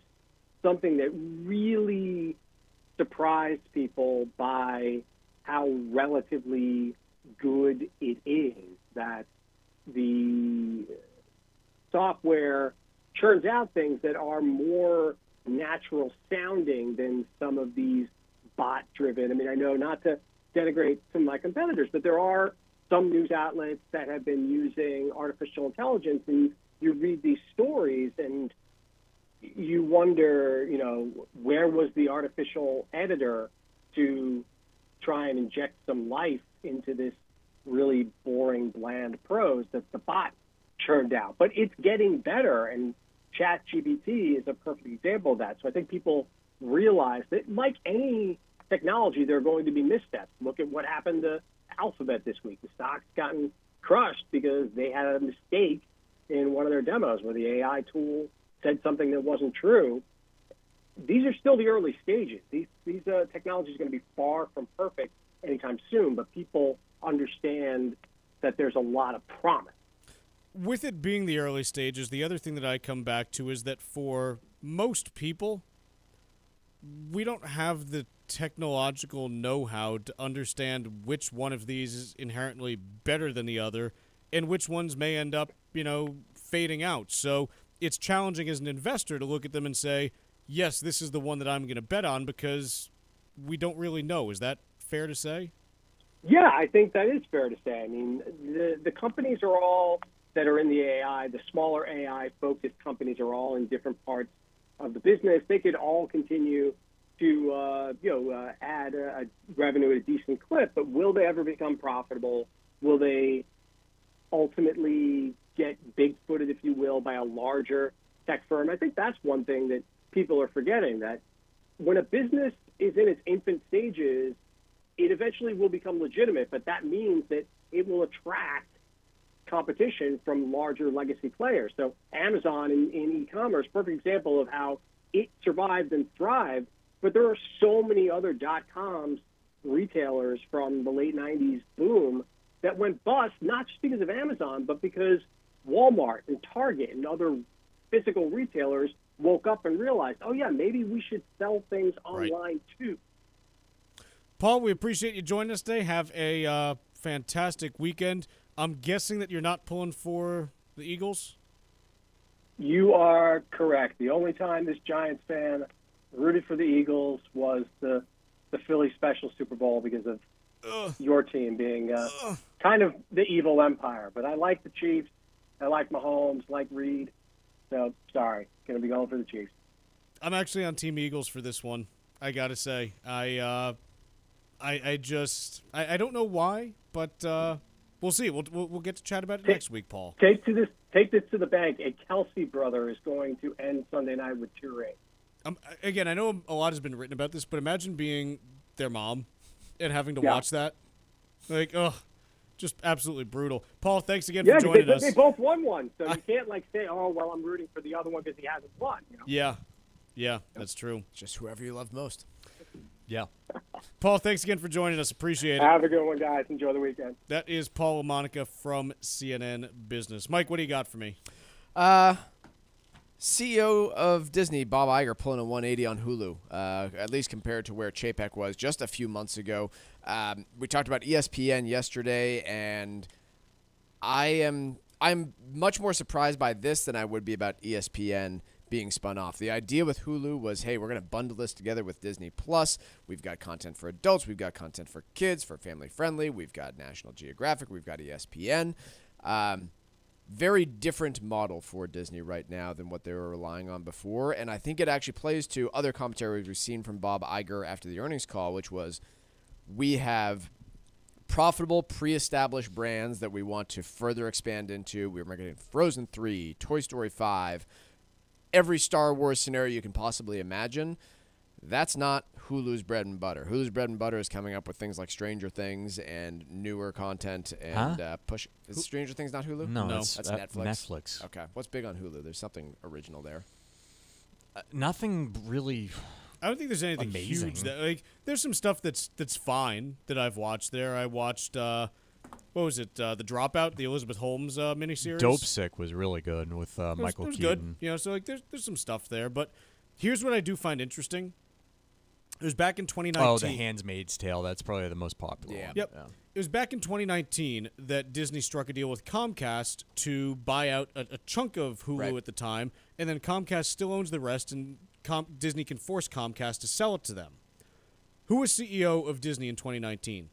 S10: something that really surprised people by how relatively good it is. That the software churns out things that are more natural sounding than some of these bot driven. I mean, I know not to denigrate some of my competitors, but there are some news outlets that have been using artificial intelligence, and you read these stories and you wonder, you know, where was the artificial editor to try and inject some life into this really boring, bland prose that the bot churned out. But it's getting better, and ChatGPT is a perfect example of that. So I think people realize that, like any technology, there are going to be missteps. Look at what happened to Alphabet this week. The stock's gotten crushed because they had a mistake in one of their demos where the AI tool said something that wasn't true. These are still the early stages. These these uh, technologies are going to be far from perfect anytime soon, but people understand that there's a lot of promise.
S5: With it being the early stages, the other thing that I come back to is that for most people, we don't have the technological know-how to understand which one of these is inherently better than the other and which ones may end up, you know, fading out. So it's challenging as an investor to look at them and say, yes, this is the one that I'm going to bet on because we don't really know. Is that fair to say?
S10: Yeah, I think that is fair to say. I mean, the, the companies are all that are in the AI, the smaller AI focused companies are all in different parts of the business. They could all continue to uh, you know uh, add a, a revenue at a decent clip, but will they ever become profitable? Will they ultimately get big footed, if you will, by a larger tech firm? I think that's one thing that people are forgetting that when a business is in its infant stages, it eventually will become legitimate, but that means that it will attract competition from larger legacy players. So Amazon in, in e-commerce, perfect example of how it survived and thrived but there are so many other dot coms retailers from the late 90s boom that went bust, not just because of Amazon, but because Walmart and Target and other physical retailers woke up and realized, oh, yeah, maybe we should sell things online right. too.
S5: Paul, we appreciate you joining us today. Have a uh, fantastic weekend. I'm guessing that you're not pulling for the Eagles?
S10: You are correct. The only time this Giants fan rooted for the Eagles was the the Philly special Super Bowl because of Ugh. your team being uh, kind of the evil empire. But I like the Chiefs. I like Mahomes, like Reid. So sorry, going to be going for the Chiefs.
S5: I'm actually on Team Eagles for this one. I gotta say, I, uh, I, I just, I, I don't know why, but uh, We'll see. We'll, we'll, we'll get to chat about it next week, Paul.
S10: Take to this. Take this to the bank. A Kelce brother is going to end Sunday night with two rings.
S5: Um, again, I know a lot has been written about this, but imagine being their mom and having to
S10: Yeah.
S5: watch that. Like, ugh, just absolutely brutal. Paul, thanks again
S10: Yeah,
S5: for
S10: 'cause
S5: joining
S10: they,
S5: us.
S10: they both won one, so you can't like say, "Oh, well, I'm rooting for the other one because he hasn't won." You know?
S5: Yeah, yeah, that's true.
S6: Just whoever you love most.
S7: Yeah.
S5: Paul, thanks again for joining us. Appreciate it.
S10: Have a good one, guys. Enjoy the weekend.
S5: That is Paul Monica from CNN Business. Mike, what do you got for me?
S6: Uh, CEO of Disney, Bob Iger, pulling a 180 on Hulu, uh, at least compared to where Chapek was just a few months ago. Um, we talked about ESPN yesterday, and I am I'm much more surprised by this than I would be about ESPN being spun off. The idea with Hulu was, hey, we're going to bundle this together with Disney Plus. We've got content for adults, we've got content for kids, for family friendly. We've got National Geographic, we've got ESPN. Um, very different model for Disney right now than what they were relying on before. And I think it actually plays to other commentary we've seen from Bob Iger after the earnings call, which was we have profitable pre-established brands that we want to further expand into. We're marketing Frozen 3, Toy Story 5, every Star Wars scenario you can possibly imagine. That's not Hulu's bread and butter. Hulu's bread and butter is coming up with things like Stranger Things and newer content and
S7: Huh?
S6: uh, push. Is Stranger Things not Hulu?
S7: No, No. it's,
S6: that's
S7: uh,
S6: Netflix.
S7: Netflix.
S6: Okay, what's big on Hulu? There's something original there.
S7: Uh, nothing really.
S5: I don't think there's anything
S7: Amazing.
S5: huge. That, like, there's some stuff that's that's fine that I've watched there. I watched uh, what was it? Uh, the Dropout, the Elizabeth Holmes uh, miniseries.
S7: Dope Sick was really good with uh,
S5: It was-
S7: Michael
S5: it was
S7: Keaton.
S5: good. You know, so like there's there's some stuff there, but here's what I do find interesting. It was back in 2019.
S7: Oh, The Handmaid's Tale. That's probably the most popular one.
S5: Yep. It was back in 2019 that Disney struck a deal with Comcast to buy out a, a chunk of Hulu
S6: Right.
S5: at the time, and then Comcast still owns the rest, and Com- Disney can force Comcast to sell it to them. Who was CEO of Disney in 2019?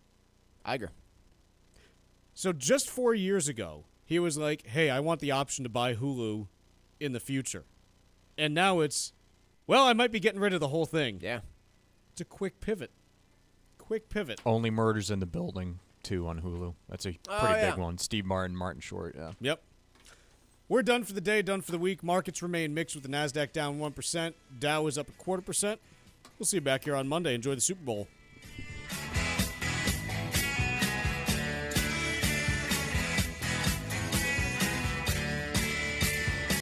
S6: Iger.
S5: So just four years ago, he was like, "Hey, I want the option to buy Hulu in the future," and now it's, "Well, I might be getting rid of the whole thing."
S6: Yeah.
S5: A quick pivot. Quick pivot.
S7: Only Murders in the Building, too, on Hulu. That's a oh, pretty
S5: Oh, yeah.
S7: big one. Steve Martin, Martin Short. Yeah.
S5: Yep. We're done for the day, done for the week. Markets remain mixed with the NASDAQ down 1%. Dow is up a quarter percent. We'll see you back here on Monday. Enjoy the Super Bowl.